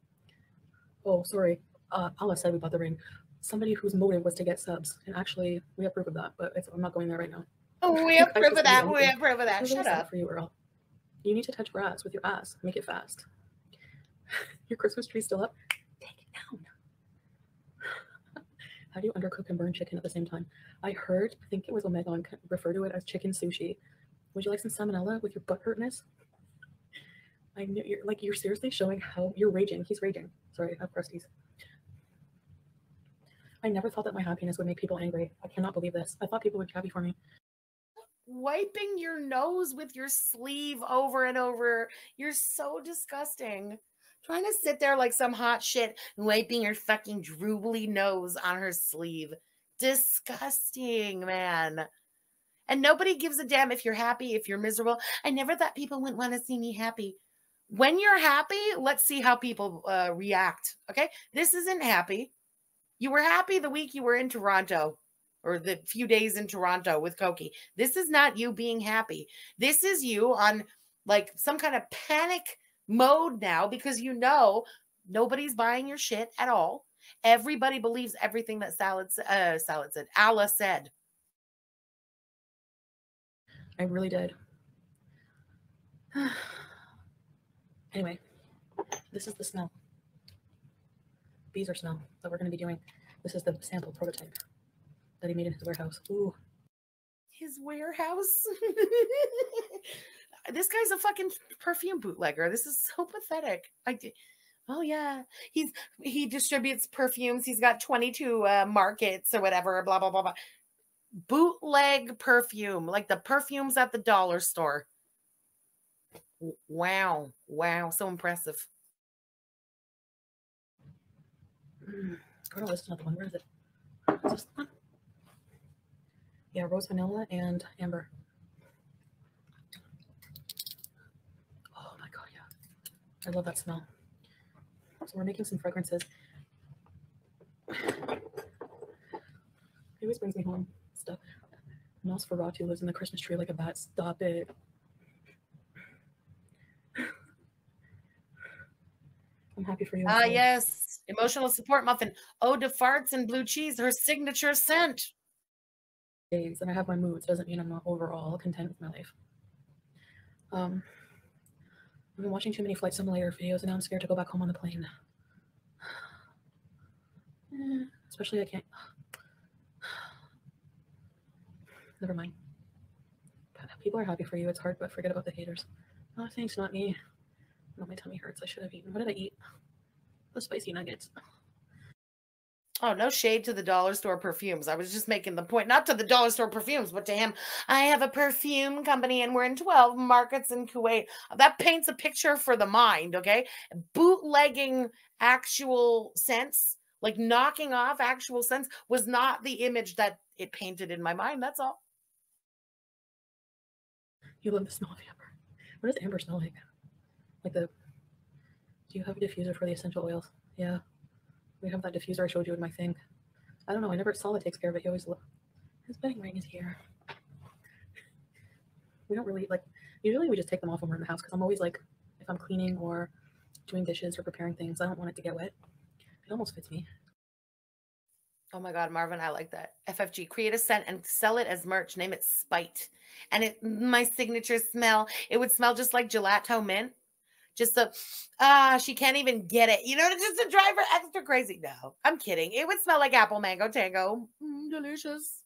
Oh, sorry. Uh, Allah said we bought the ring. Somebody whose motive was to get subs. And actually, we have proof of that, but I'm not going there right now. Oh, we <laughs> have proof of that. We have proof of that. Shut up. For you, Earl. You need to touch grass with your ass. Make it fast. <laughs> your Christmas tree still up? Take it down. How do you undercook and burn chicken at the same time? I heard, I think it was Omega, refer to it as chicken sushi. Would you like some salmonella with your butt hurtness? I knew you're like you're seriously showing how you're raging. He's raging. Sorry, I have crusties. I never thought that my happiness would make people angry. I cannot believe this. I thought people would be happy for me wiping your nose with your sleeve over and over. You're so disgusting. Trying to sit there like some hot shit, wiping your fucking droobly nose on her sleeve. Disgusting, man. And nobody gives a damn if you're happy, if you're miserable. I never thought people wouldn't want to see me happy. When you're happy, let's see how people uh, react. Okay. This isn't happy. You were happy the week you were in Toronto or the few days in Toronto with Koki. This is not you being happy. This is you on like some kind of panic mode now because you know nobody's buying your shit at all. Everybody believes everything that Salad uh, Salad said. Allah said. I really did. <sighs> anyway, this is the smell. Beezer smell that we're going to be doing. This is the sample prototype that he made in his warehouse. Ooh. His warehouse? <laughs> this guy's a fucking perfume bootlegger. This is so pathetic. I did. Oh yeah, he's he distributes perfumes. He's got 22 uh, markets or whatever. Blah blah blah blah. Bootleg perfume, like the perfumes at the dollar store. Wow, wow, so impressive. Go to another one. Where is it? Is this one? Yeah, rose vanilla and amber. Oh my god, yeah. I love that smell. So we're making some fragrances. It always brings me home stuff. Nosferatu lives in the Christmas tree like a bat. Stop it. I'm happy for you. Ah, uh, yes. Emotional support muffin. Eau de farts and blue cheese, her signature scent days and I have my moods doesn't mean I'm not overall content with my life. Um, I've been watching too many flight simulator videos and now I'm scared to go back home on the plane. <sighs> Especially I can't. <sighs> Never mind. People are happy for you. It's hard, but forget about the haters. Oh, thanks, not me. No, my tummy hurts. I should have eaten. What did I eat? The spicy nuggets. Oh, no shade to the dollar store perfumes. I was just making the point, not to the dollar store perfumes, but to him. I have a perfume company and we're in 12 markets in Kuwait. That paints a picture for the mind, okay? Bootlegging actual scents, like knocking off actual scents, was not the image that it painted in my mind. That's all. You love the smell of amber. What does amber smell like? Like the. Do you have a diffuser for the essential oils? Yeah. We have that diffuser I showed you in my thing. I don't know. I never saw that takes care of it. He always. His wedding ring is here. We don't really like. Usually we just take them off when we're in the house because I'm always like, if I'm cleaning or doing dishes or preparing things, I don't want it to get wet. It almost fits me. Oh my God, Marvin, I like that. FFG, create a scent and sell it as merch. Name it Spite. And it, my signature smell, it would smell just like gelato mint. Just a, ah, she can't even get it. You know, just to drive her extra crazy. No, I'm kidding. It would smell like apple mango tango. Mm, delicious.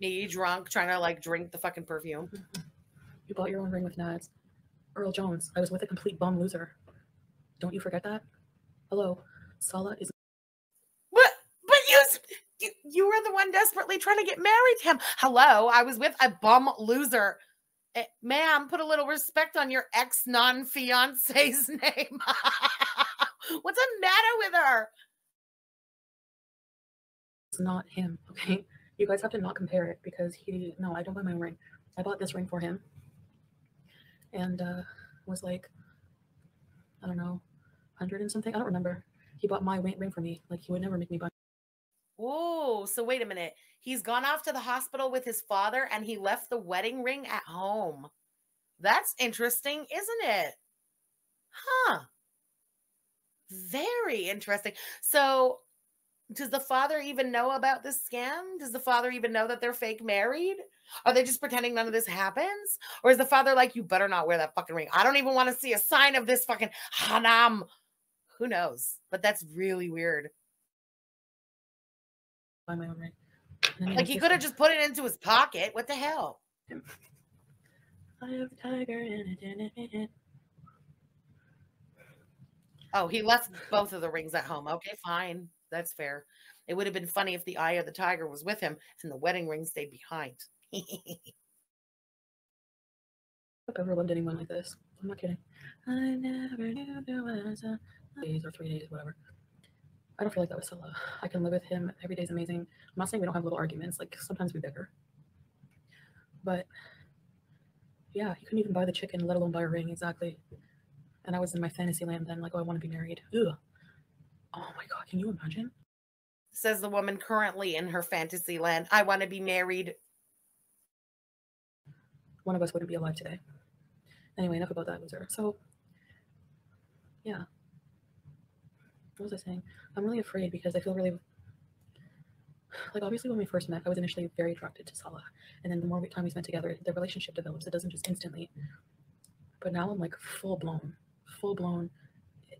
Me drunk, trying to like drink the fucking perfume. <laughs> You bought your own ring with Nads. Earl Jones. I was with a complete bum loser. Don't you forget that? Hello. Salah is But but you you, you were the one desperately trying to get married to him. Hello, I was with a bum loser. Eh, ma'am, put a little respect on your ex non fiance's <laughs> name. <laughs> What's the matter with her? it's not him, okay? You guys have to not compare it because he no, I don't buy my own ring. I bought this ring for him. And uh was like I don't know, hundred and something. I don't remember. He bought my ring for me. Like he would never make me buy Oh, so wait a minute. He's gone off to the hospital with his father and he left the wedding ring at home. That's interesting, isn't it? Huh. Very interesting. So, does the father even know about this scam? Does the father even know that they're fake married? Are they just pretending none of this happens? Or is the father like, you better not wear that fucking ring? I don't even want to see a sign of this fucking hanam. Who knows? But that's really weird. buy my own ring. And then Like he could have just put it into his pocket. What the hell? <laughs> I have a tiger and a den- Oh, he left both of the rings at home. Okay, fine. That's fair. It would have been funny if the eye of the tiger was with him and the wedding ring stayed behind. I've ever loved anyone like this. I'm not kidding. I never knew there was a days or three days, whatever. I don't feel like that was so love. I can live with him. Every day's amazing. I'm not saying we don't have little arguments. Like sometimes we bicker. But yeah, you couldn't even buy the chicken, let alone buy a ring. Exactly. And I was in my fantasy land then, like, oh, I want to be married. Ugh. Oh my god, can you imagine? Says the woman currently in her fantasy land. I want to be married. One of us wouldn't be alive today. Anyway, enough about that loser. So yeah. What was I saying? I'm really afraid because I feel really like obviously when we first met, I was initially very attracted to Salah. And then the more time we spent together, the relationship develops. It doesn't just instantly. But now I'm like full blown, full blown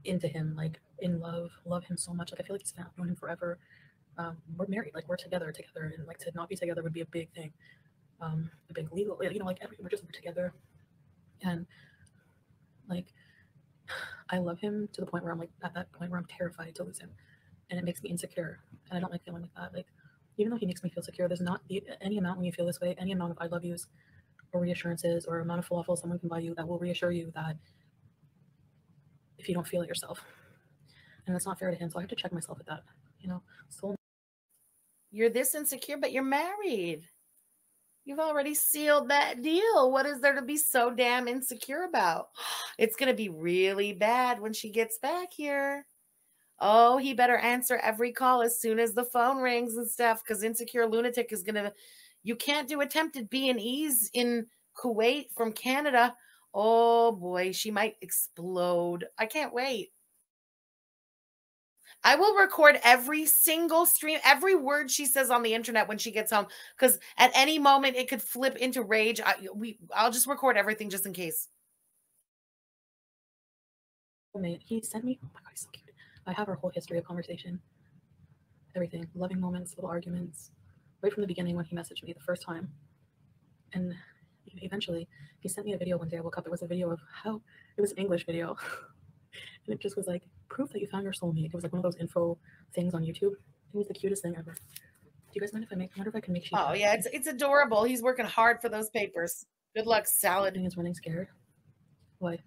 into him, like in love, love him so much. Like I feel like he's I've known him forever. Um, we're married, like we're together, together, and like to not be together would be a big thing. Um, a big legal, you know, like every, we're just together, and like I love him to the point where I'm like at that point where I'm terrified to lose him, and it makes me insecure, and I don't like feeling like that. Like even though he makes me feel secure, there's not the, any amount when you feel this way, any amount of I love yous or reassurances or amount of falafel someone can buy you that will reassure you that if you don't feel it yourself. And that's not fair to him. So I have to check myself at that. You know, soul You're this insecure, but you're married. You've already sealed that deal. What is there to be so damn insecure about? <gasps> It's going to be really bad when she gets back here. Oh, he better answer every call as soon as the phone rings and stuff because insecure lunatic is going to. You can't do attempted B and E's in Kuwait from Canada. Oh boy, she might explode. I can't wait. I will record every single stream, every word she says on the internet when she gets home, because at any moment it could flip into rage. I, we, I'll just record everything just in case. he sent me. Oh my god, he's so cute. I have our whole history of conversation. Everything, loving moments, little arguments, right from the beginning when he messaged me the first time, and eventually he sent me a video one day. I woke up. It was a video of how it was an English video, <laughs> and it just was like proof that you found your soulmate. It was like one of those info things on YouTube. It was the cutest thing ever. Do you guys mind if I make? I wonder if I can make. Oh yeah, it's it's adorable. He's working hard for those papers. Good luck, salad. Is running scared. What?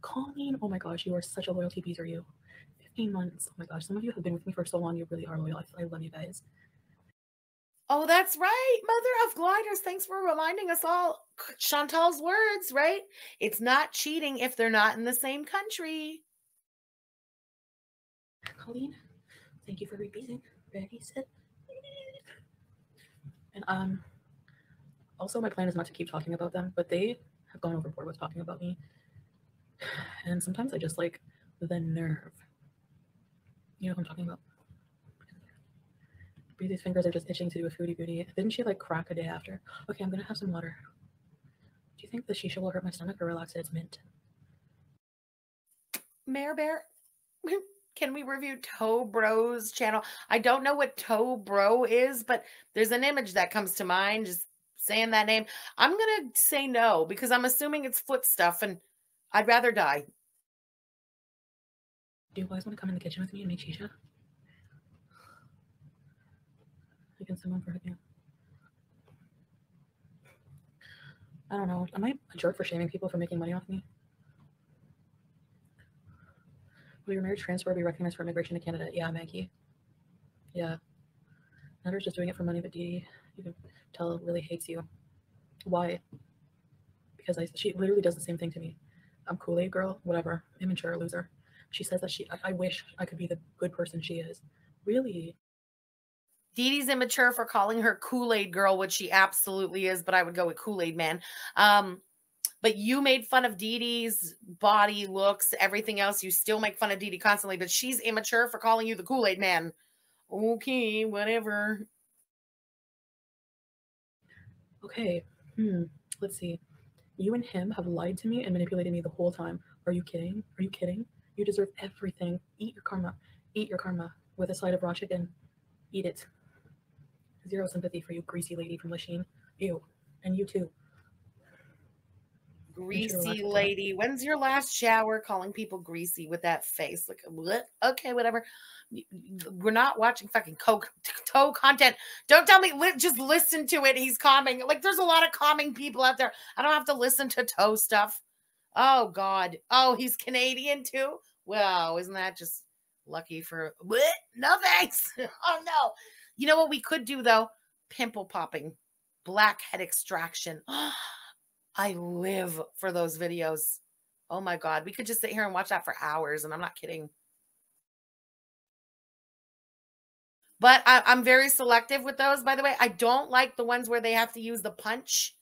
Colleen, oh my gosh, you are such a loyalty are you? 15 months. Oh my gosh, some of you have been with me for so long. You really are loyal. I, I love you guys. Oh, that's right. Mother of gliders. Thanks for reminding us all Chantal's words, right? It's not cheating if they're not in the same country. Colleen, thank you for repeating. Ready, set. And um also my plan is not to keep talking about them, but they have gone overboard with talking about me. And sometimes I just like the nerve. You know what I'm talking about? Breezy's fingers are just itching to do a foodie booty. Didn't she like crack a day after? Okay, I'm gonna have some water. Do you think the shisha will hurt my stomach or relax it? It's mint. Mayor Bear, <laughs> can we review Toe Bro's channel? I don't know what Toe Bro is, but there's an image that comes to mind just saying that name. I'm gonna say no because I'm assuming it's foot stuff and I'd rather die. Do you guys want to come in the kitchen with me and make shisha? I can someone for you. I don't know. Am I a jerk for shaming people for making money off me? Will your marriage transfer be recognized for immigration to Canada? Yeah, Maggie. Yeah. Nutter's just doing it for money, but Dee, you can tell, really hates you. Why? Because I, she literally does the same thing to me. I'm Kool-Aid girl, whatever, immature loser. She says that she, I, I wish I could be the good person she is. Really? Dee Dee's immature for calling her Kool-Aid girl, which she absolutely is, but I would go with Kool-Aid man. Um, but you made fun of Dee Dee's body, looks, everything else. You still make fun of Dee Dee constantly, but she's immature for calling you the Kool-Aid man. Okay, whatever. Okay. Hmm. Let's see. You and him have lied to me and manipulated me the whole time. Are you kidding? Are you kidding? You deserve everything. Eat your karma. Eat your karma with a side of raw chicken. Eat it. Zero sympathy for you, greasy lady from Lachine. You. And you too. Greasy lady. When's your last shower calling people greasy with that face? Like, what? Okay, whatever. We're not watching fucking coke toe <laughs> content. Don't tell me, li- just listen to it. He's calming. Like, there's a lot of calming people out there. I don't have to listen to toe stuff. Oh, God. Oh, he's Canadian too? Wow, isn't that just lucky for what? No thanks. <laughs> oh, no. You know what we could do though? Pimple popping, blackhead extraction. <gasps> Oh, I live for those videos. Oh my God. We could just sit here and watch that for hours. And I'm not kidding. But I, am very selective with those, by the way. I don't like the ones where they have to use the punch.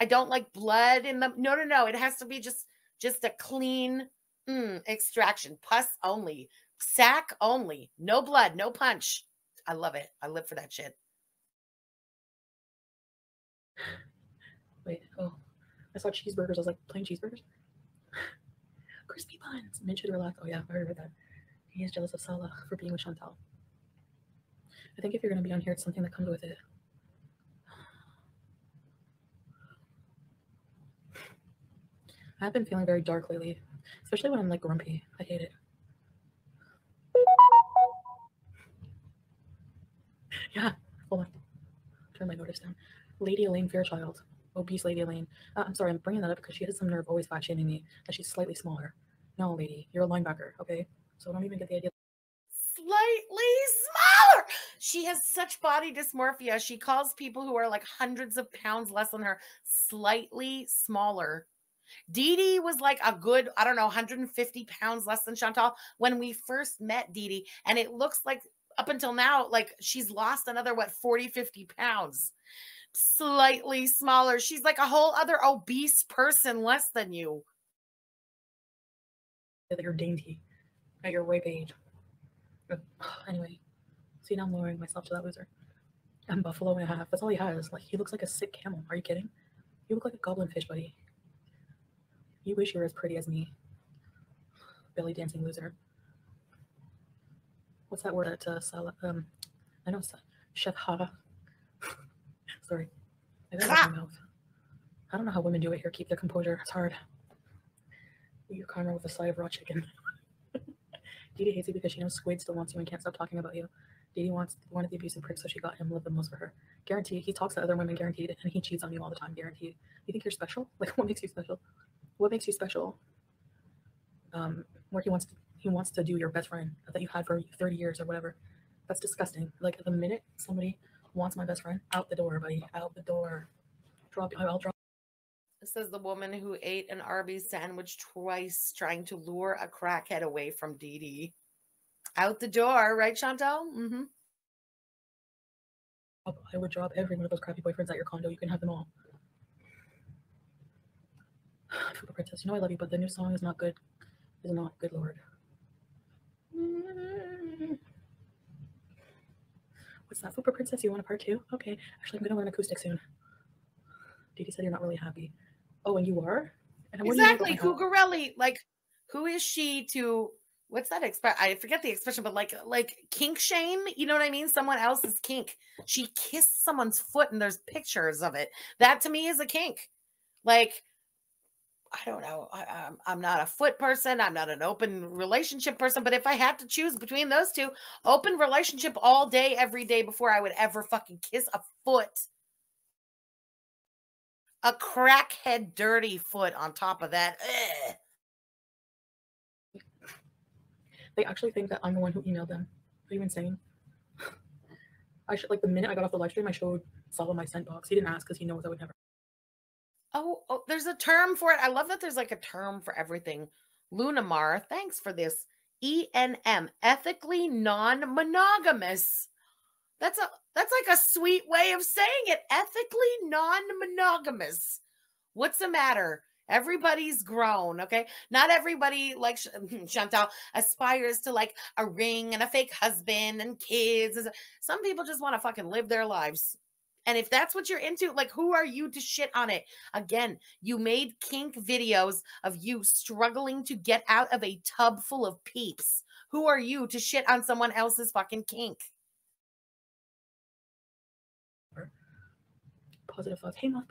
I don't like blood in them. No, no, no. It has to be just just a clean mm, extraction. Pus only. Sack only. No blood, no punch. I love it. I live for that shit. Wait, oh. I saw cheeseburgers. I was like, plain cheeseburgers? <laughs> Crispy buns. Mint should relax. Oh, yeah, I heard that. He is jealous of Salah for being with Chantal. I think if you're going to be on here, it's something that comes with it. <sighs> I've been feeling very dark lately, especially when I'm like grumpy. I hate it. <laughs> Yeah, hold on. Turn my notice down. Lady Elaine Fairchild, obese Lady Elaine. Uh, I'm sorry, I'm bringing that up because she has some nerve always fat shaming me that she's slightly smaller. No, lady, you're a linebacker, okay? So don't even get the idea slightly smaller. She has such body dysmorphia. She calls people who are like hundreds of pounds less than her slightly smaller. Dee Dee was like a good, I don't know, 150 pounds less than Chantal when we first met Dee Dee. And it looks like up until now, like she's lost another, what, 40, 50 pounds. Slightly smaller. She's like a whole other obese person less than you. You're dainty at your ripe age. Anyway, see now I'm lowering myself to that loser. I'm buffalo and a half. That's all he has. Like he looks like a sick camel. Are you kidding? You look like a goblin fish, buddy. You wish you were as pretty as me. belly dancing loser. What's that word at uh, Salah? Um, I know Sa- Chef Hava. Sorry, I got in my mouth. I don't know how women do it here. Keep their composure. It's hard. Eat your karma with a side of raw chicken. <laughs> Dee Dee hates you because she knows Squid still wants you and can't stop talking about you. Dee Dee one of the abusive pricks, so she got him. Love the most for her. Guaranteed. He talks to other women, guaranteed, and he cheats on you all the time, guaranteed. You think you're special? <laughs> Like, what makes you special? What makes you special? Um, where he wants to, he wants to do your best friend that you had for 30 years or whatever. That's disgusting. Like the minute somebody wants my best friend, out the door, buddy, out the door. Drop. I'll drop. This says the woman who ate an Arby's sandwich twice trying to lure a crackhead away from Dee Dee. Out the door, right, Chantal? Mm-hmm. I would drop every one of those crappy boyfriends at your condo. You can have them all. <sighs> Fupa Princess, you know I love you, but the new song is not good. Is not good, Lord. What's that, Fupa Princess? You want a part two? Okay. Actually, I'm gonna learn acoustic soon. Dee said you're not really happy. Oh, and you are? And what you think about Exactly. Cucurelli. Like, who is she to what's that expression? I forget the expression, but like like kink shame, you know what I mean? Someone else's kink. She kissed someone's foot and there's pictures of it. That to me is a kink. Like, I don't know. I, I'm, I'm not a foot person. I'm not an open relationship person. But if I had to choose between those two, open relationship all day, every day before I would ever fucking kiss a foot. A crackhead, dirty foot on top of that. Ugh. They actually think that I'm the one who emailed them. Are you insane? <laughs> I should like the minute I got off the live stream, I showed Salah my sent box. He didn't ask because he knows I would never. Oh, oh, there's a term for it. I love that there's like a term for everything. Lunamar, thanks for this. ENM, ethically non-monogamous. That's a that's like a sweet way of saying it. Ethically non-monogamous. What's the matter? Everybody's grown, okay? Not everybody like Ch- <laughs> Chantal aspires to like a ring and a fake husband and kids. Some people just want to fucking live their lives. And if that's what you're into, like, who are you to shit on it? Again, you made kink videos of you struggling to get out of a tub full of peeps. Who are you to shit on someone else's fucking kink? Positive thoughts. Hey, Moth.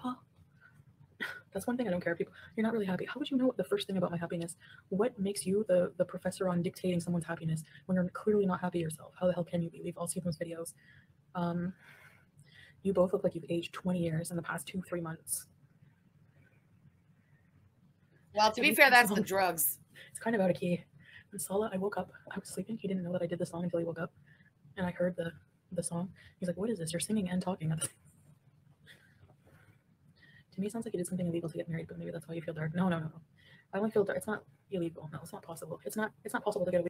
<sighs> That's one thing I don't care. People, you're not really happy. How would you know the first thing about my happiness? What makes you the the professor on dictating someone's happiness when you're clearly not happy yourself? How the hell can you be? We've all seen those videos. Um, you both look like you've aged 20 years in the past two, three months. Well, to be fair, that's the drugs. It's kind of out of key. When Salah, I woke up. I was sleeping. He didn't know that I did the song until he woke up, and I heard the the song. He's like, "What is this? You're singing and talking." <laughs> to me, it sounds like you did something illegal to get married, but maybe that's why you feel dark. No, no, no, no. I only feel dark. It's not illegal. No, it's not possible. It's not. It's not possible to get away.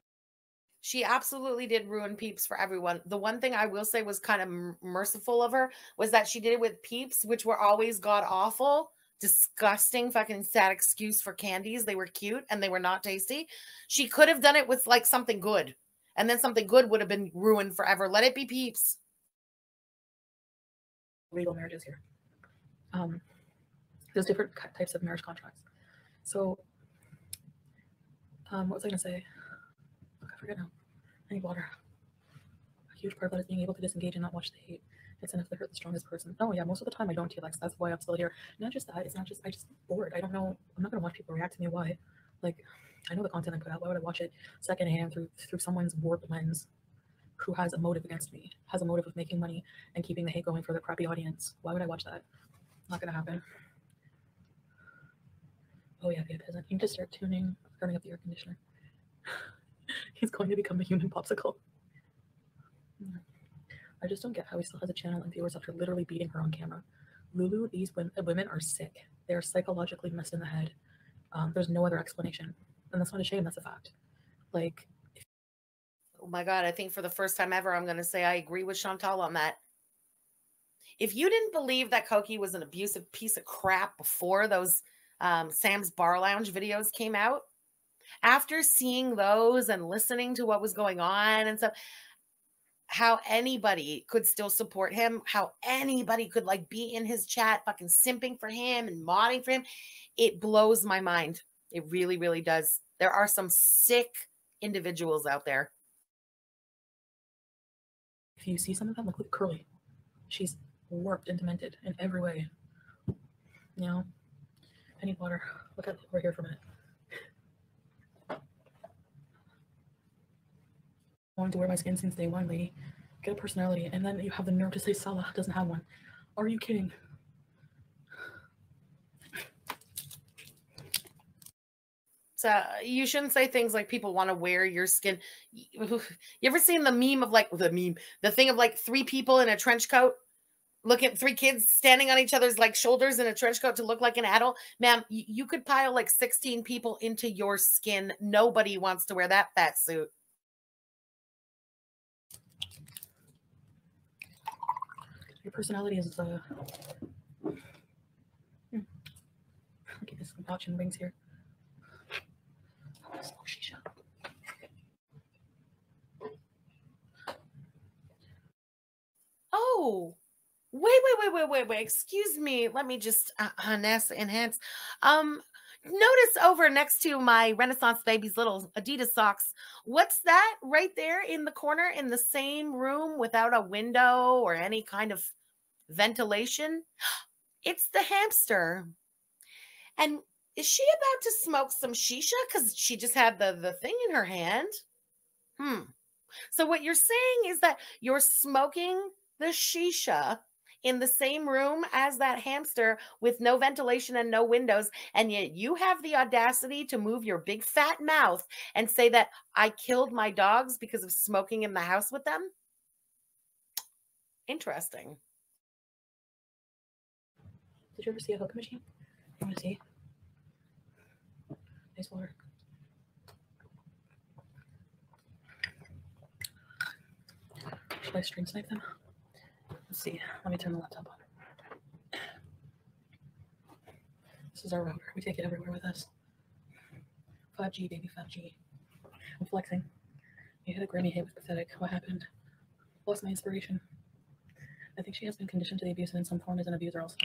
She absolutely did ruin peeps for everyone. The one thing I will say was kind of merciful of her was that she did it with peeps, which were always god awful, disgusting, fucking sad excuse for candies. They were cute and they were not tasty. She could have done it with like something good, and then something good would have been ruined forever. Let it be peeps. legal marriages here. Um, there's different types of marriage contracts. So, um, what was I going to say? I forget now. I need water. A huge part of that is being able to disengage and not watch the hate. It's enough to hurt the strongest person. Oh yeah, most of the time I don't TLX. That's why I'm still here. Not just that. It's not just I just bored. I don't know. I'm not gonna watch people react to me. Why? Like, I know the content I put out. Why would I watch it secondhand through through someone's warped lens? Who has a motive against me? Has a motive of making money and keeping the hate going for the crappy audience. Why would I watch that? Not gonna happen. Oh yeah, be a peasant. You need to start tuning, turning up the air conditioner. He's going to become a human popsicle. I just don't get how he still has a channel and viewers after literally beating her on camera. Lulu, these women, women are sick. They are psychologically messed in the head. Um, there's no other explanation, and that's not a shame. That's a fact. Like Oh my God, I think for the first time ever, I'm going to say I agree with Chantal on that. If you didn't believe that Koki was an abusive piece of crap before those um, Sam's Bar Lounge videos came out, after seeing those and listening to what was going on and stuff, how anybody could still support him, how anybody could like be in his chat, fucking simping for him and modding for him, it blows my mind. It really, really does. There are some sick individuals out there. If you see some of them, look at Curly. She's warped and demented in every way. You know, need water. Look at over here for a minute. Wanted to wear my skin since day one, lady. Get a personality, and then you have the nerve to say Salah doesn't have one. Are you kidding? So you shouldn't say things like people want to wear your skin. You ever seen the meme of like the meme, the thing of like three people in a trench coat? Look at three kids standing on each other's like shoulders in a trench coat to look like an adult. Ma'am, you, you could pile like 16 people into your skin. Nobody wants to wear that fat suit. Your personality is uh hmm. I'll this pouch and rings here. Smoke shisha. Oh, wait, wait, wait, wait, wait, wait. Excuse me. Let me just uh, enhance, enhance. Um, notice over next to my Renaissance baby's little Adidas socks. What's that right there in the corner in the same room without a window or any kind of ventilation? <gasps> It's the hamster. And is she about to smoke some shisha? Because she just had the, the thing in her hand. Hmm. So what you're saying is that you're smoking the shisha in the same room as that hamster with no ventilation and no windows, and yet you have the audacity to move your big fat mouth and say that I killed my dogs because of smoking in the house with them? Interesting. Did you ever see a hookah machine? You want to see? Nice water. Should I string snipe them? Let's see. Let me turn the laptop on. This is our router. We take it everywhere with us. 5G, baby, 5G. I'm flexing. You hit a Grammy hit with pathetic. What happened? Lost my inspiration. I think she has been conditioned to the abuse and in some form is an abuser also.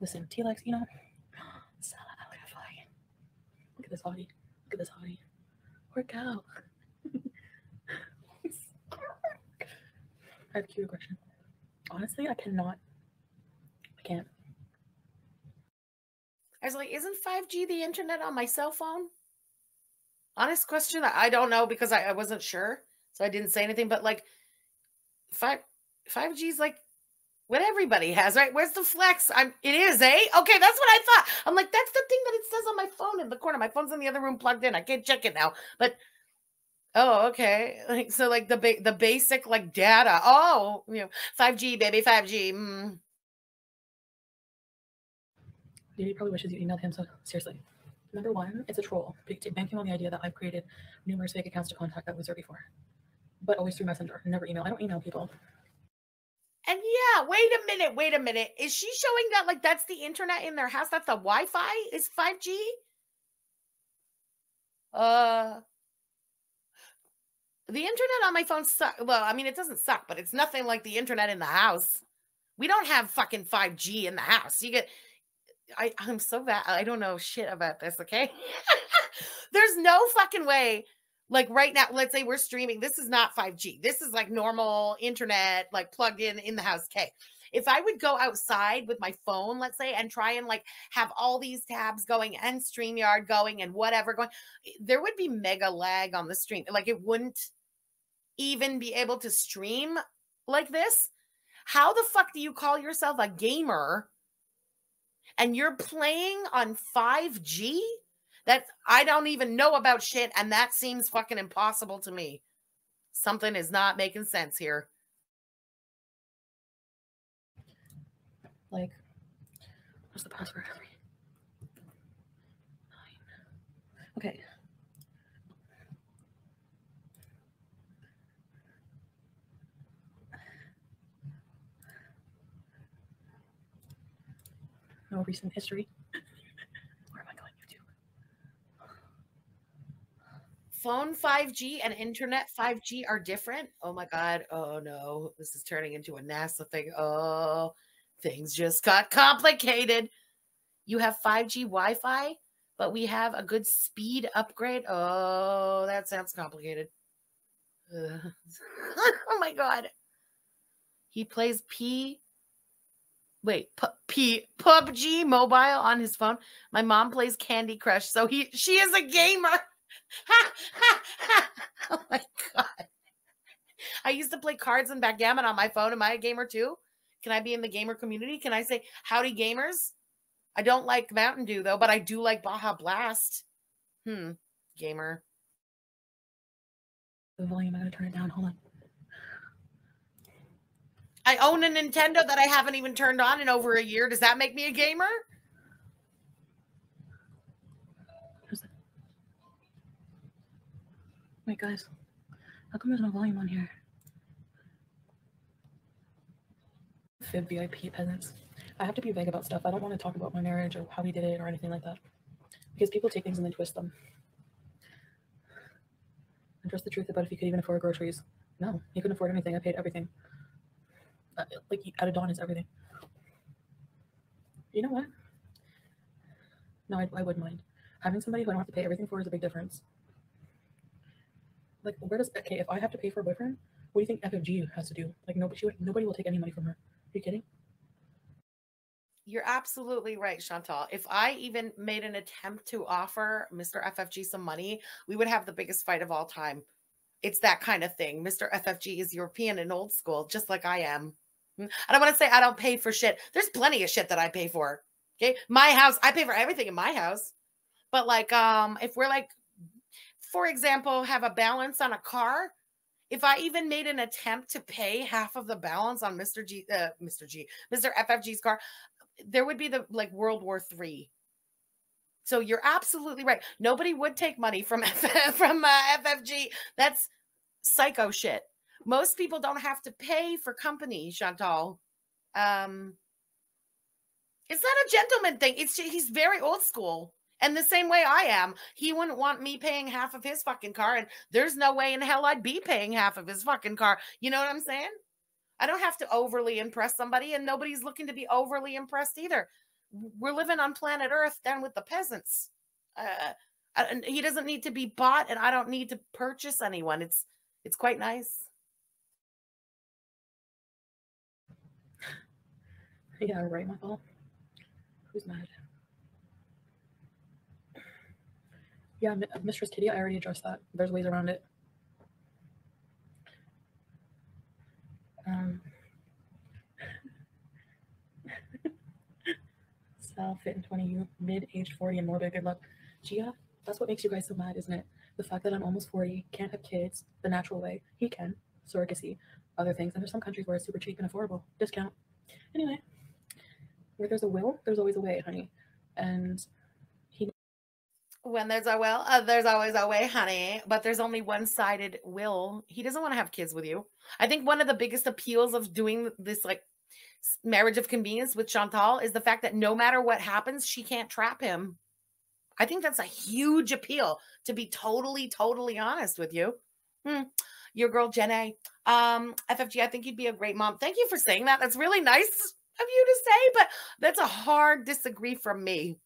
Listen, T-Lex, you know, <gasps> Salah Look at this hottie. Look at this hottie. Work out. I have a cute aggression. Honestly, I cannot. I can't. I was like, isn't 5G the internet on my cell phone? Honest question. I don't know because I, I wasn't sure. So I didn't say anything. But like, 5 5G is like what everybody has, right? Where's the flex? I'm it is, eh? Okay, that's what I thought. I'm like, that's the thing that it says on my phone in the corner. My phone's in the other room plugged in. I can't check it now. But oh, okay. Like so, like the ba- the basic like data. Oh, you know, 5G, baby, 5G. Mm. He probably wishes you emailed him. So seriously. Number one, it's a troll. Banking on the idea that I've created numerous fake accounts to contact that Wizard before. But always through Messenger. Never email. I don't email people. And yeah, wait a minute, wait a minute. Is she showing that like that's the internet in their house? That's the Wi-Fi is 5G? Uh the internet on my phone suck. Well, I mean, it doesn't suck, but it's nothing like the internet in the house. We don't have fucking 5G in the house. You get I, I'm so bad. I don't know shit about this, okay? <laughs> There's no fucking way like right now let's say we're streaming this is not 5g this is like normal internet like plugged in in the house okay if i would go outside with my phone let's say and try and like have all these tabs going and streamyard going and whatever going there would be mega lag on the stream like it wouldn't even be able to stream like this how the fuck do you call yourself a gamer and you're playing on 5g that I don't even know about shit, and that seems fucking impossible to me. Something is not making sense here. Like, what's the password? Okay. No recent history. Where am I going? YouTube. Phone 5G and internet 5G are different. Oh my God. Oh no. This is turning into a NASA thing. Oh, things just got complicated. You have 5G Wi Fi, but we have a good speed upgrade. Oh, that sounds complicated. <laughs> Oh my god. He plays P wait, P-, PUBG mobile on his phone. My mom plays Candy Crush, so he she is a gamer. <laughs> oh my god. I used to play cards and backgammon on my phone. Am I a gamer too? Can I be in the gamer community? Can I say howdy gamers? I don't like Mountain Dew though, but I do like Baja Blast. Hmm, gamer. The volume, I gotta turn it down. Hold on. I own a Nintendo that I haven't even turned on in over a year. Does that make me a gamer? Wait, guys. How come there's no volume on here? Fib VIP peasants. I have to be vague about stuff. I don't want to talk about my marriage or how we did it or anything like that. Because people take things and then twist them. And trust the truth about if you could even afford groceries. No, he couldn't afford anything. I paid everything. Uh, like at dawn is everything. You know what? No, I, I wouldn't mind. Having somebody who I don't have to pay everything for is a big difference. Like, where does okay? If I have to pay for a boyfriend, what do you think FFG has to do? Like, nobody, she, nobody will take any money from her. Are you kidding? You're absolutely right, Chantal. If I even made an attempt to offer Mr. FFG some money, we would have the biggest fight of all time. It's that kind of thing. Mr. FFG is European and old school, just like I am. Hmm, I don't want to say I don't pay for shit. There's plenty of shit that I pay for. Okay. My house, I pay for everything in my house. But like, um, if we're like, for example, have a balance on a car, if I even made an attempt to pay half of the balance on Mr. G, uh, Mr. G, Mr. FFG's car, there would be the like World War Three. So you're absolutely right. Nobody would take money from <laughs> from uh, FFG. That's psycho shit. Most people don't have to pay for company, Chantal. Um, it's not a gentleman thing. It's he's very old school. And the same way I am, he wouldn't want me paying half of his fucking car. And there's no way in hell I'd be paying half of his fucking car. You know what I'm saying? I don't have to overly impress somebody, and nobody's looking to be overly impressed either. We're living on planet Earth down with the peasants. Uh, and he doesn't need to be bought, and I don't need to purchase anyone. It's it's quite nice. Yeah, right, Michael. Who's mad? Yeah, Mistress Kitty, I already addressed that. There's ways around it. Um, <laughs> Sal fit in 20, you mid age 40 and morbid. Good luck. Gia, that's what makes you guys so mad, isn't it? The fact that I'm almost 40, can't have kids the natural way. He can. Surrogacy, other things. And there's some countries where it's super cheap and affordable. Discount. Anyway, where there's a will, there's always a way, honey. And he. when there's a will, uh, there's always a way, honey. But there's only one sided will. He doesn't want to have kids with you. I think one of the biggest appeals of doing this, like marriage of convenience with Chantal, is the fact that no matter what happens, she can't trap him. I think that's a huge appeal, to be totally, totally honest with you. Hmm. Your girl, Jenny. Um, FFG, I think you'd be a great mom. Thank you for saying that. That's really nice of you to say, but that's a hard disagree from me.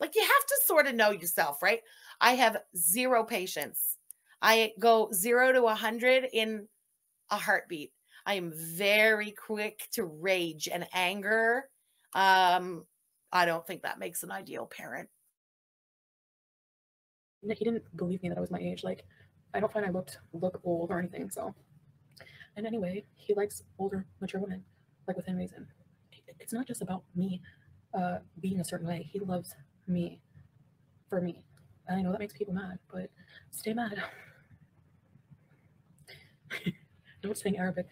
Like you have to sort of know yourself, right? I have zero patience. I go zero to a hundred in a heartbeat. I am very quick to rage and anger. Um, I don't think that makes an ideal parent. He didn't believe me that I was my age. Like, I don't find I looked look old or anything. So, and anyway, he likes older, mature women, like within reason. It's not just about me uh, being a certain way. He loves me for me. I know that makes people mad, but stay mad. <laughs> Don't sing Arabic.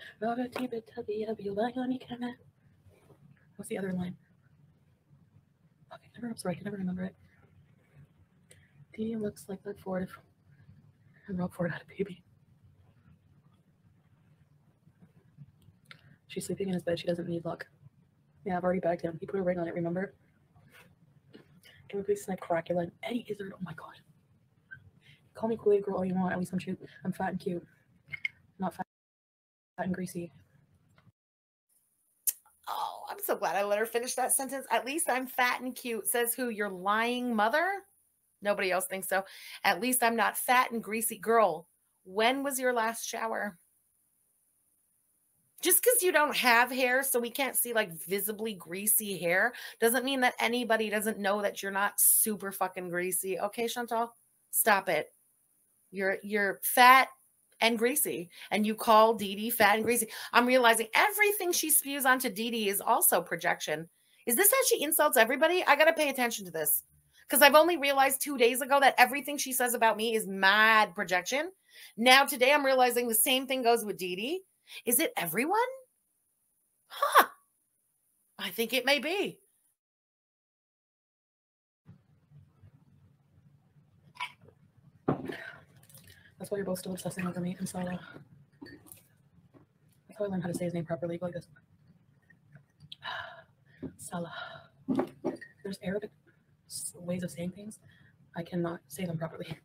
What's the other line? Okay, never, I'm sorry, I can never remember it. Dee looks like that Ford if and Rob Ford had a baby. She's sleeping in his bed. She doesn't need luck. Yeah, I've already bagged him. He put a ring on it, remember? Can we please snipe Caracula and Eddie Izzard? Oh my god. Call me Kool-Aid girl all you want. At least I'm cute. I'm fat and cute. Not fat, fat and greasy. Oh, I'm so glad I let her finish that sentence. At least I'm fat and cute. Says who? Your lying mother? Nobody else thinks so. At least I'm not fat and greasy. Girl, when was your last shower? Just because you don't have hair, so we can't see like visibly greasy hair, doesn't mean that anybody doesn't know that you're not super fucking greasy. Okay, Chantal, stop it. You're you're fat and greasy, and you call Dee Dee fat and greasy. I'm realizing everything she spews onto Dee Dee is also projection. Is this how she insults everybody? I gotta pay attention to this because I've only realized two days ago that everything she says about me is mad projection. Now today I'm realizing the same thing goes with Dee Dee. Is it everyone? Huh. I think it may be. That's why you're both still obsessing over me and Salah. That's how I learned how to say his name properly. Like this. <sighs> Salah. There's Arabic ways of saying things. I cannot say them properly.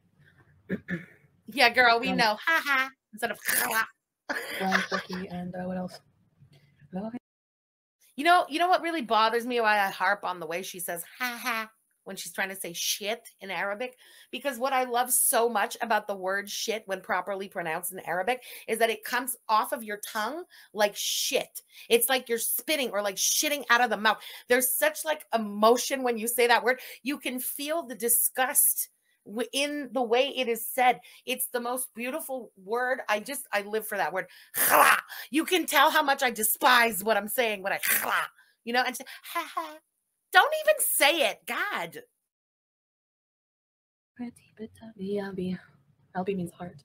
<clears throat> Yeah, girl, we Um, know. Ha ha. Instead of And uh, what else? You know, you know what really bothers me why I harp on the way she says ha ha when she's trying to say shit in Arabic because what I love so much about the word shit when properly pronounced in Arabic is that it comes off of your tongue like shit. It's like you're spitting or like shitting out of the mouth. There's such like emotion when you say that word. You can feel the disgust in the way it is said. It's the most beautiful word. I just I live for that word. You can tell how much I despise what I'm saying when I you know, and. Don't even say it. God. Pretty bit of BLB. LB means heart.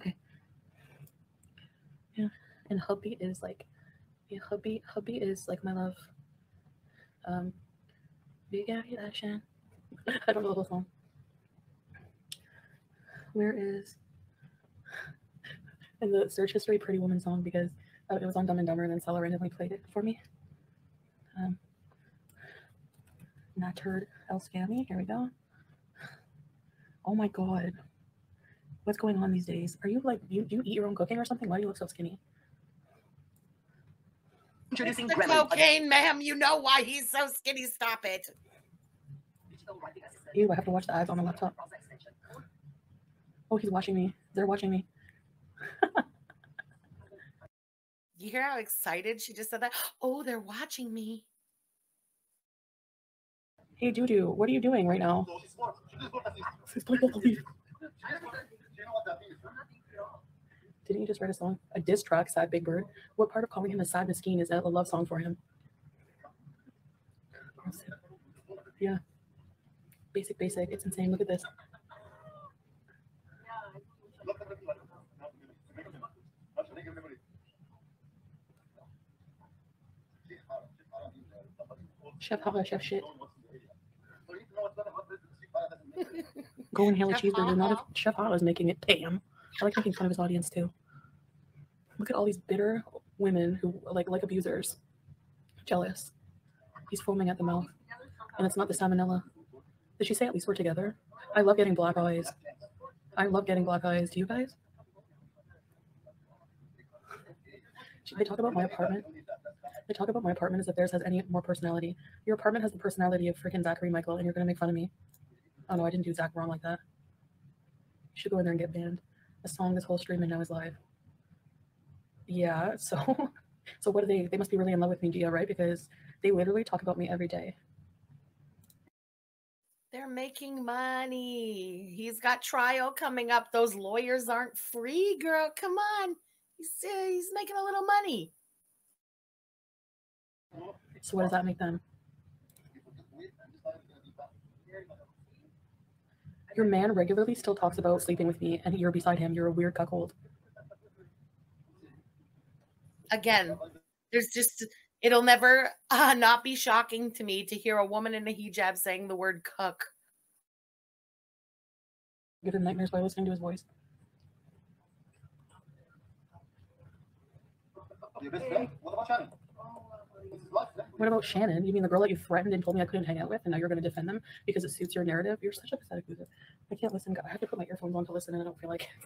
Okay. Yeah. And hubby is like, yeah, hubby, hubby is like my love. Um, big action. <laughs> I don't know the song. Where is <laughs> in the search history Pretty Woman song because uh, it was on Dumb and Dumber and then Stella randomly played it for me. Um, not turd El Scammy. Here we go. Oh my god. What's going on these days? Are you like you do you eat your own cooking or something? Why do you look so skinny? Introducing The cocaine, ma'am. You know why he's so skinny. Stop it. Ew, I have to watch the ads on the laptop. Oh, he's watching me. They're watching me. <laughs> You hear how excited she just said that? Oh, they're watching me. Hey Dudu, what are you doing right now? <laughs> Didn't you just write a song? A diss track, Sad Big Bird. What part of calling him a sad mesquite is that a love song for him? Yeah. Basic, basic. It's insane. Look at this. Chef Hava, Chef Shit. <laughs> Go inhale a cheeseburger. Not if Chef Hava is making it. Damn. I like making fun of his audience too. Look at all these bitter women who like like abusers. Jealous. He's foaming at the mouth. And it's not the salmonella. Did she say at least we're together? I love getting black eyes. I love getting black eyes. Do you guys? They talk about my apartment. They talk about my apartment as if theirs has any more personality. Your apartment has the personality of freaking Zachary Michael, and you're gonna make fun of me. Oh no, I didn't do Zach wrong like that. You should go in there and get banned. A song this whole stream and now is live. Yeah, <laughs> so so what are they? They must be really in love with me, Gia, right? Because they literally talk about me every day. They're making money. He's got trial coming up. Those lawyers aren't free, girl. Come on. He's, uh, he's making a little money. So what does that make them? Your man regularly still talks about sleeping with me, and you're beside him. You're a weird cuckold. Again, there's just, it'll never <laughs> uh, not be shocking to me to hear a woman in a hijab saying the word cuck. Give him nightmares by listening to his voice. What about Shannon? You mean the girl that you threatened and told me I couldn't hang out with, and now you're going to defend them because it suits your narrative? You're such a pathetic loser. I can't listen. I have to put my earphones on to listen, and I don't feel like. <laughs>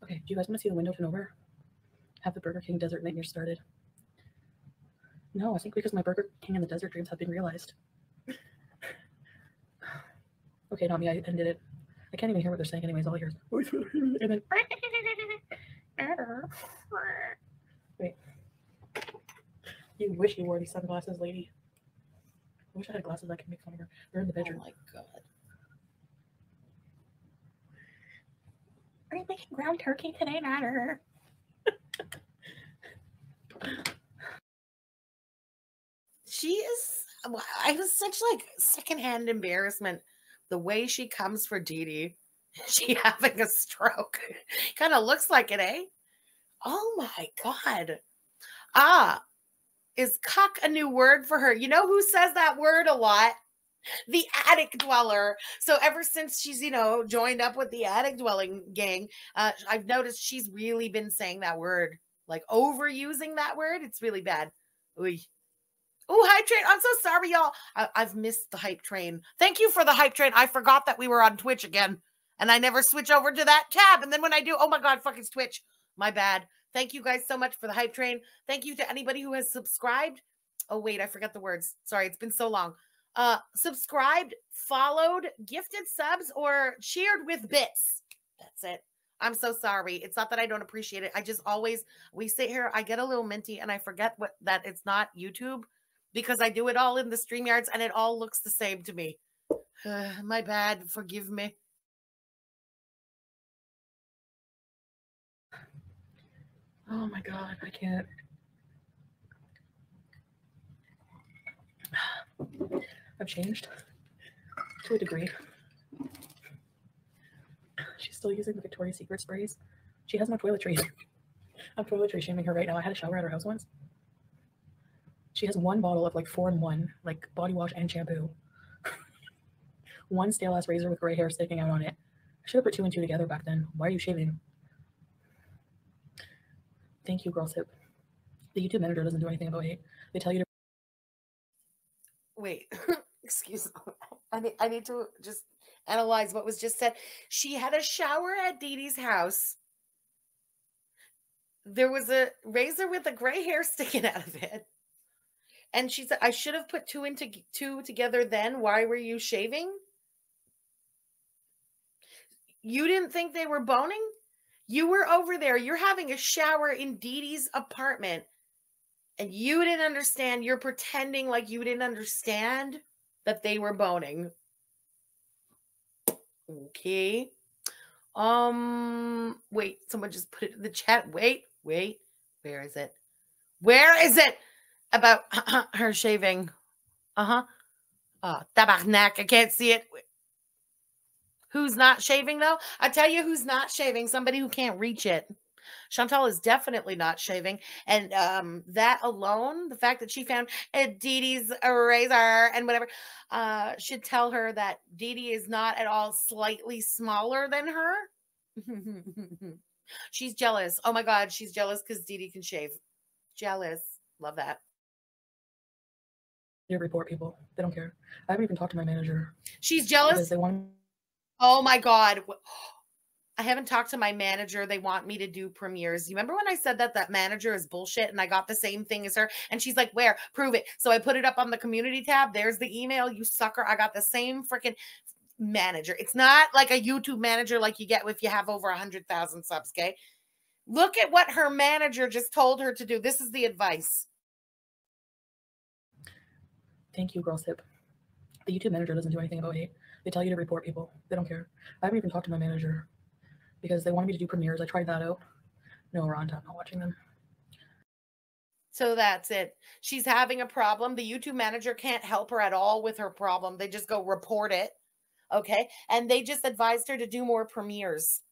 Okay, do you guys want to see the window turn over? Have the Burger King Desert Nightmare started? No, I think because my Burger King and the Desert dreams have been realized. Okay, not me. I ended it. I can't even hear what they're saying anyways. All I hear is and then <laughs> wait. You wish you wore these sunglasses, lady. I wish I had glasses I could make fun of her. They're in the bedroom. Oh my god. Are you making ground turkey today, Matter? <laughs> She is. I was such like secondhand embarrassment. The way she comes for Dee Dee, she <laughs> having a stroke. kind of looks like it, eh? Oh my god. Ah, is cuck a new word for her? You know who says that word a lot? The attic dweller. So ever since she's, you know, joined up with the attic dwelling gang, uh, I've noticed she's really been saying that word, like overusing that word. It's really bad. Oy. Oh, hype train. I'm so sorry, y'all. I- I've missed the hype train. Thank you for the hype train. I forgot that we were on Twitch again. And I never switch over to that tab. And then when I do, oh my God, fuck, it's Twitch. My bad. Thank you guys so much for the hype train. Thank you to anybody who has subscribed. Oh, wait, I forgot the words. Sorry, it's been so long. Uh, subscribed, followed, gifted subs, or cheered with bits. That's it. I'm so sorry. It's not that I don't appreciate it. I just always we sit here, I get a little minty and I forget what that it's not YouTube because I do it all in the StreamYards and it all looks the same to me. <sighs> my bad. Forgive me. Oh my god, I can't. <sighs> I've changed to a degree. She's still using the Victoria's Secret sprays. She has no toiletries. I'm toiletry shaming her right now. I had a shower at her house once. She has one bottle of like four in one, like body wash and shampoo. <laughs> one stale ass razor with gray hair sticking out on it. I should have put two and two together back then. Why are you shaving? Thank you, Girls Hip. The YouTube manager doesn't do anything about hate. They tell you to Wait, <laughs> excuse me. I need, I need to just analyze what was just said. She had a shower at Dee Dee's house. There was a razor with a gray hair sticking out of it. And she said, I should have put two into two together then. Why were you shaving? You didn't think they were boning? You were over there. You're having a shower in Dee Dee's apartment and you didn't understand. You're pretending like you didn't understand that they were boning. Okay. Um, wait, someone just put it in the chat. Wait, wait, where is it? Where is it? About <clears throat> her shaving. Uh-huh. Oh, tabarnak. I can't see it. Who's not shaving though? I tell you who's not shaving. Somebody who can't reach it. Chantal is definitely not shaving. And um, that alone, the fact that she found Dee's razor and whatever, uh, should tell her that Dee is not at all slightly smaller than her. <laughs> she's jealous. Oh my God, she's jealous because Dee can shave. Jealous. Love that. Report people. They don't care. I haven't even talked to my manager She's jealous. they want Oh my God. I haven't talked to my manager. They want me to do premieres. You remember when I said that that manager is bullshit and I got the same thing as her? And she's like, Where? Prove it. So I put it up on the community tab. There's the email, you sucker. I got the same freaking manager. It's not like a YouTube manager like you get if you have over a 100,000 subs, okay? Look at what her manager just told her to do. This is the advice. Thank you, Girls Hip. The YouTube manager doesn't do anything about hate. They tell you to report people. They don't care. I haven't even talked to my manager because they wanted me to do premieres. I tried that out. No, Ron, I'm not watching them. So that's it. She's having a problem. The YouTube manager can't help her at all with her problem. They just go report it. Okay. And they just advised her to do more premieres.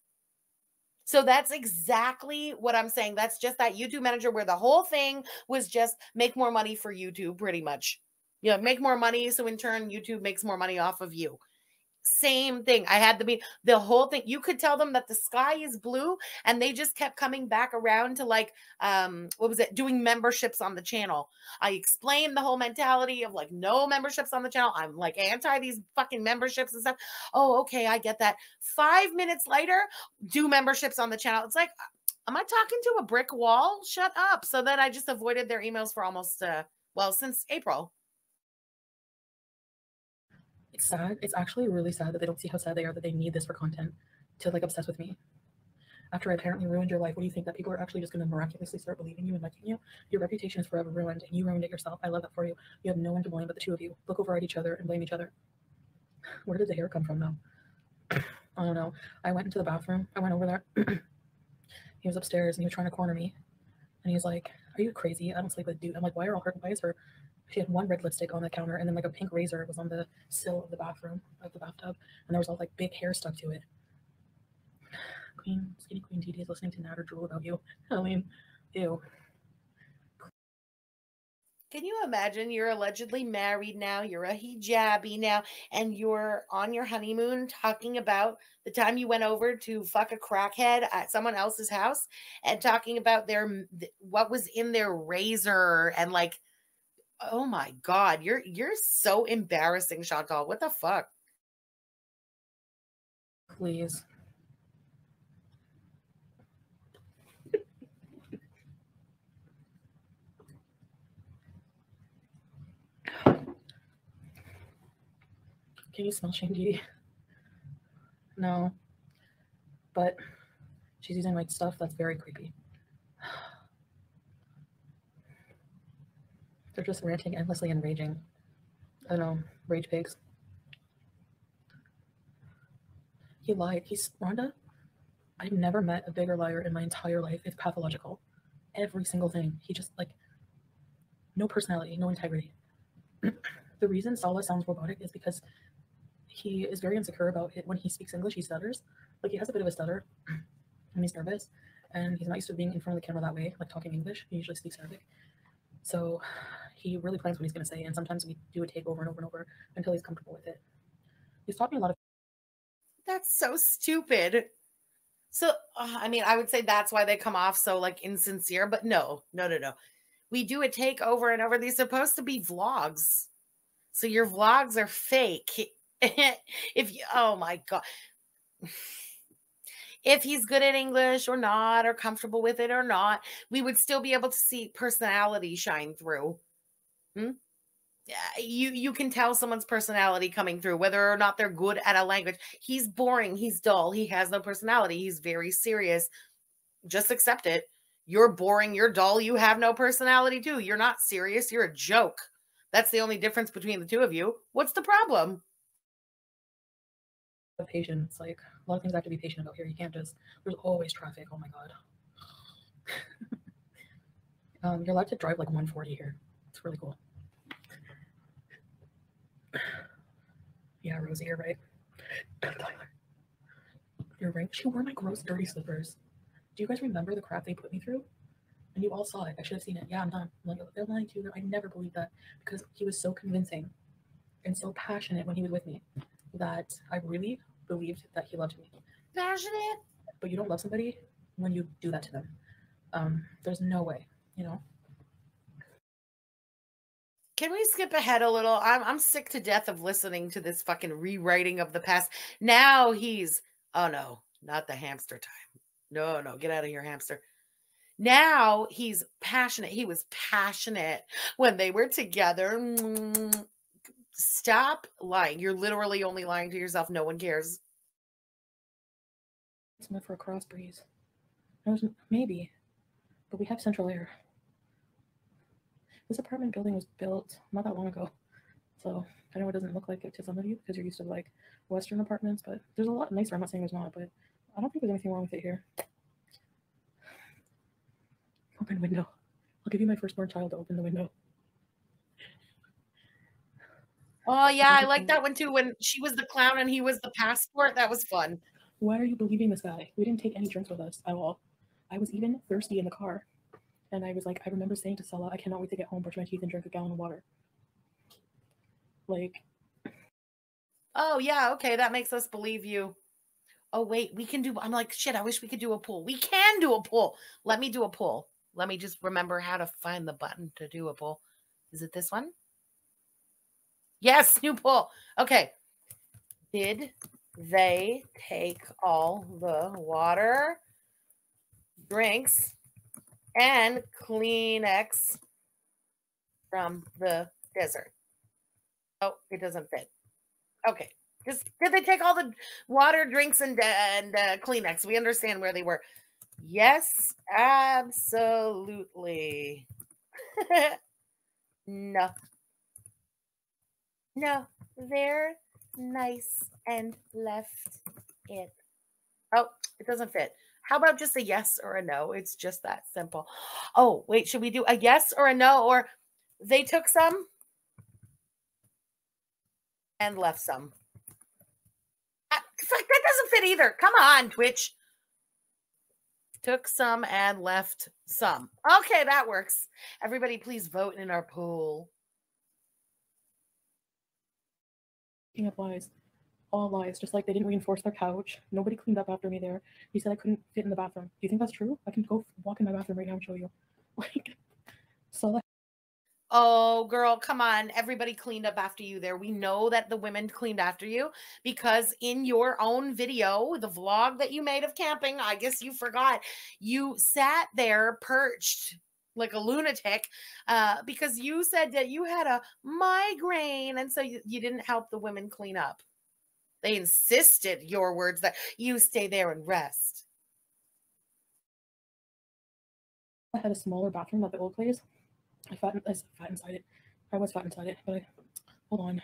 So that's exactly what I'm saying. That's just that YouTube manager where the whole thing was just make more money for YouTube, pretty much. You know, make more money. So in turn, YouTube makes more money off of you. Same thing. I had to be the whole thing. You could tell them that the sky is blue, and they just kept coming back around to like, um, what was it? Doing memberships on the channel. I explained the whole mentality of like no memberships on the channel. I'm like anti these fucking memberships and stuff. Oh, okay, I get that. Five minutes later, do memberships on the channel. It's like, am I talking to a brick wall? Shut up. So then I just avoided their emails for almost uh well since April. It's sad. It's actually really sad that they don't see how sad they are that they need this for content to like obsess with me. After I apparently ruined your life, what do you think that people are actually just going to miraculously start believing you and liking you? Your reputation is forever ruined, and you ruined it yourself. I love that for you. You have no one to blame but the two of you. Look over at each other and blame each other. Where did the hair come from, though? I don't know. I went into the bathroom. I went over there. <clears throat> he was upstairs and he was trying to corner me. And he's like, Are you crazy? I don't sleep with dude. I'm like, Why are all her why is her she had one red lipstick on the counter and then like a pink razor was on the sill of the bathroom of the bathtub and there was all like big hair stuck to it. Queen skinny queen TD is listening to Nader drool about you. I mean, ew. Can you imagine you're allegedly married now, you're a hijabi now, and you're on your honeymoon talking about the time you went over to fuck a crackhead at someone else's house and talking about their what was in their razor and like oh my god, you're you're so embarrassing, Chantal. What the fuck? Please. Can you smell Shandy? No. But she's using my stuff. That's very creepy. They're just ranting endlessly and raging. I don't know, rage pigs. He lied. He's Rhonda. I've never met a bigger liar in my entire life. It's pathological. Every single thing. He just like no personality, no integrity. <clears throat> the reason Salah sounds robotic is because he is very insecure about it when he speaks English. He stutters. Like he has a bit of a stutter <clears throat> and he's nervous, and he's not used to being in front of the camera that way, like talking English. He usually speaks Arabic. So he really plans what he's going to say, and sometimes we do a take over and over and over until he's comfortable with it. He's taught me a lot of. That's so stupid. So, uh, I mean, I would say that's why they come off so like insincere, but no, no, no, no. We do a take over and over. These supposed to be vlogs. So your vlogs are fake. <laughs> if you, oh my God. <sighs> If he's good at English or not, or comfortable with it or not, we would still be able to see personality shine through. Hmm? you you can tell someone's personality coming through whether or not they're good at a language. He's boring he's dull he has no personality he's very serious. Just accept it. You're boring you're dull you have no personality too. You're not serious you're a joke. That's the only difference between the two of you. What's the problem? Patience like a lot of things i have to be patient about here. You can't just there's always traffic oh my god. <laughs> Um, you're allowed to drive like 140 here. It's really cool yeah, Rosie, you're right. You're right. She wore my gross, dirty slippers. Do you guys remember the crap they put me through? And you all saw it. I should have seen it. Yeah, I'm done. Like, they're lying to you. I never believed that because he was so convincing and so passionate when he was with me that I really believed that he loved me. Passionate? But you don't love somebody when you do that to them. Um, there's no way, you know? Can we skip ahead a little? I'm I'm sick to death of listening to this fucking rewriting of the past. Now he's oh no, not the hamster time. No, no, get out of here, hamster. Now he's passionate. He was passionate when they were together. Stop lying. You're literally only lying to yourself. No one cares. It's meant for a cross breeze. Maybe, but we have central air. This apartment building was built not that long ago. So I know it doesn't look like it to some of you because you're used to like Western apartments, but there's a lot nicer. I'm not saying there's not, but I don't think there's anything wrong with it here. Open window. I'll give you my firstborn child to open the window. Oh yeah, I like <laughs> that one too. When she was the clown and he was the passport, that was fun. Why are you believing this guy? We didn't take any drinks with us at all. I was even thirsty in the car. And I was like, I remember saying to Stella, I cannot wait to get home, brush my teeth, and drink a gallon of water. Like, oh, yeah, okay, that makes us believe you. Oh, wait, we can do, I'm like, shit, I wish we could do a poll. We can do a poll. Let me do a poll. Let me just remember how to find the button to do a poll. Is it this one? Yes, new poll. Okay. Did they take all the water, drinks, and Kleenex from the desert. Oh, it doesn't fit. Okay. Just did they take all the water, drinks, and and uh, Kleenex? We understand where they were. Yes, absolutely. <laughs> no. No, they're nice and left it. Oh, it doesn't fit. How about just a yes or a no? It's just that simple. Oh, wait, should we do a yes or a no? Or they took some and left some. Ah, that doesn't fit either. Come on, Twitch. Took some and left some. Okay, that works. Everybody, please vote in our poll. Of lies. All lies. Just like they didn't reinforce their couch. Nobody cleaned up after me there. He said I couldn't fit in the bathroom. Do you think that's true? I can go walk in my bathroom right now and show you. <laughs> Like, so Oh, girl, come on. Everybody cleaned up after you there. We know that the women cleaned after you because in your own video, the vlog that you made of camping, I guess you forgot, you sat there perched like a lunatic uh, because you said that you had a migraine. And so you, you didn't help the women clean up. They insisted, your words, that you stay there and rest. I had a smaller bathroom at the old place I fat, I inside it. I was fat inside it, but I, hold on.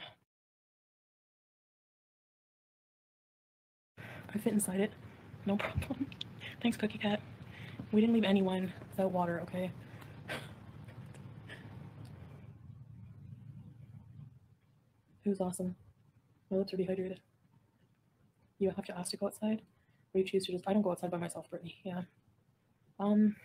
I fit inside it. No <laughs> problem. Thanks, Cookie Cat. We didn't leave anyone without water, okay? It was awesome. My lips are dehydrated. You have to ask to go outside, or you choose to just. I don't go outside by myself, Brittany. Yeah. Um. <laughs>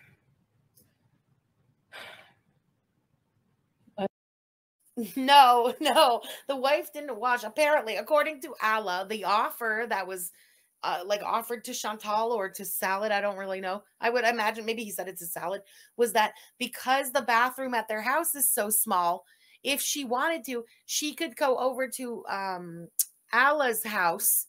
No, no. The wife didn't wash. Apparently, according to Allah, the offer that was uh, like offered to Chantal or to Salad, I don't really know. I would imagine maybe he said it's a Salad, was that because the bathroom at their house is so small, if she wanted to, she could go over to um Allah's house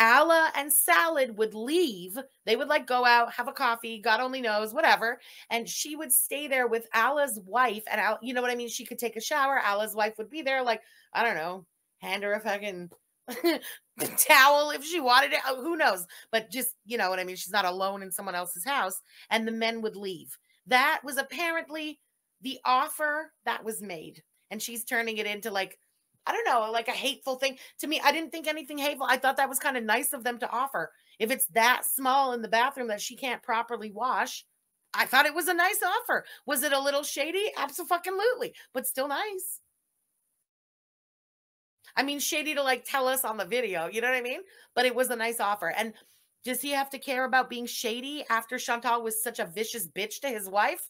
Allah and Salad would leave. They would like go out, have a coffee, God only knows, whatever. And she would stay there with Allah's wife. And Al, you know what I mean? She could take a shower. Allah's wife would be there, like, I don't know, hand her a fucking <laughs> towel if she wanted it. Who knows? But just, you know what I mean? She's not alone in someone else's house. And the men would leave. That was apparently the offer that was made. And she's turning it into like I don't know, like a hateful thing. To me, I didn't think anything hateful. I thought that was kind of nice of them to offer. If it's that small in the bathroom that she can't properly wash, I thought it was a nice offer. Was it a little shady? Absolutely, but still nice. I mean, shady to like tell us on the video, you know what I mean? But it was a nice offer. And does he have to care about being shady after Chantal was such a vicious bitch to his wife?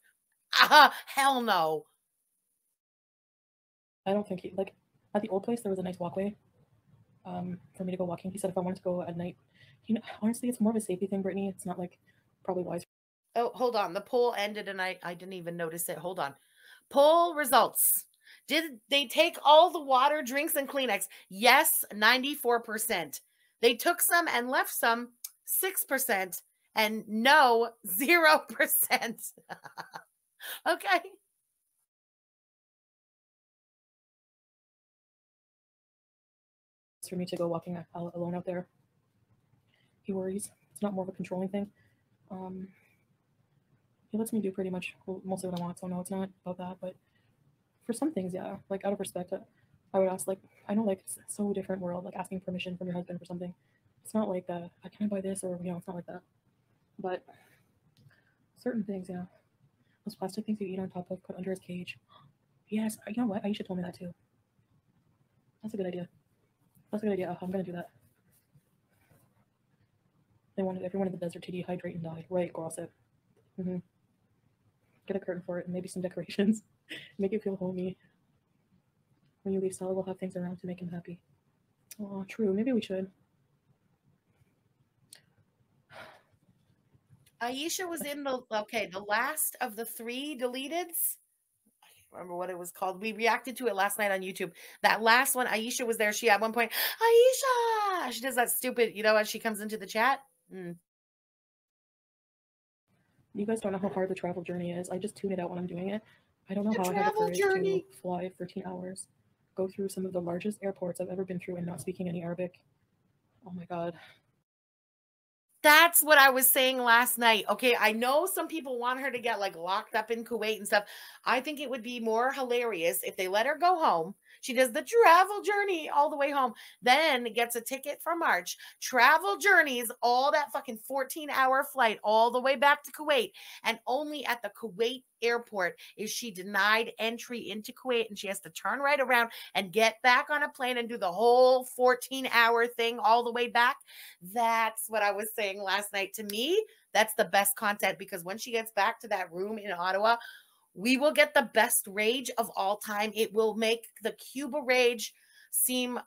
Ah, <laughs> hell no. I don't think he like at the old place, there was a nice walkway um, for me to go walking. He said if I wanted to go at night, you know, honestly, it's more of a safety thing, Brittany. It's not like probably wise. Oh, hold on. The poll ended and I, I didn't even notice it. Hold on. Poll results. Did they take all the water, drinks, and Kleenex? Yes, 94%. They took some and left some, 6%. And no, <laughs> 0%. <laughs> okay. For me to go walking alone out there. He worries. It's not more of a controlling thing. Um, he lets me do pretty much mostly what I want. So no, it's not about that. But for some things, yeah, like out of respect, I would ask. Like I know, like it's so different world. Like asking permission from your husband for something. It's not like uh, I can I buy this or you know, it's not like that. But certain things, yeah. Those plastic things you eat on top of, put under his cage. Yes, you know what? Aisha told me that too. That's a good idea. That's a good idea. I'm gonna do that. They wanted everyone in the desert to dehydrate and die. Right, Gossip. Mm-hmm. Get a curtain for it and maybe some decorations. <laughs> make it feel homey. When you leave Stella, we'll have things around to make him happy. Oh, true. Maybe we should. Aisha was in the okay, the last of the three deleteds remember what it was called. We reacted to it last night on YouTube. That last one, Aisha was there. She at one point, Aisha, she does that stupid, you know, as she comes into the chat. Mm. You guys don't know how hard the travel journey is. I just tune it out when I'm doing it. I don't know the how I have the courage journey. to fly 13 hours. go through some of the largest airports I've ever been through and not speaking any Arabic. Oh my God. That's what I was saying last night. Okay, I know some people want her to get like locked up in Kuwait and stuff. I think it would be more hilarious if they let her go home. She does the travel journey all the way home, then gets a ticket for March, travel journeys, all that fucking 14 hour flight all the way back to Kuwait. And only at the Kuwait airport is she denied entry into Kuwait and she has to turn right around and get back on a plane and do the whole 14 hour thing all the way back. That's what I was saying last night. To me, that's the best content because when she gets back to that room in Ottawa, we will get the best rage of all time. It will make the Cuba rage seem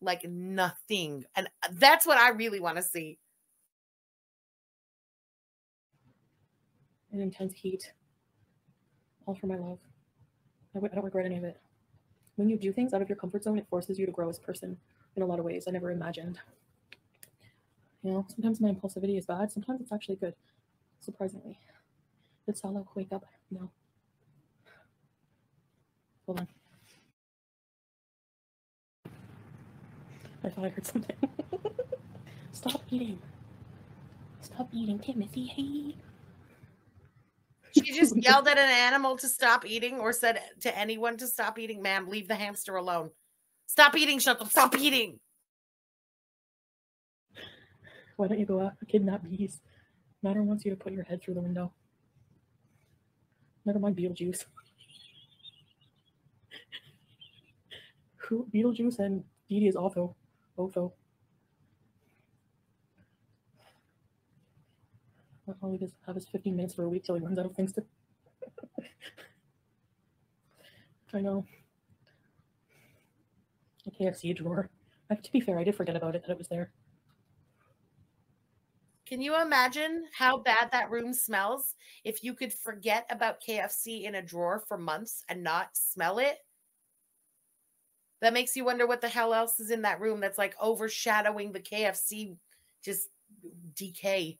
like nothing. And uh, that's what I really want to see. An intense heat. All for my love. I w- I don't regret any of it. When you do things out of your comfort zone, it forces you to grow as a person in a lot of ways I never imagined. You know, sometimes my impulsivity is bad, sometimes it's actually good, surprisingly. Did Salah wake up? No. Hold on. I thought I heard something. <laughs> Stop eating. Stop eating, Timothy. Hey. She just yelled at an animal to stop eating or said to anyone to stop eating, ma'am, leave the hamster alone. Stop eating, Chantal. Stop eating. Why don't you go out and kidnap bees? Nader wants you to put your head through the window. Never mind Beetlejuice. <laughs> Beetlejuice and Dee Dee is Otho. Otho. All he does have his 15 minutes for a week till he runs out of things to. <laughs> I know. A KFC drawer. Uh, to be fair, I did forget about it that it was there. Can you imagine how bad that room smells if you could forget about KFC in a drawer for months and not smell it? That makes you wonder what the hell else is in that room that's like overshadowing the KFC just decay.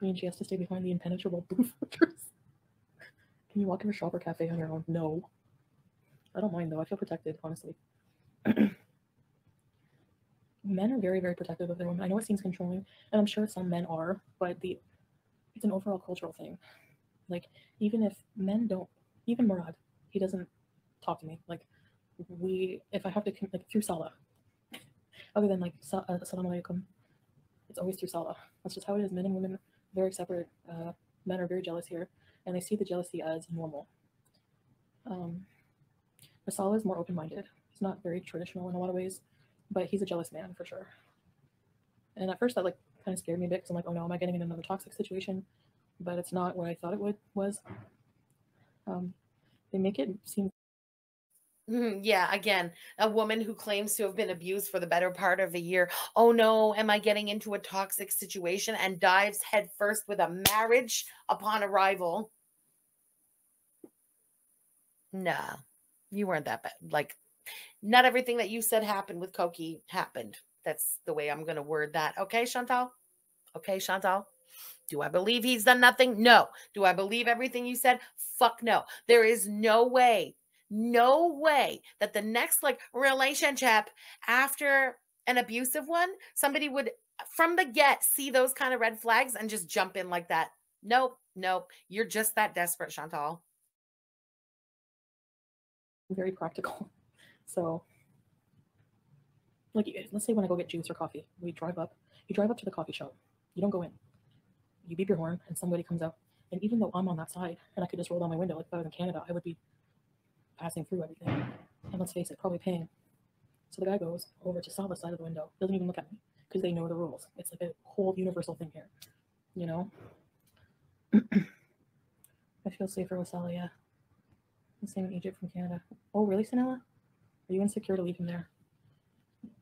I mean she has to stay behind the impenetrable <laughs> blue fortress. Can you walk in a shop or cafe on your own? No. I don't mind though. I feel protected, honestly. <clears throat> men are very, very protective of their women. I know it seems controlling, and I'm sure some men are, but the it's an overall cultural thing. Like even if men don't, even Murad, he doesn't talk to me. Like we, if I have to like through Salah, other than like sa- uh, Assalamu alaikum, it's always through Salah. That's just how it is. Men and women very separate. Uh, men are very jealous here, and they see the jealousy as normal. Um, Salah is more open-minded. He's not very traditional in a lot of ways, but he's a jealous man for sure. And at first, that like kind of scared me a bit because I'm like, oh no, am I getting in another toxic situation? But it's not what I thought it would was. Um, they make it seem Mm-hmm, yeah, again, a woman who claims to have been abused for the better part of a year. Oh no, am I getting into a toxic situation and dives headfirst with a marriage upon arrival? Nah, you weren't that bad. Like, not everything that you said happened with Koki happened. That's the way I'm going to word that. Okay, Chantal? Okay, Chantal? Do I believe he's done nothing? No. Do I believe everything you said? Fuck no. There is no way no way that the next like relationship after an abusive one somebody would uh, from the get see those kind of red flags and just jump in like that nope nope you're just that desperate chantal very practical. <laughs> So, like, eh, let's say when I go get juice or coffee, we drive up. You drive up to the coffee shop. You don't go in. You beep your horn, and somebody comes out. And even though I'm on that side, and I could just roll down my window, like if I was in Canada, I would be passing through everything. And let's face it, probably paying. So the guy goes over to Salah's side of the window, doesn't even look at me because they know the rules. It's like a whole universal thing here, you know. <clears throat> I feel safer with Sally, yeah. The same in Egypt from Canada. Oh, really, Sanella? Are you insecure to leave him there?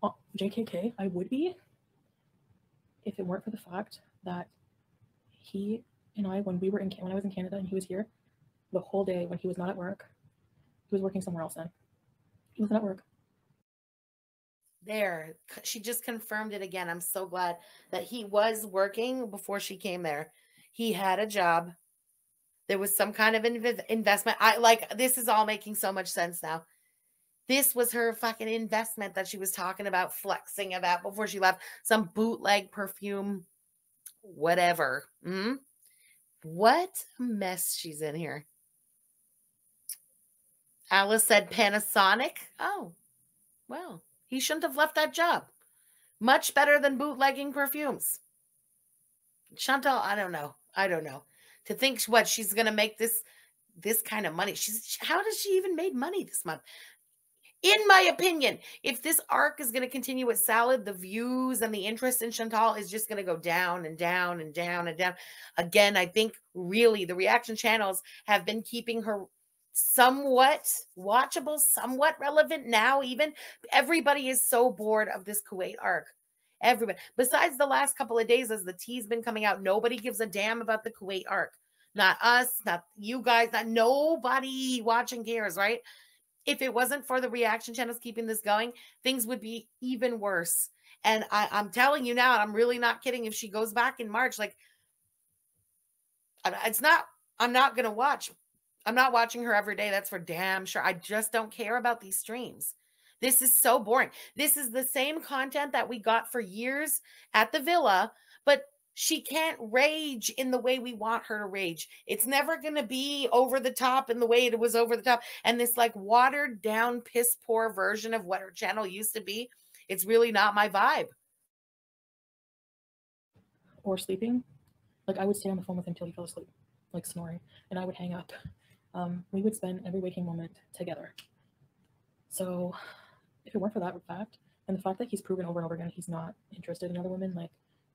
Uh, oh, JKK, I would be if it weren't for the fact that he and I, when we were in when I was in Canada and he was here, the whole day when he was not at work, he was working somewhere else. Then he wasn't at work. there she just confirmed it again i'm so glad that he was working before she came there he had a job There was some kind of inv- investment. I like this is all making so much sense now. This was her fucking investment that she was talking about, flexing about before she left. Some bootleg perfume, whatever. Mm? What a mess she's in here. Alice said Panasonic. Oh, well, he shouldn't have left that job. Much better than bootlegging perfumes. Chantal, I don't know. I don't know. To think what she's going to make this this kind of money. She's how does she even made money this month? In my opinion, if this arc is going to continue with Salad, the views and the interest in Chantal is just going to go down and down and down and down. Again, I think really the reaction channels have been keeping her somewhat watchable, somewhat relevant now, even. Everybody is so bored of this Kuwait arc. Everybody, besides the last couple of days, as the tea's been coming out, nobody gives a damn about the Kuwait arc. Not us, not you guys, not nobody watching cares, right? If it wasn't for the reaction channels keeping this going, things would be even worse. And I, I'm telling you now, I'm really not kidding. If she goes back in March, like it's not, I'm not gonna watch. I'm not watching her every day. That's for damn sure. I just don't care about these streams. This is so boring. This is the same content that we got for years at the villa, but she can't rage in the way we want her to rage. It's never going to be over the top in the way it was over the top. And this like watered down, piss poor version of what her channel used to be, it's really not my vibe. Or sleeping. Like I would stay on the phone with him till he fell asleep, like snoring, and I would hang up. Um, we would spend every waking moment together. So if it weren't for that fact, and the fact that he's proven over and over again he's not interested in other women, like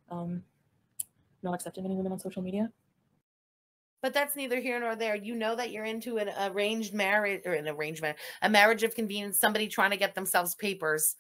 um, not accepting any women on social media. But that's neither here nor there. You know that you're into an arranged marriage or an arrangement, a marriage of convenience, somebody trying to get themselves papers.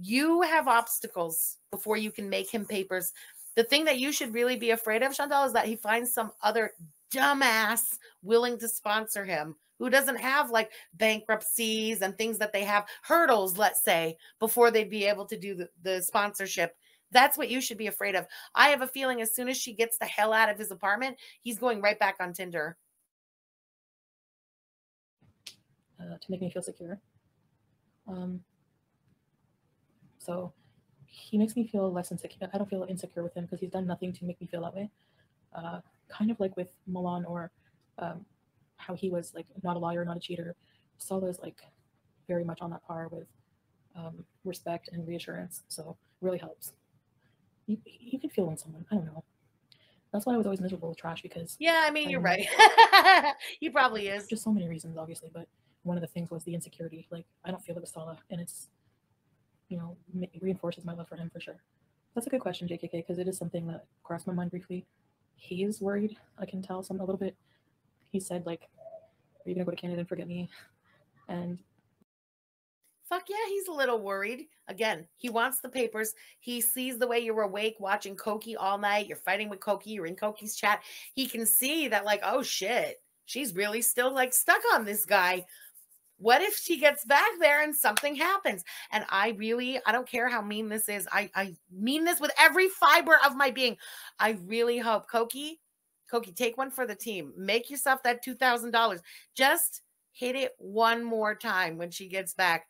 You have obstacles before you can make him papers. The thing that you should really be afraid of, Chantal, is that he finds some other dumbass willing to sponsor him who doesn't have like bankruptcies and things that they have hurdles, let's say, before they'd be able to do the, the sponsorship. That's what you should be afraid of. I have a feeling as soon as she gets the hell out of his apartment, he's going right back on Tinder. Uh, to make me feel secure. Um, so he makes me feel less insecure. I don't feel insecure with him because he's done nothing to make me feel that way. Uh, kind of like with Milan or um, how he was like not a liar, not a cheater. Salah is like very much on that par with um, respect and reassurance. So really helps. You, you can feel when someone, I don't know. That's why I was always miserable with trash because. Yeah, I mean, I you're right. <laughs> he probably is. Just so many reasons, obviously. But one of the things was the insecurity. Like, I don't feel it with Salah. And it's, you know, reinforces my love for him for sure. That's a good question, JKK, because it is something that crossed my mind briefly. He's worried. I can tell some a little bit. He said, like, are you gonna go to Canada and forget me? And fuck yeah, he's a little worried. Again, he wants the papers. He sees the way you're awake watching Koki all night. You're fighting with Koki. You're in Koki's chat. He can see that, like, oh shit, she's really still like stuck on this guy. What if she gets back there and something happens? And I really, I don't care how mean this is. I, I mean this with every fiber of my being. I really hope Koki Koki, take one for the team. Make yourself that $2,000. Just hit it one more time when she gets back,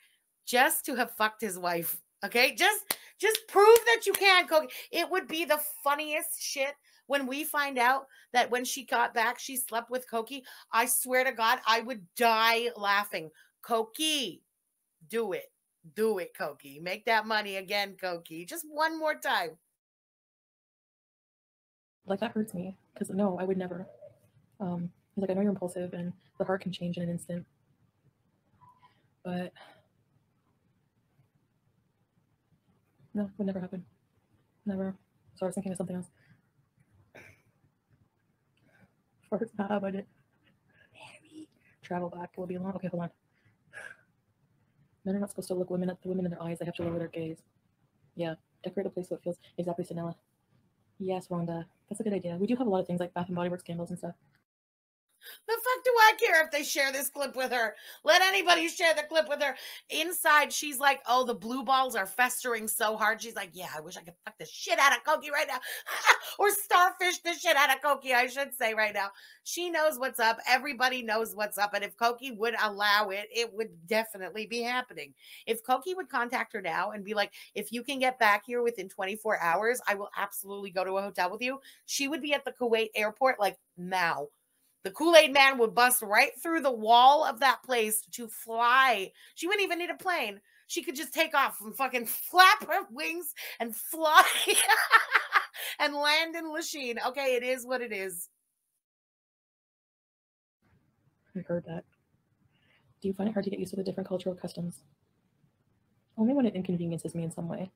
just to have fucked his wife. Okay. Just, just prove that you can, Koki. It would be the funniest shit when we find out that when she got back, she slept with Koki. I swear to God, I would die laughing. Koki, do it. Do it, Koki. Make that money again, Koki. Just one more time. Like that hurts me because no, I would never. Um, he's like, I know you're impulsive and the heart can change in an instant, but no, would never happen. Never. So I was thinking of something else. <laughs> Travel back. Will be long. Okay, hold on. Men are not supposed to look women at the women in their eyes. They have to lower their gaze. Yeah, decorate a place so it feels exactly Sanella. Yes, Rhonda. That's a good idea. We do have a lot of things like Bath and Body Works candles and stuff. The fuck do I care if they share this clip with her? Let anybody share the clip with her. Inside, she's like, Oh, the blue balls are festering so hard. She's like, Yeah, I wish I could fuck the shit out of Koki right now. <laughs> or starfish the shit out of Koki, I should say right now. She knows what's up. Everybody knows what's up. And if Koki would allow it, it would definitely be happening. If Koki would contact her now and be like, If you can get back here within 24 hours, I will absolutely go to a hotel with you. She would be at the Kuwait airport like now the Kool Aid man would bust right through the wall of that place to fly. She wouldn't even need a plane. She could just take off and fucking <laughs> flap her wings and fly <laughs> and land in Lachine. Okay, it is what it is. I heard that. Do you find it hard to get used to the different cultural customs? Only when it inconveniences me in some way.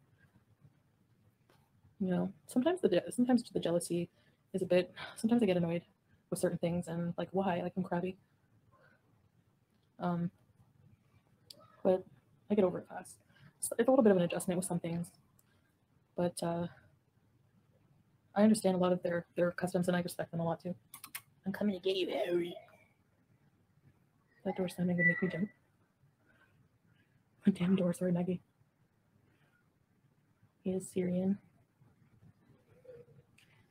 You know, sometimes the sometimes the jealousy is a bit. <sighs> Sometimes I get annoyed with certain things and like why like i'm crabby. Um but i get over it fast. It's, it's a little bit of an adjustment with some things. But uh i understand a lot of their their customs and i respect them a lot too. I'm coming to get you harry. That door slamming would make me jump My damn door sorry maggie. He is syrian.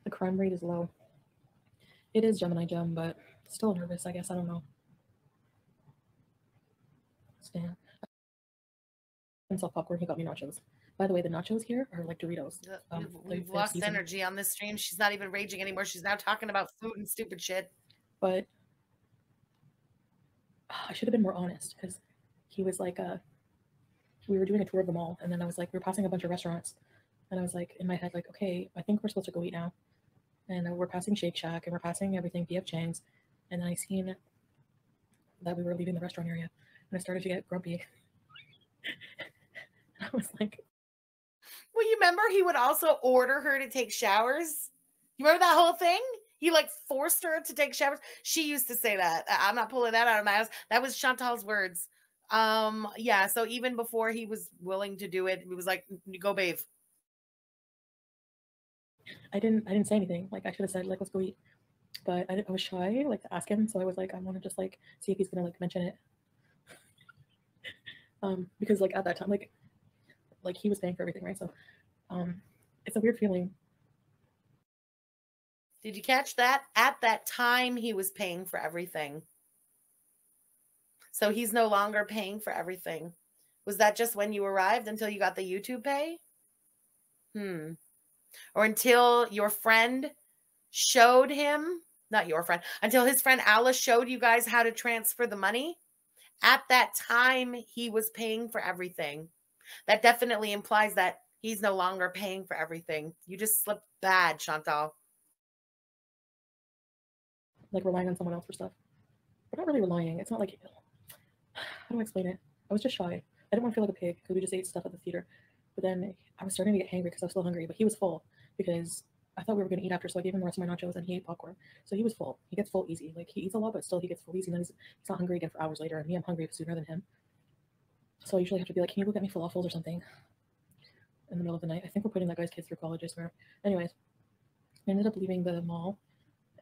The crime rate is low it is Gemini Gem, but still nervous, I guess. I don't know. Stan. And self popcorn, he got me nachos. By the way, the nachos here are like Doritos. Um, we've, lost energy on this stream. She's not even raging anymore. She's now talking about food and stupid shit. But I should have been more honest because he was like, uh, we were doing a tour of the mall, and then I was like, we are passing a bunch of restaurants, and I was like, in my head, like, okay, I think we're supposed to go eat now and we're passing Shake Shack and we're passing everything PF Chang's, and I seen that we were leaving the restaurant area, and I started to get grumpy. <laughs> I was like, "Well, you remember he would also order her to take showers. You remember that whole thing? He like forced her to take showers. She used to say that. I'm not pulling that out of my house. That was Chantal's words. Um, yeah. So even before he was willing to do it, he was like, "Go bathe." I didn't I didn't say anything. Like I should have said like let's go eat, but I, I was shy like to ask him. So I was like I want to just like see if he's gonna like mention it. <laughs> um, because like at that time like like he was paying for everything, right? So um, it's a weird feeling. Did you catch that? At that time, he was paying for everything. So he's no longer paying for everything. Was that just when you arrived until you got the YouTube pay? Hmm or until your friend showed him, not your friend, until his friend Alice showed you guys how to transfer the money. At that time, he was paying for everything. That definitely implies that he's no longer paying for everything. You just slipped bad, Chantal. Like relying on someone else for stuff. But not really relying. It's not like, <sighs> how do I explain it? I was just shy. I didn't want to feel like a pig because we just ate stuff at the theater. But then I was starting to get hangry because I was still hungry, but he was full because I thought we were going to eat after. So I gave him the rest of my nachos and he ate popcorn. So he was full. He gets full easy. Like he eats a lot, but still he gets full easy. And then he's, he's not hungry again for hours later. And me, I'm hungry sooner than him. So I usually have to be like, can you go get me falafels or something in the middle of the night? I think we're putting that guy's kids through college, I swear. Anyways, I ended up leaving the mall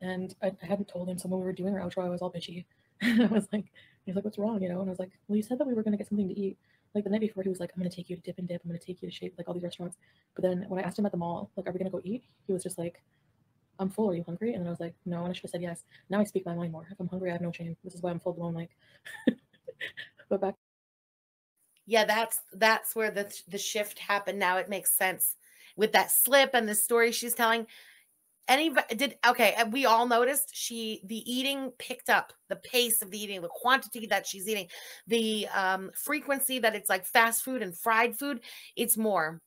and I, I hadn't told him. So when we were doing our outro, I was all bitchy. <laughs> I was like, he's like, what's wrong? You know? And I was like, well, you said that we were going to get something to eat like the night before he was like i'm to take you to dip and dip. I'm to take you to shape like all these restaurants. But then when i asked him at the mall like are we to go eat? He was just like i'm full. Are you hungry? And then i was like no. And i should have said yes. Now i speak my mind more. If i'm hungry i have no shame. This is why i'm full blown like <laughs> but back yeah that's that's where the the shift happened. Now it makes sense with that slip and the story she's telling any did okay we all noticed she the eating picked up the pace of the eating the quantity that she's eating the um frequency that it's like fast food and fried food it's more.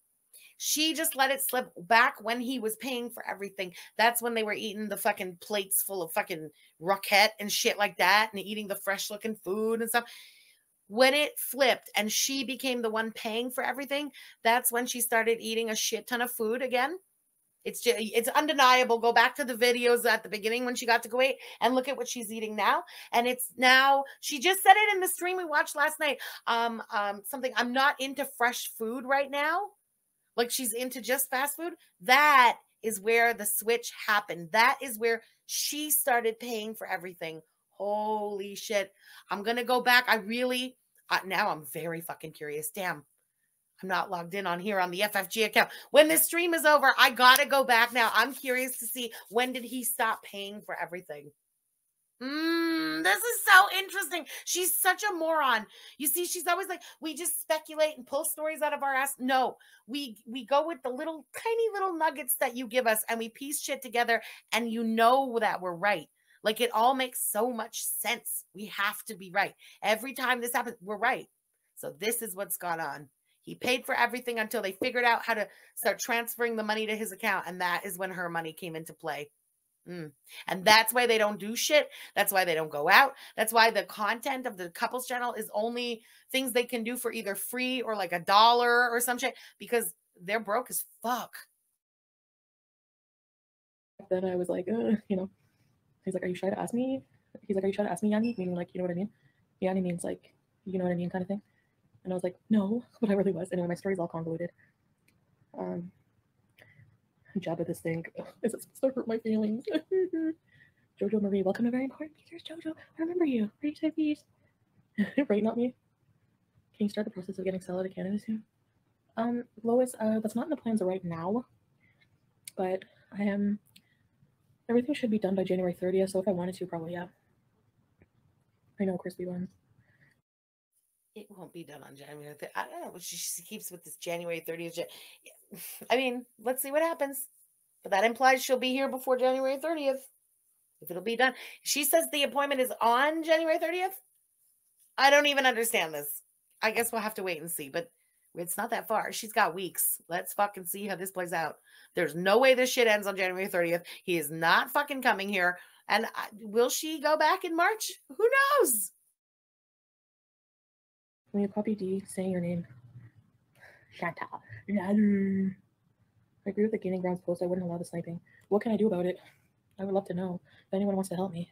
She just let it slip back when he was paying for everything. That's when they were eating the fucking plates full of fucking roquette and shit like that and eating the fresh looking food and stuff. When it flipped and she became the one paying for everything that's when she started eating a shit ton of food again it's just, it's undeniable. Go back to the videos at the beginning when she got to Kuwait and look at what she's eating now. And it's now she just said it in the stream we watched last night. Um, um, something I'm not into fresh food right now. Like she's into just fast food. That is where the switch happened. That is where she started paying for everything Holy shit. I'm going to go back. I really, uh, now I'm very fucking curious. Damn. I'm not logged in on here on the FFG account. When this stream is over, I got to go back now. I'm curious to see when did he stop paying for everything? Mm, this is so interesting. She's such a moron. You see, she's always like, we just speculate and pull stories out of our ass. No, we we go with the little tiny little nuggets that you give us, and we piece shit together, and you know that we're right. Like it all makes so much sense. We have to be right. Every time this happens, we're right. So this is what's gone on. He paid for everything until they figured out how to start transferring the money to his account, and that is when her money came into play. Mm. And that's why they don't do shit. That's why they don't go out. That's why the content of the couples channel is only things they can do for either free or like a dollar or some shit because they're broke as fuck. Then I was like, you know, he's like, Are you shy to ask me? He's like, Are you trying to ask me, Yanni? Meaning, like, you know what I mean? Yanni means like, you know what I mean, kind of thing. And I was like, No, <laughs> but I really was. Anyway, my story's all convoluted. Um, jab <laughs> this thing. Is it supposed to hurt my feelings? <laughs> Jojo Marie, welcome to Very Important Pictures. Jojo, I remember you. Piece. right, not me. Can you start the process of getting Stella to Canada soon? Um, Lois, uh, that's not in the plans right now, but I am. Everything should be done by January 30th, so if I wanted to, probably, yeah. I know crispy ones. It won't be done on January. 30th. I don't know. She, she keeps with this January 30th. <sighs> I mean, let's see what happens. But that implies she'll be here before January 30th. If it'll be done. She says the appointment is on January 30th. I don't even understand this. I guess we'll have to wait and see. But it's not that far. She's got weeks. Let's fucking see how this plays out. There's no way this shit ends on January 30th. He is not fucking coming here. And uh, will she go back in March? Who knows? When you copy D saying your name, Chantal. I agree with the gaining grounds post. I wouldn't allow the sniping. What can I do about it? I would love to know if anyone wants to help me.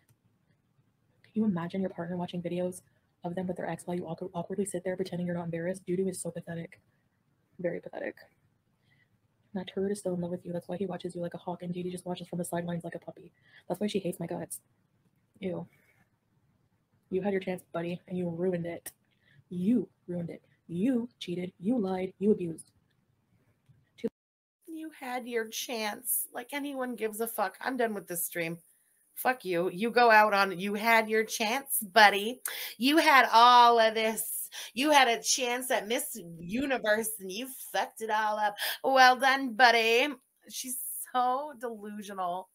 Can you imagine your partner watching videos of them with their ex while you awkwardly sit there pretending you're not embarrassed? Dudu is so pathetic. Very pathetic. That turd is still in love with you. That's why he watches you like a hawk, and Didi just watches from the sidelines like a puppy. That's why she hates my guts. Ew. You had your chance, buddy, and you ruined it. You ruined it. You cheated. You lied. You abused. You had your chance. Like anyone gives a fuck. I'm done with this stream. Fuck you. You go out on, you had your chance, buddy. You had all of this. You had a chance at Miss Universe and you fucked it all up. Well done, buddy. She's so delusional.